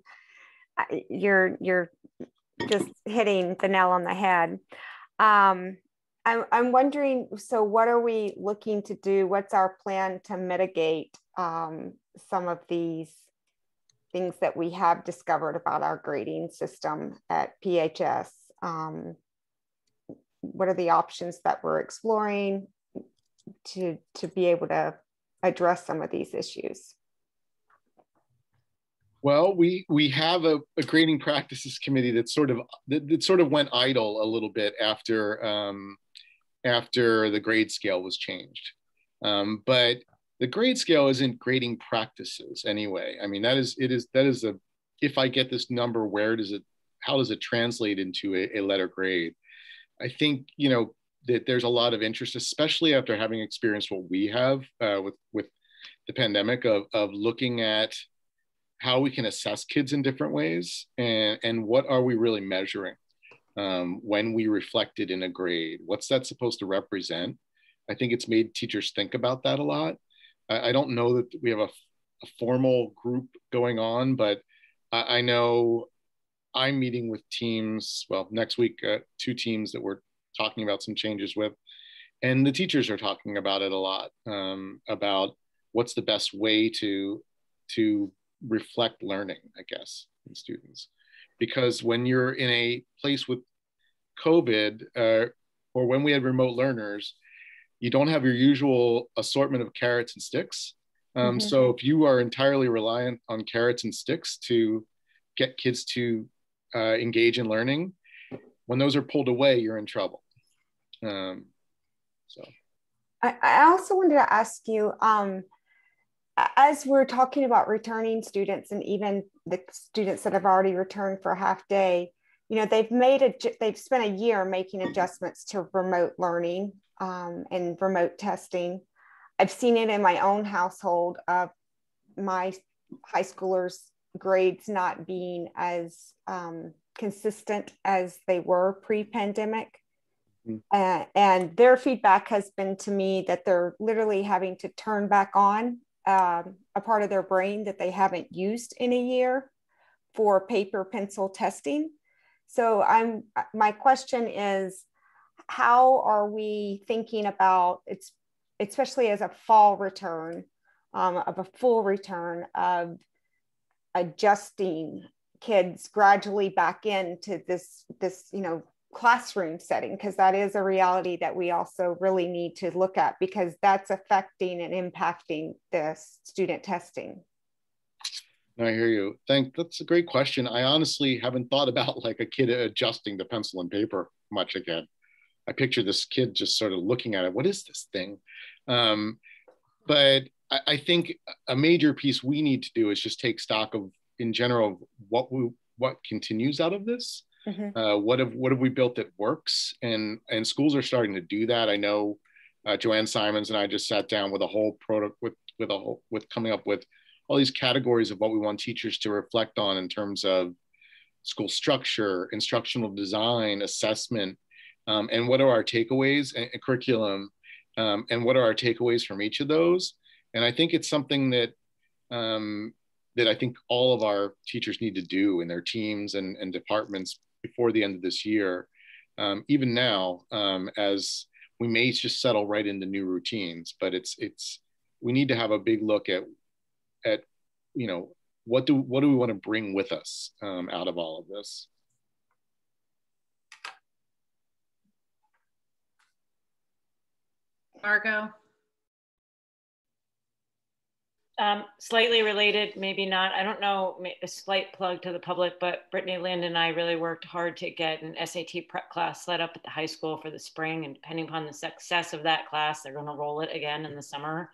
you're you're just hitting the nail on the head. Um, I'm, I'm wondering, so what are we looking to do? What's our plan to mitigate um, some of these things that we have discovered about our grading system at PHS? Um, what are the options that we're exploring to, to be able to address some of these issues? Well, we we have a, a grading practices committee that sort of that, that, sort of went idle a little bit after um, after the grade scale was changed. Um, but the grade scale isn't grading practices anyway. I mean, that is it is that is a if I get this number, where does it how does it translate into a, a letter grade? I think you know that there's a lot of interest, especially after having experienced what we have uh, with with the pandemic of of looking at how we can assess kids in different ways and, and what are we really measuring um, when we reflect it in a grade? What's that supposed to represent? I think it's made teachers think about that a lot. I, I don't know that we have a, a formal group going on but I, I, know i'm meeting with teams well next week uh, two teams that we're talking about some changes with and the teachers are talking about it a lot um, about what's the best way to to reflect learning, I guess, in students. Because when you're in a place with COVID uh, or when we had remote learners, you don't have your usual assortment of carrots and sticks. Um, mm-hmm. So if you are entirely reliant on carrots and sticks to get kids to uh, engage in learning, when those are pulled away, you're in trouble. Um, so. I, I also wanted to ask you, um, as we're talking about returning students and even the students that have already returned for a half day, you know, they've made a, they've spent a year making adjustments to remote learning um, and remote testing. I've seen it in my own household of my high schoolers' grades not being as um, consistent as they were pre-pandemic. Mm. Uh, and their feedback has been to me that they're literally having to turn back on um, a part of their brain that they haven't used in a year for paper pencil testing. So I'm my question is how are we thinking about it's especially as a fall return um, of a full return of adjusting kids gradually back into this this you know classroom setting because that is a reality that we also really need to look at because that's affecting and impacting the student testing I hear you. Thank. That's a great question. I honestly haven't thought about (laughs) like a kid adjusting the pencil and paper much again. I picture this kid just sort of looking at it. What is this thing? Um, but I, I, think a major piece we need to do is just take stock of, in general, what we what continues out of this. Mm-hmm. Uh, what have what have we built that works? And and schools are starting to do that. I know uh, Joanne Simons and I just sat down with a whole product with with a whole with coming up with all these categories of what we want teachers to reflect on in terms of school structure, instructional design, assessment, um, and what are our takeaways and, and curriculum, um, and what are our takeaways from each of those. And I think it's something that um, that I think all of our teachers need to do in their teams and, and departments before the end of this year. Um, even now, um, as we may just settle right into new routines, but it's it's we need to have a big look at at you know what do what do we want to bring with us um, out of all of this. Margot. Um, slightly related, maybe not. I don't know, a slight plug to the public, but Brittany Lind and I really worked hard to get an SAT prep class set up at the high school for the spring. And depending upon the success of that class, they're going to roll it again in the summer.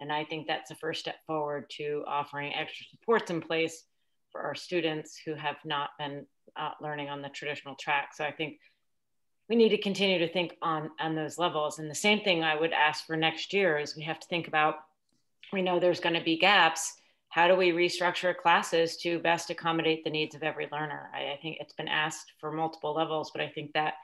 And I think that's a first step forward to offering extra supports in place for our students who have not been uh, learning on the traditional track. So I think we need to continue to think on, on those levels. And the same thing I would ask for next year is we have to think about we know there's going to be gaps. How do we restructure classes to best accommodate the needs of every learner? I, I think it's been asked for multiple levels, but I think that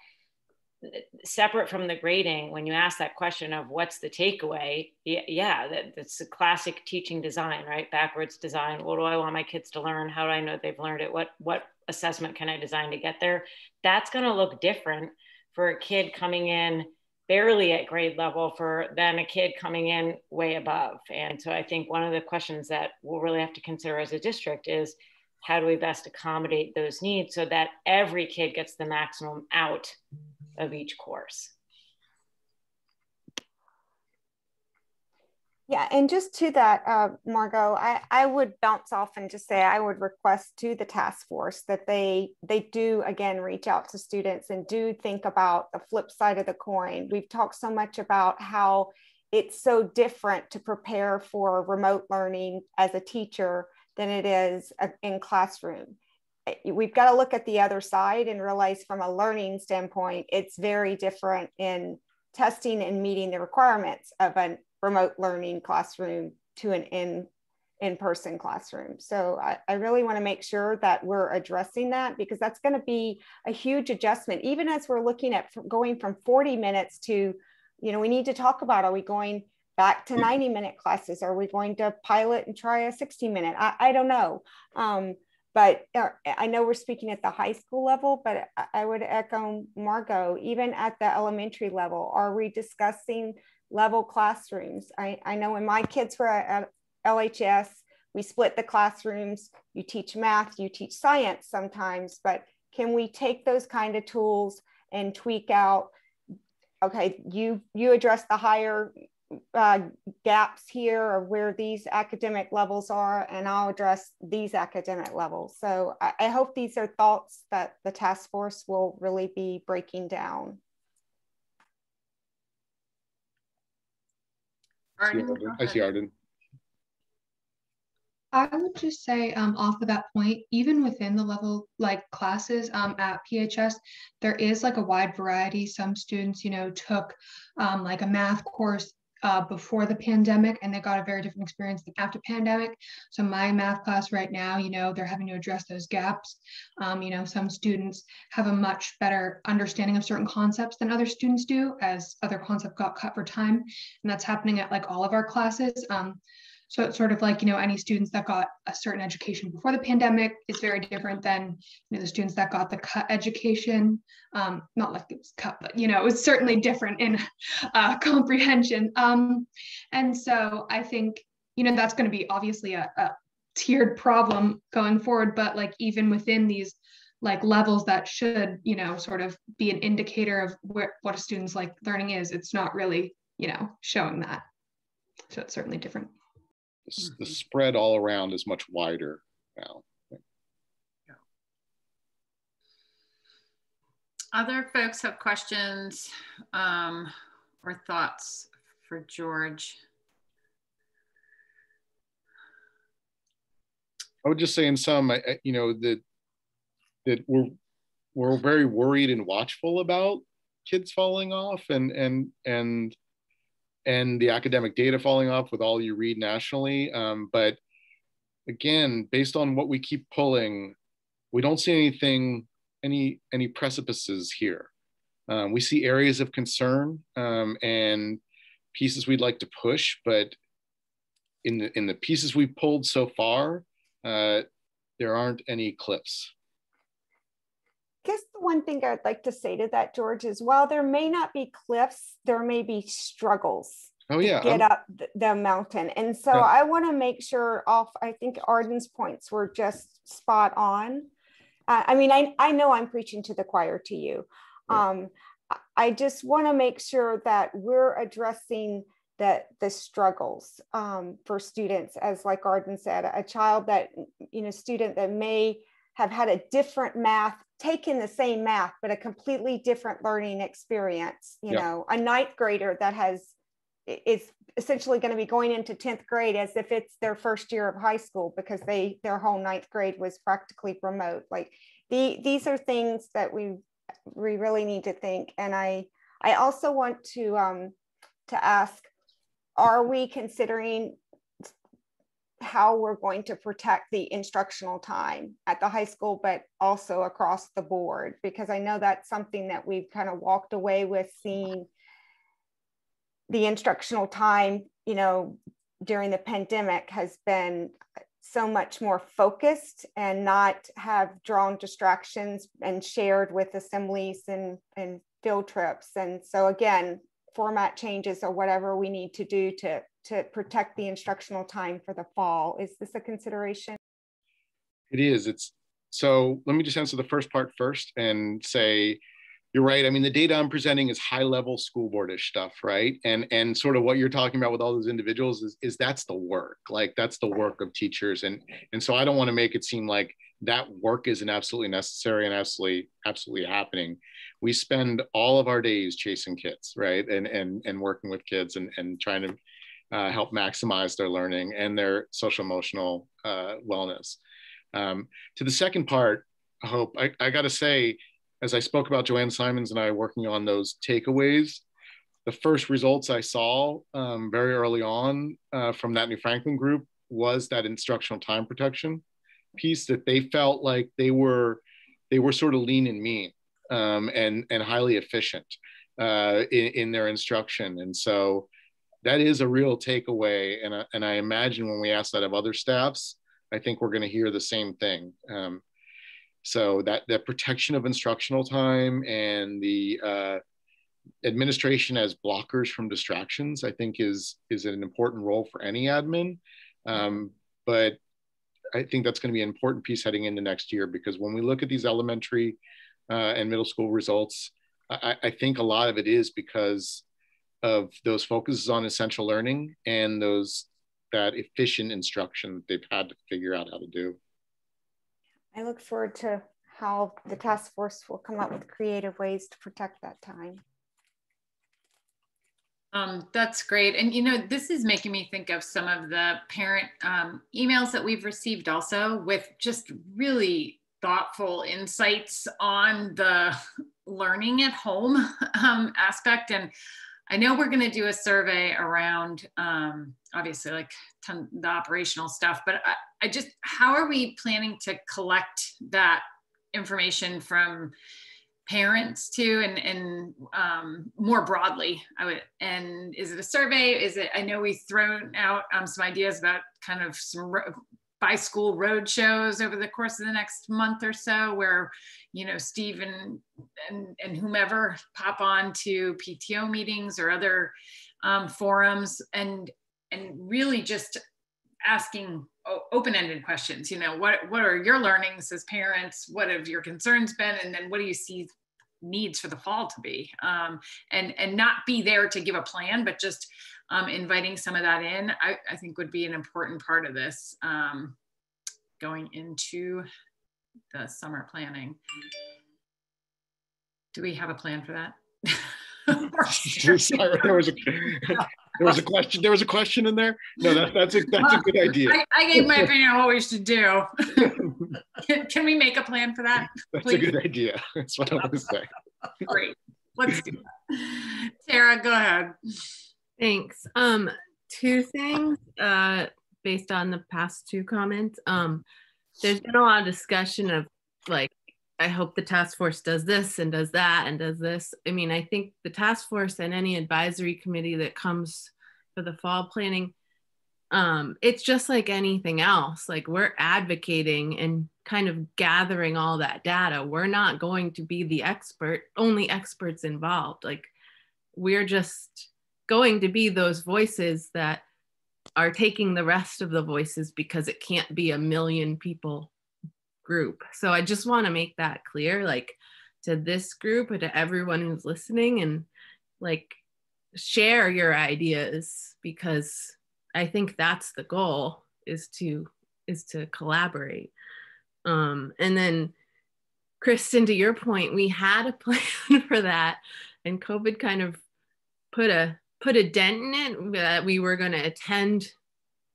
separate from the grading, when you ask that question of what's the takeaway, yeah, that, that's a classic teaching design, right? Backwards design. What do I want my kids to learn? How do I know they've learned it? What what assessment can I design to get there? That's going to look different for a kid coming in barely at grade level for then a kid coming in way above. And so I think one of the questions that we'll really have to consider as a district is how do we best accommodate those needs so that every kid gets the maximum out of each course? Yeah, and just to that, uh, Margot, I, I would bounce off and just say I would request to the task force that they they do again reach out to students and do think about the flip side of the coin. We've talked so much about how it's so different to prepare for remote learning as a teacher than it is in classroom. Eh, we've got to look at the other side and realize from a learning standpoint, it's very different in testing and meeting the requirements of an remote learning classroom to an in in-person classroom. So I, I really want to make sure that we're addressing that because that's going to be a huge adjustment. Even as we're looking at going from 40 minutes to, you know, we need to talk about, are we going back to 90 minute classes? Are we going to pilot and try a 60 minute? I, I don't know. Um, but uh, I know we're speaking at the high school level, but I would echo Margot, even at the elementary level, are we discussing level classrooms. I, I know when my kids were at LHS, we split the classrooms. You teach math, you teach science sometimes, but can we take those kind of tools and tweak out? Okay, you you address the higher uh, gaps here or where these academic levels are, and I'll address these academic levels. So I, I hope these are thoughts that the task force will really be breaking down. Arden. I see Arden. I would just say um, off of that point, even within the level like classes um, at PHS, there is like a wide variety. Some students, you know, took um, like a math course uh, before the pandemic and they got a very different experience than after pandemic. So my math class right now, you know, they're having to address those gaps. Um, you know, some students have a much better understanding of certain concepts than other students do as other concepts got cut for time. And that's happening at like all of our classes. Um, so it's sort of like, you know, any students that got a certain education before the pandemic is very different than, you know, the students that got the cut education. Um, not like it was cut, but, you know, it was certainly different in (laughs) uh, comprehension. Um, and so I think, you know, that's going to be obviously a, a tiered problem going forward, but like even within these like levels that should, you know, sort of be an indicator of where what a student's like learning is, it's not really, you know, showing that. So it's certainly different the, the spread all around is much wider now. Other folks have questions um, or thoughts for George? I would just say in some, I, you know, that that we're we're very worried and watchful about kids falling off and and and and the academic data falling off with all you read nationally. Um, but again, based on what we keep pulling, we don't see anything, any any precipices here. Um, we see areas of concern um, and pieces we'd like to push, but in the in the pieces we've pulled so far, uh, there aren't any cliffs. I guess the one thing I'd like to say to that, George, is while there may not be cliffs, there may be struggles. Oh yeah, get I'm- up the mountain, and so. I want to make sure. Off, I think Arden's points were just spot on. Uh, I mean, I I know I'm preaching to the choir to you. Um, I- just want to make sure that we're addressing the the struggles um, for students, as like Arden said, a child that you know, student that may have had a different math, taken the same math, but a completely different learning experience. You know, a ninth grader that has is essentially going to be going into 10th grade as if it's their first year of high school because they their whole ninth grade was practically remote like the these are things that we we really need to think and i i also want to um to ask are we considering how we're going to protect the instructional time at the high school, but also across the board, because I know that's something that we've kind of walked away with seeing the instructional time, you know, during the pandemic has been so much more focused and not have drawn distractions and shared with assemblies and, and field trips. And so again, format changes or whatever we need to do to, to protect the instructional time for the fall. Is this a consideration? It is. It's so let me just answer the first part first and say you're right. I mean, the data I'm presenting is high level school boardish stuff, right? And and sort of what you're talking about with all those individuals is, is that's the work. Like that's the work of teachers. And and so I don't want to make it seem like that work isn't absolutely necessary and absolutely absolutely happening. We spend all of our days chasing kids, right? And and and working with kids and and trying to uh, help maximize their learning and their social emotional uh, wellness. Um, to the second part, I hope I, I got to say, as I spoke about Joanne Simons and I working on those takeaways, the first results I saw um, very early on uh, from that New Franklin group was that instructional time protection piece that they felt like they were they were sort of lean and mean um, and and highly efficient uh, in, in their instruction, and so that is a real takeaway. And I, and I imagine when we ask that of other staffs, I think we're going to hear the same thing. Um, so that that protection of instructional time and the uh, administration as blockers from distractions, I think is is an important role for any admin. Um, but I think that's going to be an important piece heading into next year because when we look at these elementary uh, and middle school results, I, I think a lot of it is because of those focuses on essential learning and those that efficient instruction that they've had to figure out how to do. I look forward to how the task force will come up with creative ways to protect that time. Um, that's great. And you know, this is making me think of some of the parent um, emails that we've received also with just really thoughtful insights on the (laughs) learning at home um, aspect. And I know we're going to do a survey around um, obviously like ton, the operational stuff, but I, I just, how are we planning to collect that information from parents too and and um, more broadly i would and is it a survey? Is it i know we've thrown out um, some ideas about kind of some school road shows over the course of the next month or so where you know steve and and, and whomever pop on to pto meetings or other um, forums and and really just asking open-ended questions you know what what are your learnings as parents? What have your concerns been? And then what do you see needs for the fall to be? Um, and and not be there to give a plan but just um, inviting some of that in I, I think would be an important part of this um, going into the summer planning do we have a plan for that (laughs) Sorry, there was a there was a question. There was a question in there. No, that, that's a that's a good idea. I, I gave my opinion on what we should do. (laughs) can, can we make a plan for that? That's please? a good idea. That's what I want to say. Great. Let's do that. Tara, go ahead. Thanks. Um, two things uh, based on the past two comments. Um, there's been a lot of discussion of like, I hope the task force does this and does that and does this. I mean, I think the task force and any advisory committee that comes for the fall planning, um, it's just like anything else. Like we're advocating and kind of gathering all that data. We're not going to be the expert, only experts involved. Like we're just going to be those voices that are taking the rest of the voices because it can't be a million people group. So I just want to make that clear, like to this group and to everyone who's listening and like share your ideas because I think that's the goal is to is to collaborate. Um, and then Kristen, to your point, we had a (laughs) plan for that, and COVID kind of put a put a dent in it that we were going to attend,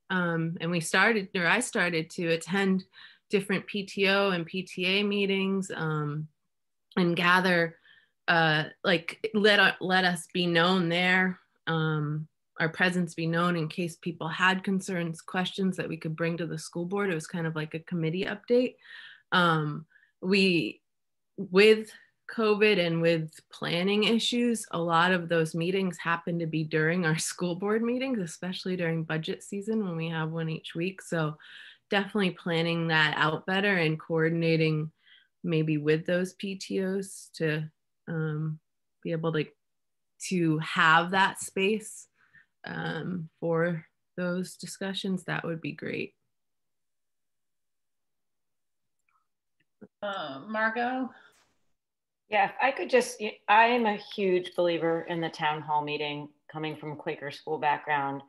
um, and we started, or I started to attend different PTO and PTA meetings um, and gather, uh, like let let us be known there. Um, our presence be known in case people had concerns, questions that we could bring to the school board. It was kind of like a committee update. Um, we, with COVID and with planning issues, a lot of those meetings happen to be during our (laughs) school board meetings, especially during budget season when we have one each week. So definitely planning that out better and coordinating maybe with those PTOs to um, be able to to have that space um, for those discussions, that would be great. Uh, Margot? Yeah, I could just, I am a huge believer in the town hall meeting coming from Quaker school background.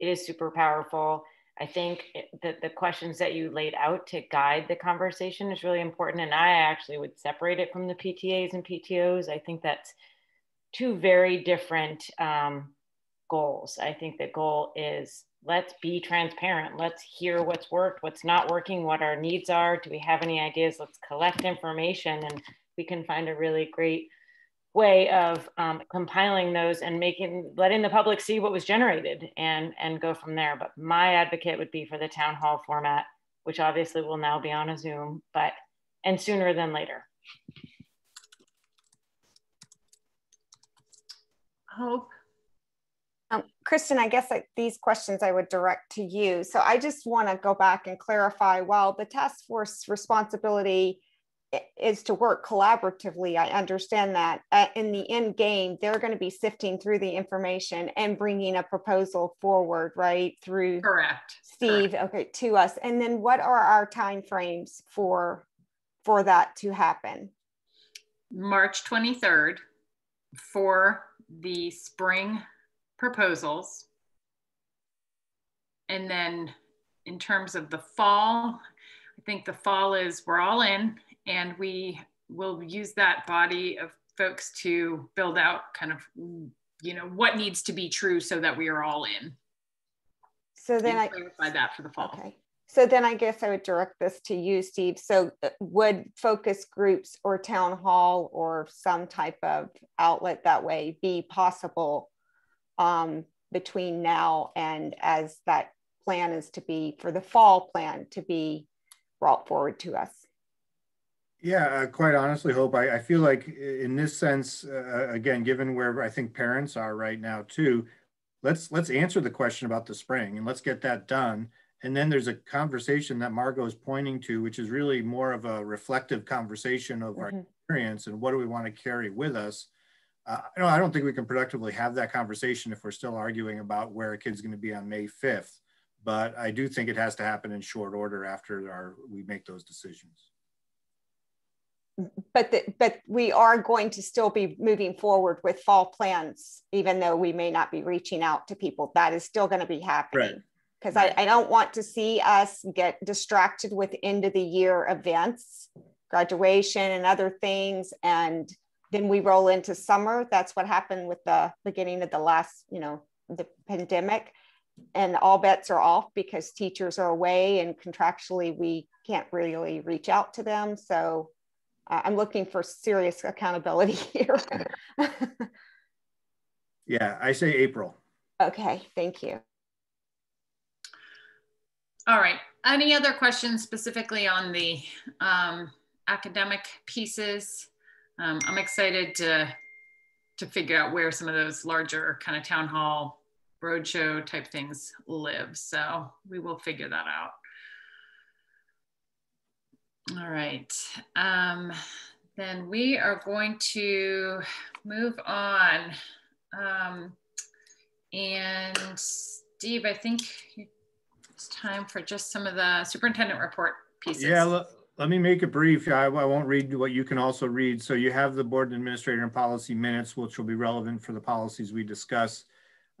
It is super powerful. I think that the questions that you laid out to guide the conversation is really important. And I actually would separate it from the PTAs and PTOs. I think that's two very different um, goals. I think the goal is let's be transparent. Let's hear what's worked, what's not working, what our needs are. Do we have any ideas? Let's collect information and we can find a really great way of um, compiling those and making letting the public see what was generated and and go from there. But my advocate would be for the town hall format which obviously will now be on a zoom but and sooner than later. Hope. Um, Kristen, I guess these questions I would direct to you. So I just want to go back and clarify while the task force responsibility is to work collaboratively, I understand that. Uh, in the end game, they're going to be sifting through the information and bringing a proposal forward, right? Through correct Steve, correct. okay, to us. And then what are our time frames for for that to happen? March 23rd for the spring proposals. And then in terms of the fall, I think the fall is we're all in and we will use that body of folks to build out kind of you know what needs to be true so that we are all in. So then I clarify that for the fall. Okay. So then I guess I would direct this to you, Steve. So uh, would focus groups or town hall or some type of outlet that way be possible um, between now and as that plan is to be for the fall plan to be brought forward to us? Yeah, uh, quite honestly, Hope, I, I, feel like in this sense, uh, again, given where I think parents are right now too, let's let's answer the question about the spring and let's get that done. And then there's a conversation that Margot is pointing to, which is really more of a reflective conversation of mm -hmm. our mm-hmm. experience and what do we want to carry with us uh, know, I don't think we can productively have that conversation if we're still arguing about where a kid's going to be on May 5th. But I do think it has to happen in short order after our, we make those decisions. But the, but we are going to still be moving forward with fall plans, even though we may not be reaching out to people. That is still going to be happening. Because right. I, I don't want to see us get distracted with end of the year events, graduation and other things, and then we roll into summer. That's what happened with the beginning of the last, you know, the pandemic. And all bets are off because teachers are away and contractually we can't really reach out to them. So uh, I'm looking for serious accountability (laughs) here. yeah, I say April. Okay, thank you. All right. Any other questions specifically on the um, academic pieces? um, I'm excited to to figure out where some of those larger kind of town hall roadshow type things live. So we will figure that out. All right. Um, then we are going to move on. Um, and Steve, I think it's time for just some of the superintendent report pieces. Yeah, let, let me make it brief. I, I won't read what you can also read. So you have the board administrator and policy minutes, which will be relevant for the policies we discuss.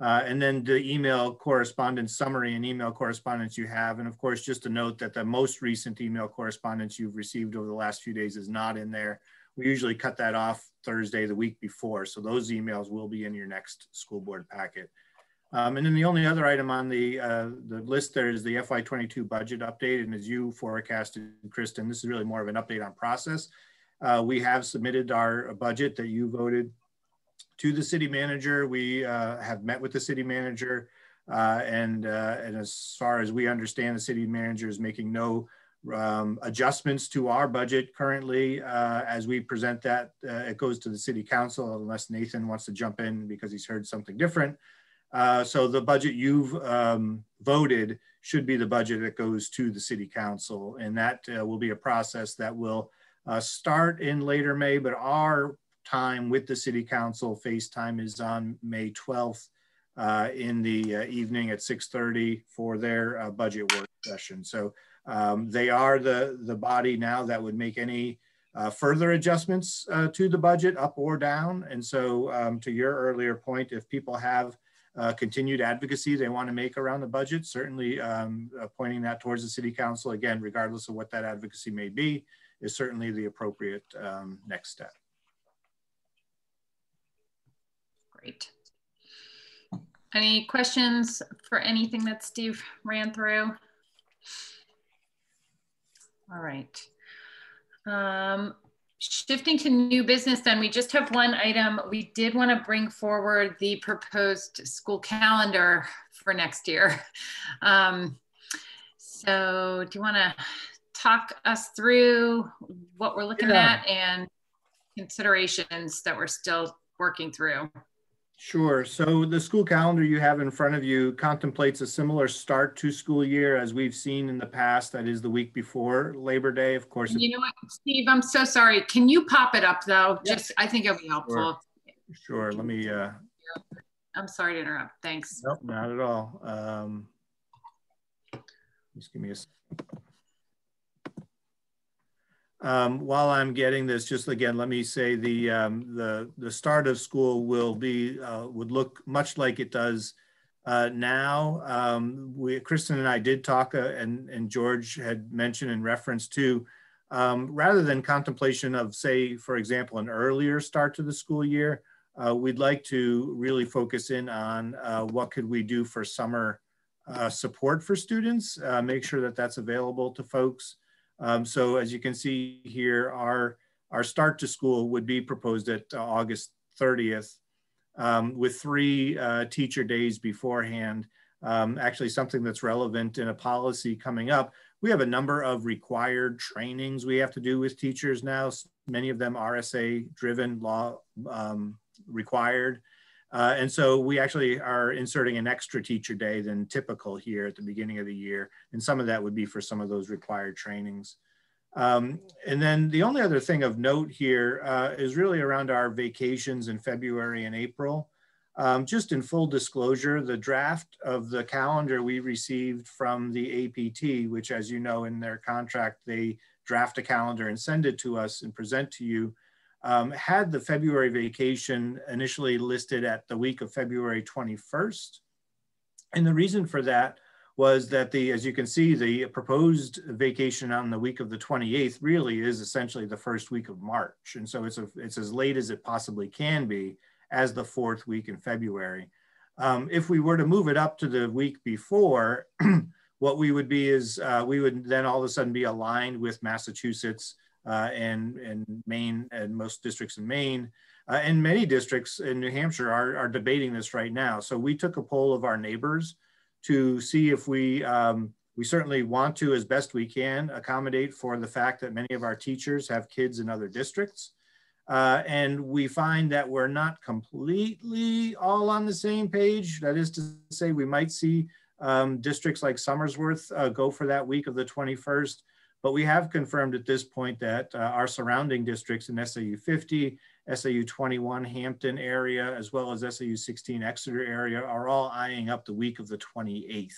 Uh, and then the email correspondence summary and email correspondence you have. And of course, just to note that the most recent email correspondence you've received over the last few days is not in there. We usually cut that off Thursday, the week before. So those emails will be in your next school board packet. Um, and then the only other item on the, uh, the list there is the FY22 budget update. And as you forecasted, Kristen, this is really more of an update on process. Uh, we have submitted our budget that you voted to the city manager. We uh, have met with the city manager. Uh, and, uh, and as far as we understand, the city manager is making no um, adjustments to our budget currently. Uh, as we present that, it goes to the city council unless Nathan wants to jump in because he's heard something different. Uh, so the budget you've um, voted should be the budget that goes to the city council. And that uh, will be a process that will uh, start in later May, but our time with the city council FaceTime is on May 12th uh, in the uh, evening at 6.30 for their budget work session. So um, they are the, the body now that would make any further adjustments to the budget up or down. And so um, to your earlier point, if people have uh, continued advocacy they want to make around the budget, certainly um, uh, pointing that towards the city council, again, regardless of what that advocacy may be, is certainly the appropriate um, next step. Great. Any questions for anything that Steve ran through? All right. Um, Shifting to new business, then we just have one item. We did want to bring forward the proposed school calendar for next year. (laughs) Um, so, do you want to talk us through what we're looking yeah. at and considerations that we're still working through? Sure. So the school calendar you have in front of you contemplates a similar start to school year as we've seen in the past. That is the week before Labor Day, of course. You know what, Steve, I'm so sorry. Can you pop it up though? Just, I think it'll be helpful. Sure. sure. Let me. Uh... I'm sorry to interrupt. Thanks. Nope, not at all. Um, just give me a um, while I'm getting this, just again, let me say the um, the the start of school will be uh, would look much like it does uh, now. Um, we, Kristen and I did talk, uh, and and George had mentioned in reference to um, rather than contemplation of, say, for example, an earlier start to the school year. Uh, we'd like to really focus in on uh, what could we do for summer uh, support for students, make sure that that's available to folks. Um, so as you can see here, our, our start to school would be proposed at uh, August 30th um, with three uh, teacher days beforehand. Um, actually something that's relevant in a policy coming up. We have a number of required trainings we have to do with teachers now. Many of them RSA driven law um, required. Uh, and so we actually are inserting an extra teacher day than typical here at the beginning of the year. And some of that would be for some of those required trainings. Um, and then the only other thing of note here uh, is really around our vacations in February and April. Um, just in full disclosure, the draft of the calendar we received from the APT, which as you know in their contract, they draft a calendar and send it to us and present to you um, had the February vacation initially listed at the week of February 21st. And the reason for that was that the, as you can see, the proposed vacation on the week of the 28th really is essentially the first week of March. And so it's, a, it's as late as it possibly can be as the fourth week in February. Um, if we were to move it up to the week before, (clears throat) what we would be is uh, we would then all of a sudden be aligned with Massachusetts and, and Maine and most districts in Maine. Uh, and many districts in New Hampshire are, are debating this right now. So we took a poll of our neighbors to see if we, um, we certainly want to, as best we can, accommodate for the fact that many of our teachers have kids in other districts. Uh, and we find that we're not completely all on the same page. That is to say, we might see um, districts like Somersworth uh, go for that week of the 21st. But we have confirmed at this point that uh, our surrounding districts in SAU 50, SAU 21 Hampton area, as well as SAU 16 Exeter area are all eyeing up the week of the 28th.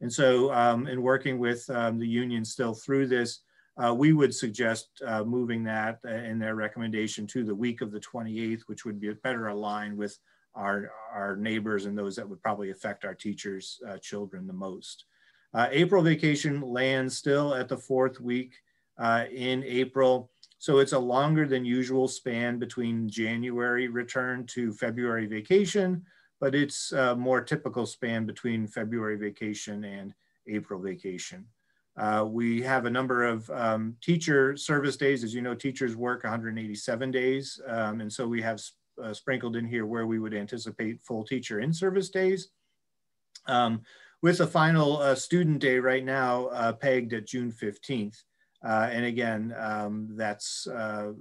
And so um, in working with um, the union still through this, uh, we would suggest uh, moving that uh, in their recommendation to the week of the 28th, which would be better aligned with our, our neighbors and those that would probably affect our teachers' uh, children the most. Uh, April vacation lands still at the fourth week uh, in April. So it's a longer than usual span between January return to February vacation, but it's a more typical span between February vacation and April vacation. Uh, we have a number of um, teacher service days. As you know, teachers work 187 days. Um, and so we have uh, sprinkled in here where we would anticipate full teacher in service days. Um, with a final uh, student day right now uh, pegged at June 15th. Uh, and again, um, that's, uh,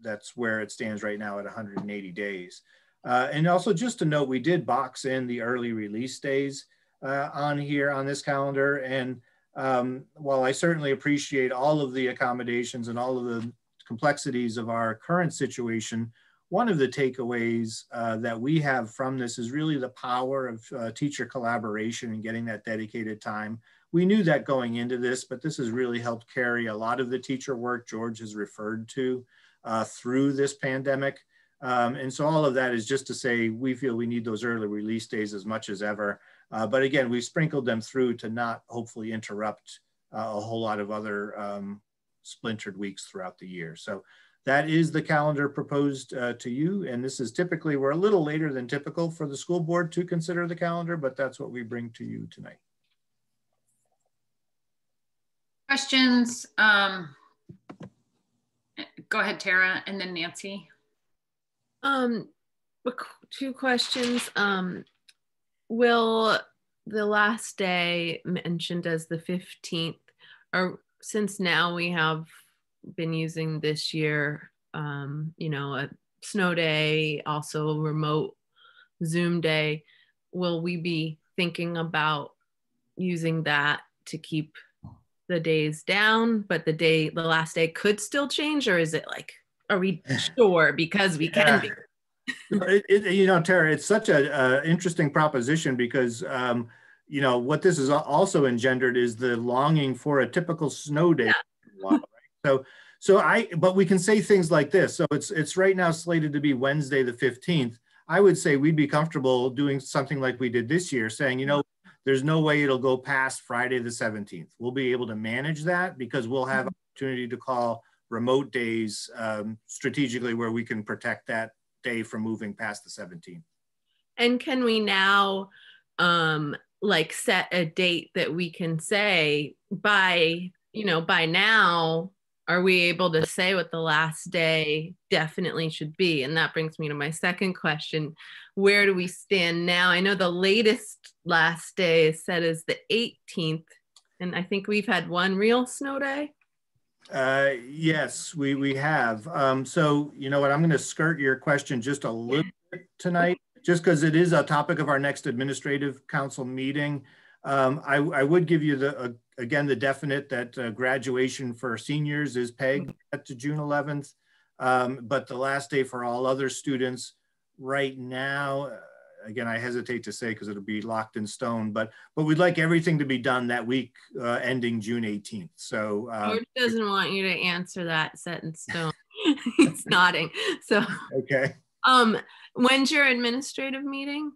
that's where it stands right now at 180 days. and also just to note, we did box in the early release days on here on this calendar. And um, while I certainly appreciate all of the accommodations and all of the complexities of our current situation, one of the takeaways uh, that we have from this is really the power of uh, teacher collaboration and getting that dedicated time. We knew that going into this, but this has really helped carry a lot of the teacher work George has referred to uh, through this pandemic. Um, and so all of that is just to say we feel we need those early release days as much as ever. Uh, but again, we've sprinkled them through to not hopefully interrupt uh, a whole lot of other um, splintered weeks throughout the year. So that is the calendar proposed uh, to you. And this is typically, we're a little later than typical for the school board to consider the calendar, but that's what we bring to you tonight. Questions? Um, go ahead, Tara, and then Nancy. Um, two questions. Um, will the last day mentioned as the 15th or since now we have been using this year um, you know a snow day also a remote zoom day will we be thinking about using that to keep the days down but the day the last day could still change or is it like are we (laughs) sure because we can be it, it, you know, Tara, it's such a, interesting proposition because, um, you know, what this has also engendered is the longing for a typical snow day. Yeah. So, so I, but we can say things like this. So it's it's right now slated to be Wednesday the fifteenth. I would say we'd be comfortable doing something like we did this year, saying, you know, there's no way it'll go past Friday the 17th. We'll be able to manage that because we'll have mm-hmm. opportunity to call remote days um, strategically where we can protect that day from moving past the 17th. And can we now um like set a date that we can say by, you know, by now are we able to say what the last day definitely should be? And that brings me to my second question. Where do we stand now? I know the latest last day is set as the 18th, and I think we've had one real snow day. Uh, yes, we, we have. Um, so, you know what, I'm going to skirt your question just a little bit tonight, just because it is a topic of our next administrative council meeting. Um, I, I, would give you the, uh, again, the definite that uh, graduation for seniors is pegged to June 11th. Um, but the last day for all other students right now, again, I hesitate to say because it'll be locked in stone, but but we'd like everything to be done that week uh, ending June 18th. So uh, George doesn't want you to answer that set in stone. (laughs) He's (laughs) nodding. So okay. Um, when's your administrative meeting?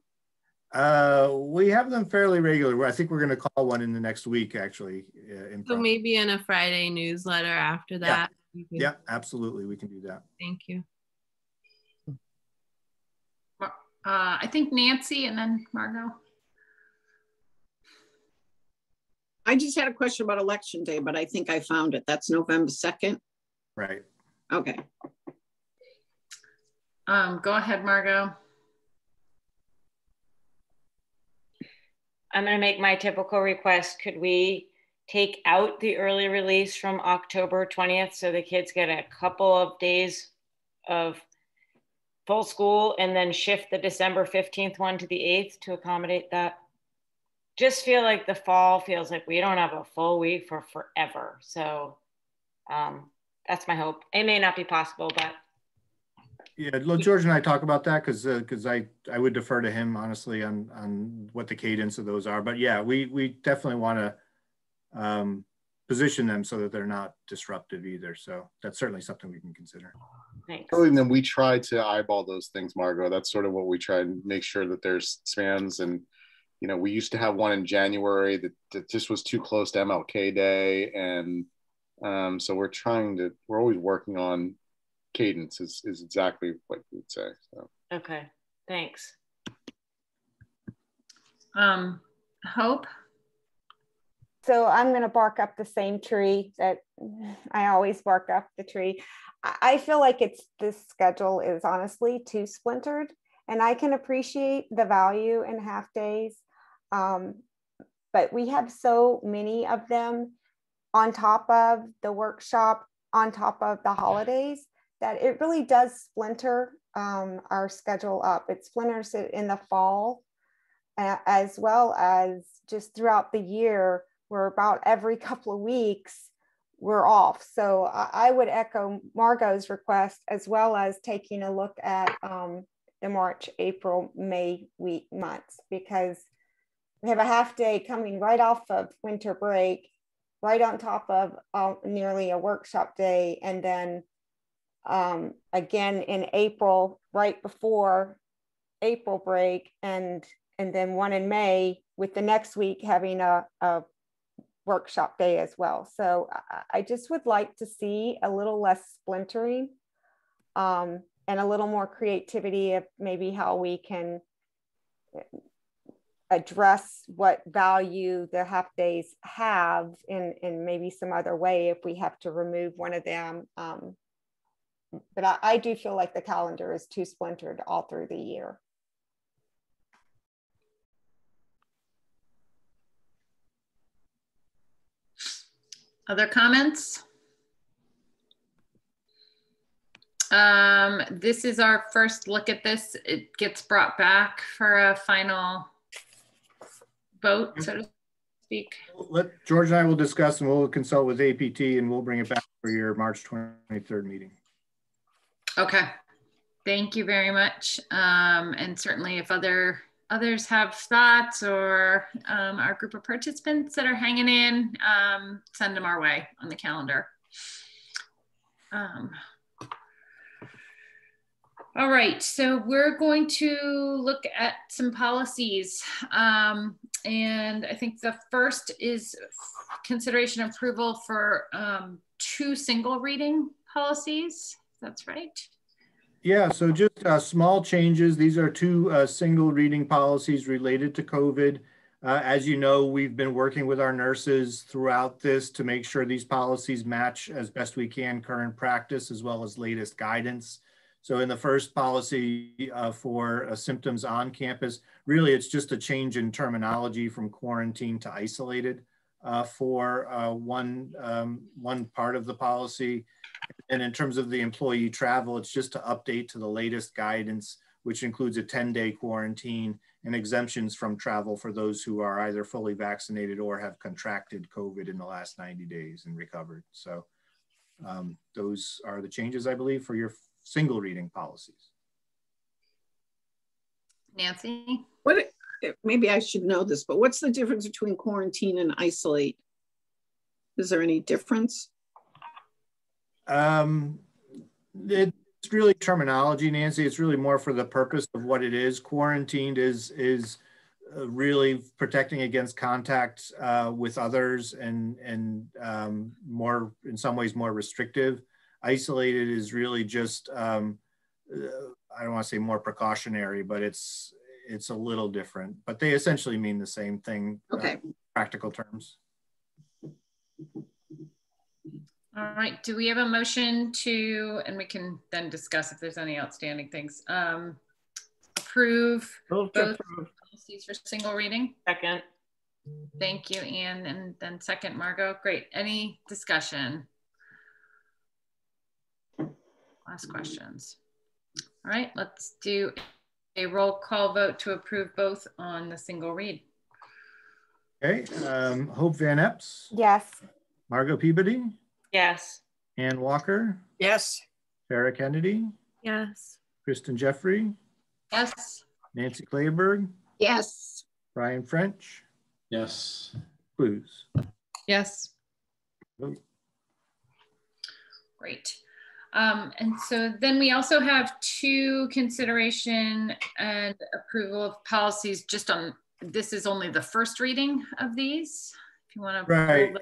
Uh, we have them fairly regular. I think we're going to call one in the next week, actually. Uh, so maybe in a Friday newsletter after that. Yeah. yeah, absolutely. We can do that. Thank you. Uh, I think Nancy and then Margot. I just had a question about election day, but I think I found it. That's November 2nd. Right. Okay. Um, go ahead, Margot. I'm going to make my typical request. Could we take out the early release from October 20th so the kids get a couple of days of full school and then shift the December 15th one to the 8th to accommodate that? Just feel like the fall feels like we don't have a full week for forever. So um, that's my hope. It may not be possible, but yeah, well, George and I talk about that because because uh, I I would defer to him honestly on on what the cadence of those are. But yeah, we we definitely want to um, position them so that they're not disruptive either. So that's certainly something we can consider. Thanks. And then we try to eyeball those things, Margot. That's sort of what we try and make sure that there's spans. And you know, we used to have one in January that, that just was too close to MLK Day, and um, so we're trying to. We're always working on cadence is, is exactly what you would say. So. Okay, thanks. Um, Hope? So I'm going to bark up the same tree that I always bark up the tree. I feel like it's this schedule is honestly too splintered, and I can appreciate the value in half days. Um, but we have so many of them on top of the workshop, on top of the holidays that it really does splinter um, our schedule up. It splinters it in the fall as well as just throughout the year. We're about every (laughs) couple of weeks we're off. So I, I would echo Margot's request as well as taking a look at um, the March, April, May week months because we have a half day coming right off of winter break, right on top of uh, nearly a workshop day, and then um, again in April, right before April break, and and then one in May, with the next week having a, a workshop day as well. So I, I just would like to see a little less splintering um, and a little more creativity of maybe how we can address what value the half days have in, in maybe some other way if we have to remove one of them um, but I, I do feel like the calendar is too splintered all through the year. Other comments? Um, this is our first look at this. It gets brought back for a final vote, so to speak. Let George and I will discuss and we'll consult with APT and we'll bring it back for your March 23rd meeting. Okay. Thank you very much. Um, and certainly if other others have thoughts or um, our group of participants that are hanging in, um, send them our way on the calendar. Um, all right, so we're going to look at some policies. Um, and I think the first is consideration approval for um, two single reading policies. That's right. Yeah, so just uh, small changes. These are two uh, single reading policies related to COVID. Uh, as you know, we've been working with our nurses throughout this to make sure these policies match as best we can current practice as well as latest guidance. So in the first policy uh, for uh, symptoms on campus, really it's just a change in terminology from quarantine to isolated uh, for one, um, one part of the policy. And in terms of the employee travel, it's just to update to the latest guidance, which includes a 10 day quarantine and exemptions from travel for those who are either fully vaccinated or have contracted COVID in the last 90 days and recovered. So um, those are the changes, I believe, for your single reading policies. Nancy? What, maybe I should know this, but what's the difference between quarantine and isolate? Is there any difference? Um, it's really terminology, Nancy. It's really more for the purpose of what it is. Quarantined is is uh, really protecting against contact uh, with others and and um, more in some ways more restrictive. Isolated is really just um, uh, I don't want to say more precautionary, but it's it's a little different. But they essentially mean the same thing. Uh, okay. practical terms. All right, do we have a motion to, and we can then discuss if there's any outstanding things, um, approve both policies for single reading? Second. Thank you, Anne, and then second, Margot. Great. Any discussion? Last questions. All right, let's do a roll call vote to approve both on the single read. Okay, um, Hope Van Epps, Yes. Margot Peabody, Yes. Ann Walker, Yes. Tara Kennedy, Yes. Kristen Jeffrey, Yes. Nancy Clayburgh, Yes. Brian French, Yes. Clues. Yes. Great. Um, and so then we also have two consideration and approval of policies just on, this is only the first reading of these. If you want to. Right.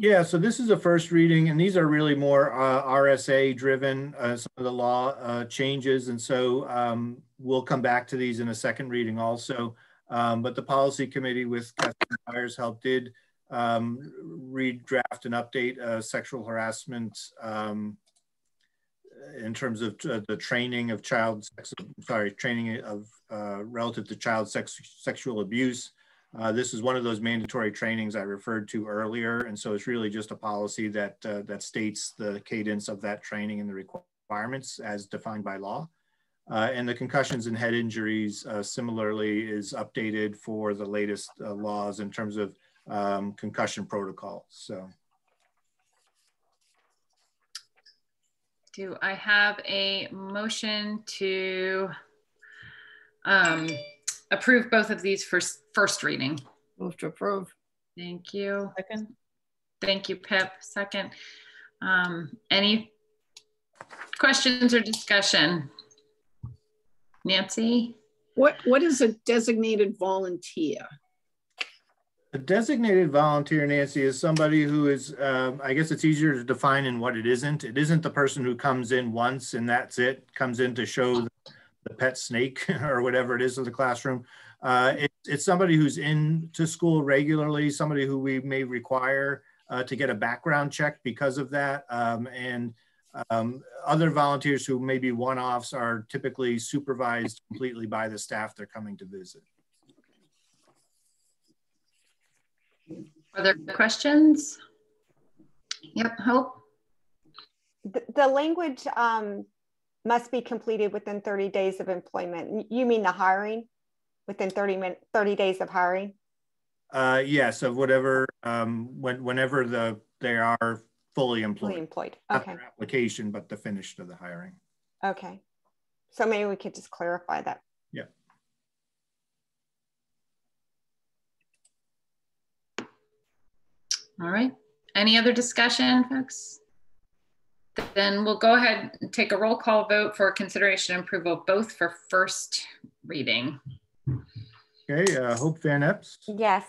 Yeah, so this is a first reading, and these are really more uh, RSA driven, uh, some of the law uh, changes. And so um, we'll come back to these in a second reading also. Um, but the policy committee with Catherine Myers help did um, redraft and update uh, sexual harassment um, in terms of uh, the training of child, sex, sorry, training of uh, relative to child sex, sexual abuse. Uh, this is one of those mandatory trainings I referred to earlier, and so it's really just a policy that uh, that states the cadence of that training and the requirements as defined by law. Uh, and the concussions and head injuries uh, similarly is updated for the latest uh, laws in terms of um, concussion protocols. So. Do I have a motion to um, approve both of these for first reading? Move to approve. Thank you. Second. Thank you, Pip. Second. Um, any questions or discussion? Nancy? What What is a designated volunteer? A designated volunteer, Nancy, is somebody who is, um, I guess it's easier to define in what it isn't. It isn't the person who comes in once and that's it, comes in to show the, the pet snake (laughs) or whatever it is in the classroom. Uh, it, it's somebody who's in to school regularly, somebody who we may require uh, to get a background check because of that. Um, and um, other volunteers who may be one-offs are typically supervised completely by the staff they're coming to visit. Are there questions? Yep, Hope? The, the language um, must be completed within 30 days of employment. You mean the hiring? Within 30, min 30 days of hiring? Uh, yes, of whatever, um, when, whenever the they are fully employed. Fully employed, Not okay. their application, but the finish of the hiring. Okay. So maybe we could just clarify that. Yeah. All right. Any other discussion, folks? Then we'll go ahead and take a roll call vote for consideration and approval, both for first reading. Okay, uh, Hope Van Epps, Yes.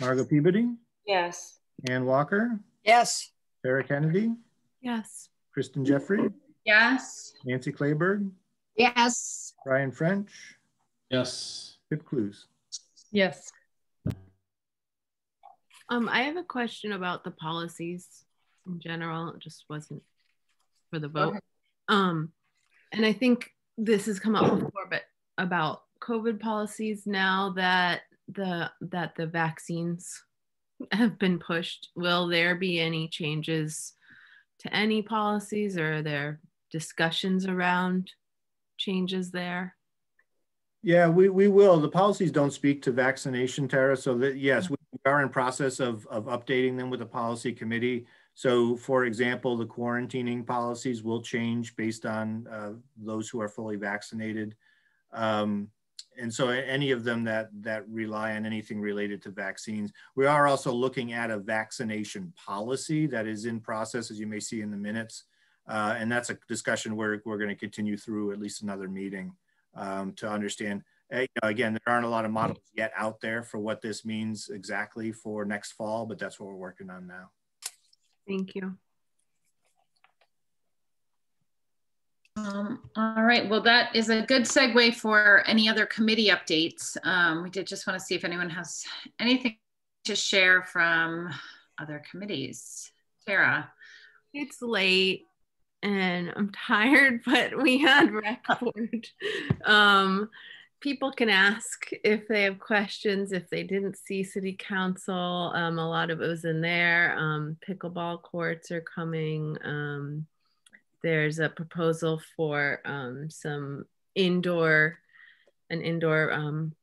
Margot Peabody, Yes. Ann Walker, Yes. Tara Kennedy, Yes. Kristen Jeffrey, Yes. Nancy Clayburgh, Yes. Brian French, Yes. Pip Clues. Yes. Um, I have a question about the policies in general. It just wasn't for the vote. Um, and I think this has come up before, but about COVID policies now that the that the vaccines have been pushed, will there be any changes to any policies or are there discussions around changes there? Yeah, we, we will. The policies don't speak to vaccination, Tara. So that, yes, we are in process of, of updating them with the policy committee. So for example, the quarantining policies will change based on uh, those who are fully vaccinated. Um, and so any of them that, that rely on anything related to vaccines. We are also looking at a vaccination policy that is in process, as you may see in the minutes. Uh, and that's a discussion we're, we're gonna continue through at least another meeting um, to understand. Uh, you know, again, there aren't a lot of models yet out there for what this means exactly for next fall, but that's what we're working on now. Thank you. Um, all right, well, that is a good segue for any other committee updates. Um, we did just want to see if anyone has anything to share from other committees. Tara. It's late and I'm (laughs) tired, but we had rec board. Um, people can ask if they have questions, if they didn't see city council. Um, a lot of it was in there. Um, pickleball courts are coming. Um, there's a proposal for um, some indoor, an indoor um,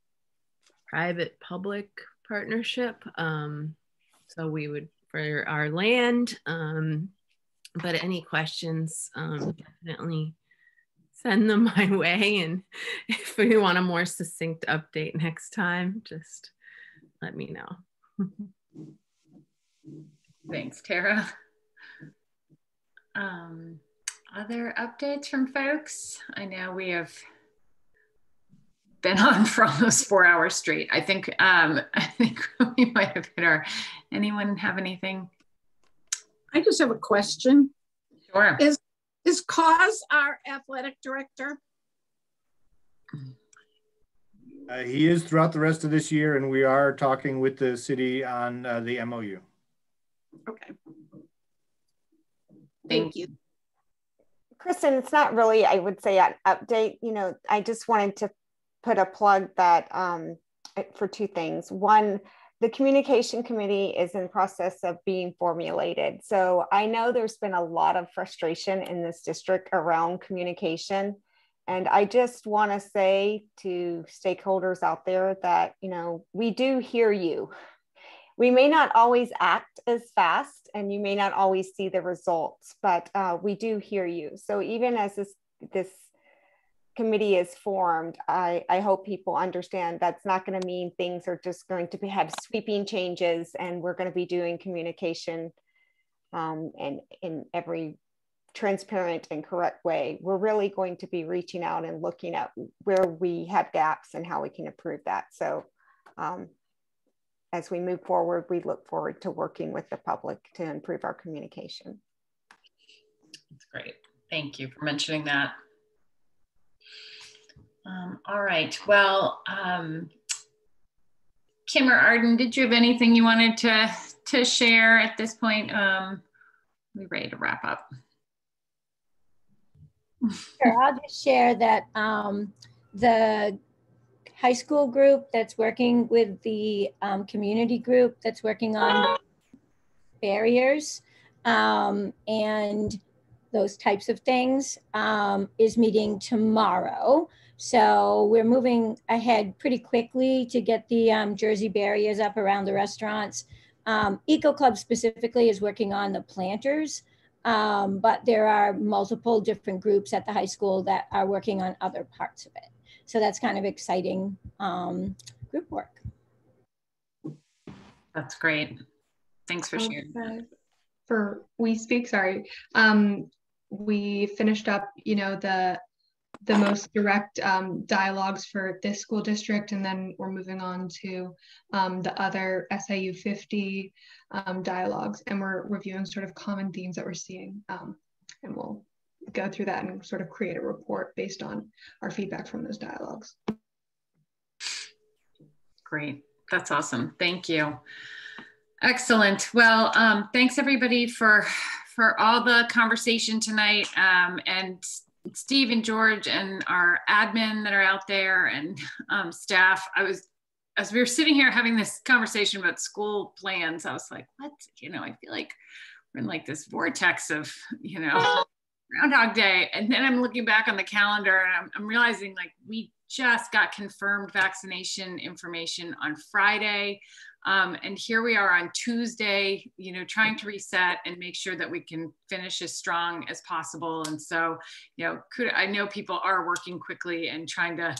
private public partnership. Um, so we would for our land. But any questions, definitely send them (laughs) my way. And if we want a more succinct update next time, just let me know. (laughs) Thanks, Tara. Um, other updates from folks? I know we have been on (laughs) for almost four hours straight. I think um, I think we might have hit our. Anyone have anything? I just have a question. Sure. Is is Cause our athletic director? Uh, he is throughout the rest of this year, and we are talking with the city on uh, the MOU. Okay. Thank you. Kristen, it's not really, I would say, an update. You know, I just wanted to put a plug that um, for two things. One, the communication committee is in process of being formulated. So I know there's been a lot of frustration in this district around communication. And I just want to say to stakeholders out there that, you know, we do hear you. We may not always act as fast and you may not always see the results, but uh, we do hear you. So even as this, this committee is formed, I, I hope people understand that's not going to mean things are just going to be, have sweeping changes and we're going to be doing communication um, and in every transparent and correct way. We're really going to be reaching out and looking at where we have gaps and how we can improve that. So um, as we move forward, we look forward to working with the public to improve our communication. That's great. Thank you for mentioning that. Um, all right. Well, um, Kim or Arden, did you have anything you wanted to to share at this point? Um, we ready to wrap up. Sure, I'll just share that um, the high school group that's working with the um, community group that's working on barriers um, and those types of things um, is meeting tomorrow. So we're moving ahead pretty quickly to get the um, Jersey barriers up around the restaurants. Um, Eco Club specifically is working on the planters, um, but there are multiple different groups at the high school that are working on other parts of it. So that's kind of exciting um, group work. That's great. Thanks for sharing. Uh, for We Speak, sorry. Um, we finished up, you know, the the most direct um, dialogues for this school district, and then we're moving on to um, the other SAU 50 um, dialogues, and we're reviewing sort of common themes that we're seeing, um, and we'll go through that and sort of create a report based on our feedback from those dialogues. Great, that's awesome. Thank you. Excellent. Well, um, thanks everybody for for all the conversation tonight um, and Steve and George and our admin that are out there and um, staff. I was, as we were sitting here having this conversation about school plans, I was like, what? You know, I feel like we're in like this vortex of, you know, (laughs) Groundhog Day. And then I'm looking back on the calendar and I'm, I'm realizing like we just got confirmed vaccination information on Friday. Um, and here we are on Tuesday, you know, trying to reset and make sure that we can finish as strong as possible. And so, you know, could, I know people are working quickly and trying to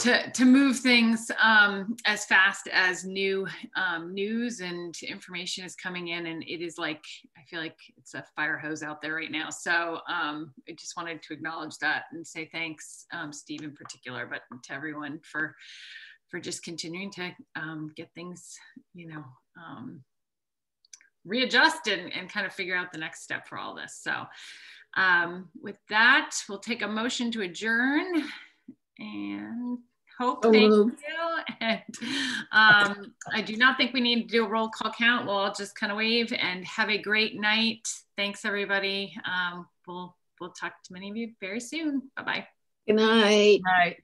to, to move things um, as fast as new um, news and information is coming in. And it is like, I feel like it's a fire hose out there right now. So um, I just wanted to acknowledge that and say thanks, um, Steve in particular, but to everyone for for just continuing to um, get things, you know, um, readjust and, and kind of figure out the next step for all this. So um, with that, we'll take a motion to adjourn and hope, thank you. And um, I do not think we need to do a roll call count. We'll all just kind of wave and have a great night. Thanks everybody. Um, we'll, we'll talk to many of you very soon. Bye-bye. Good night. Night.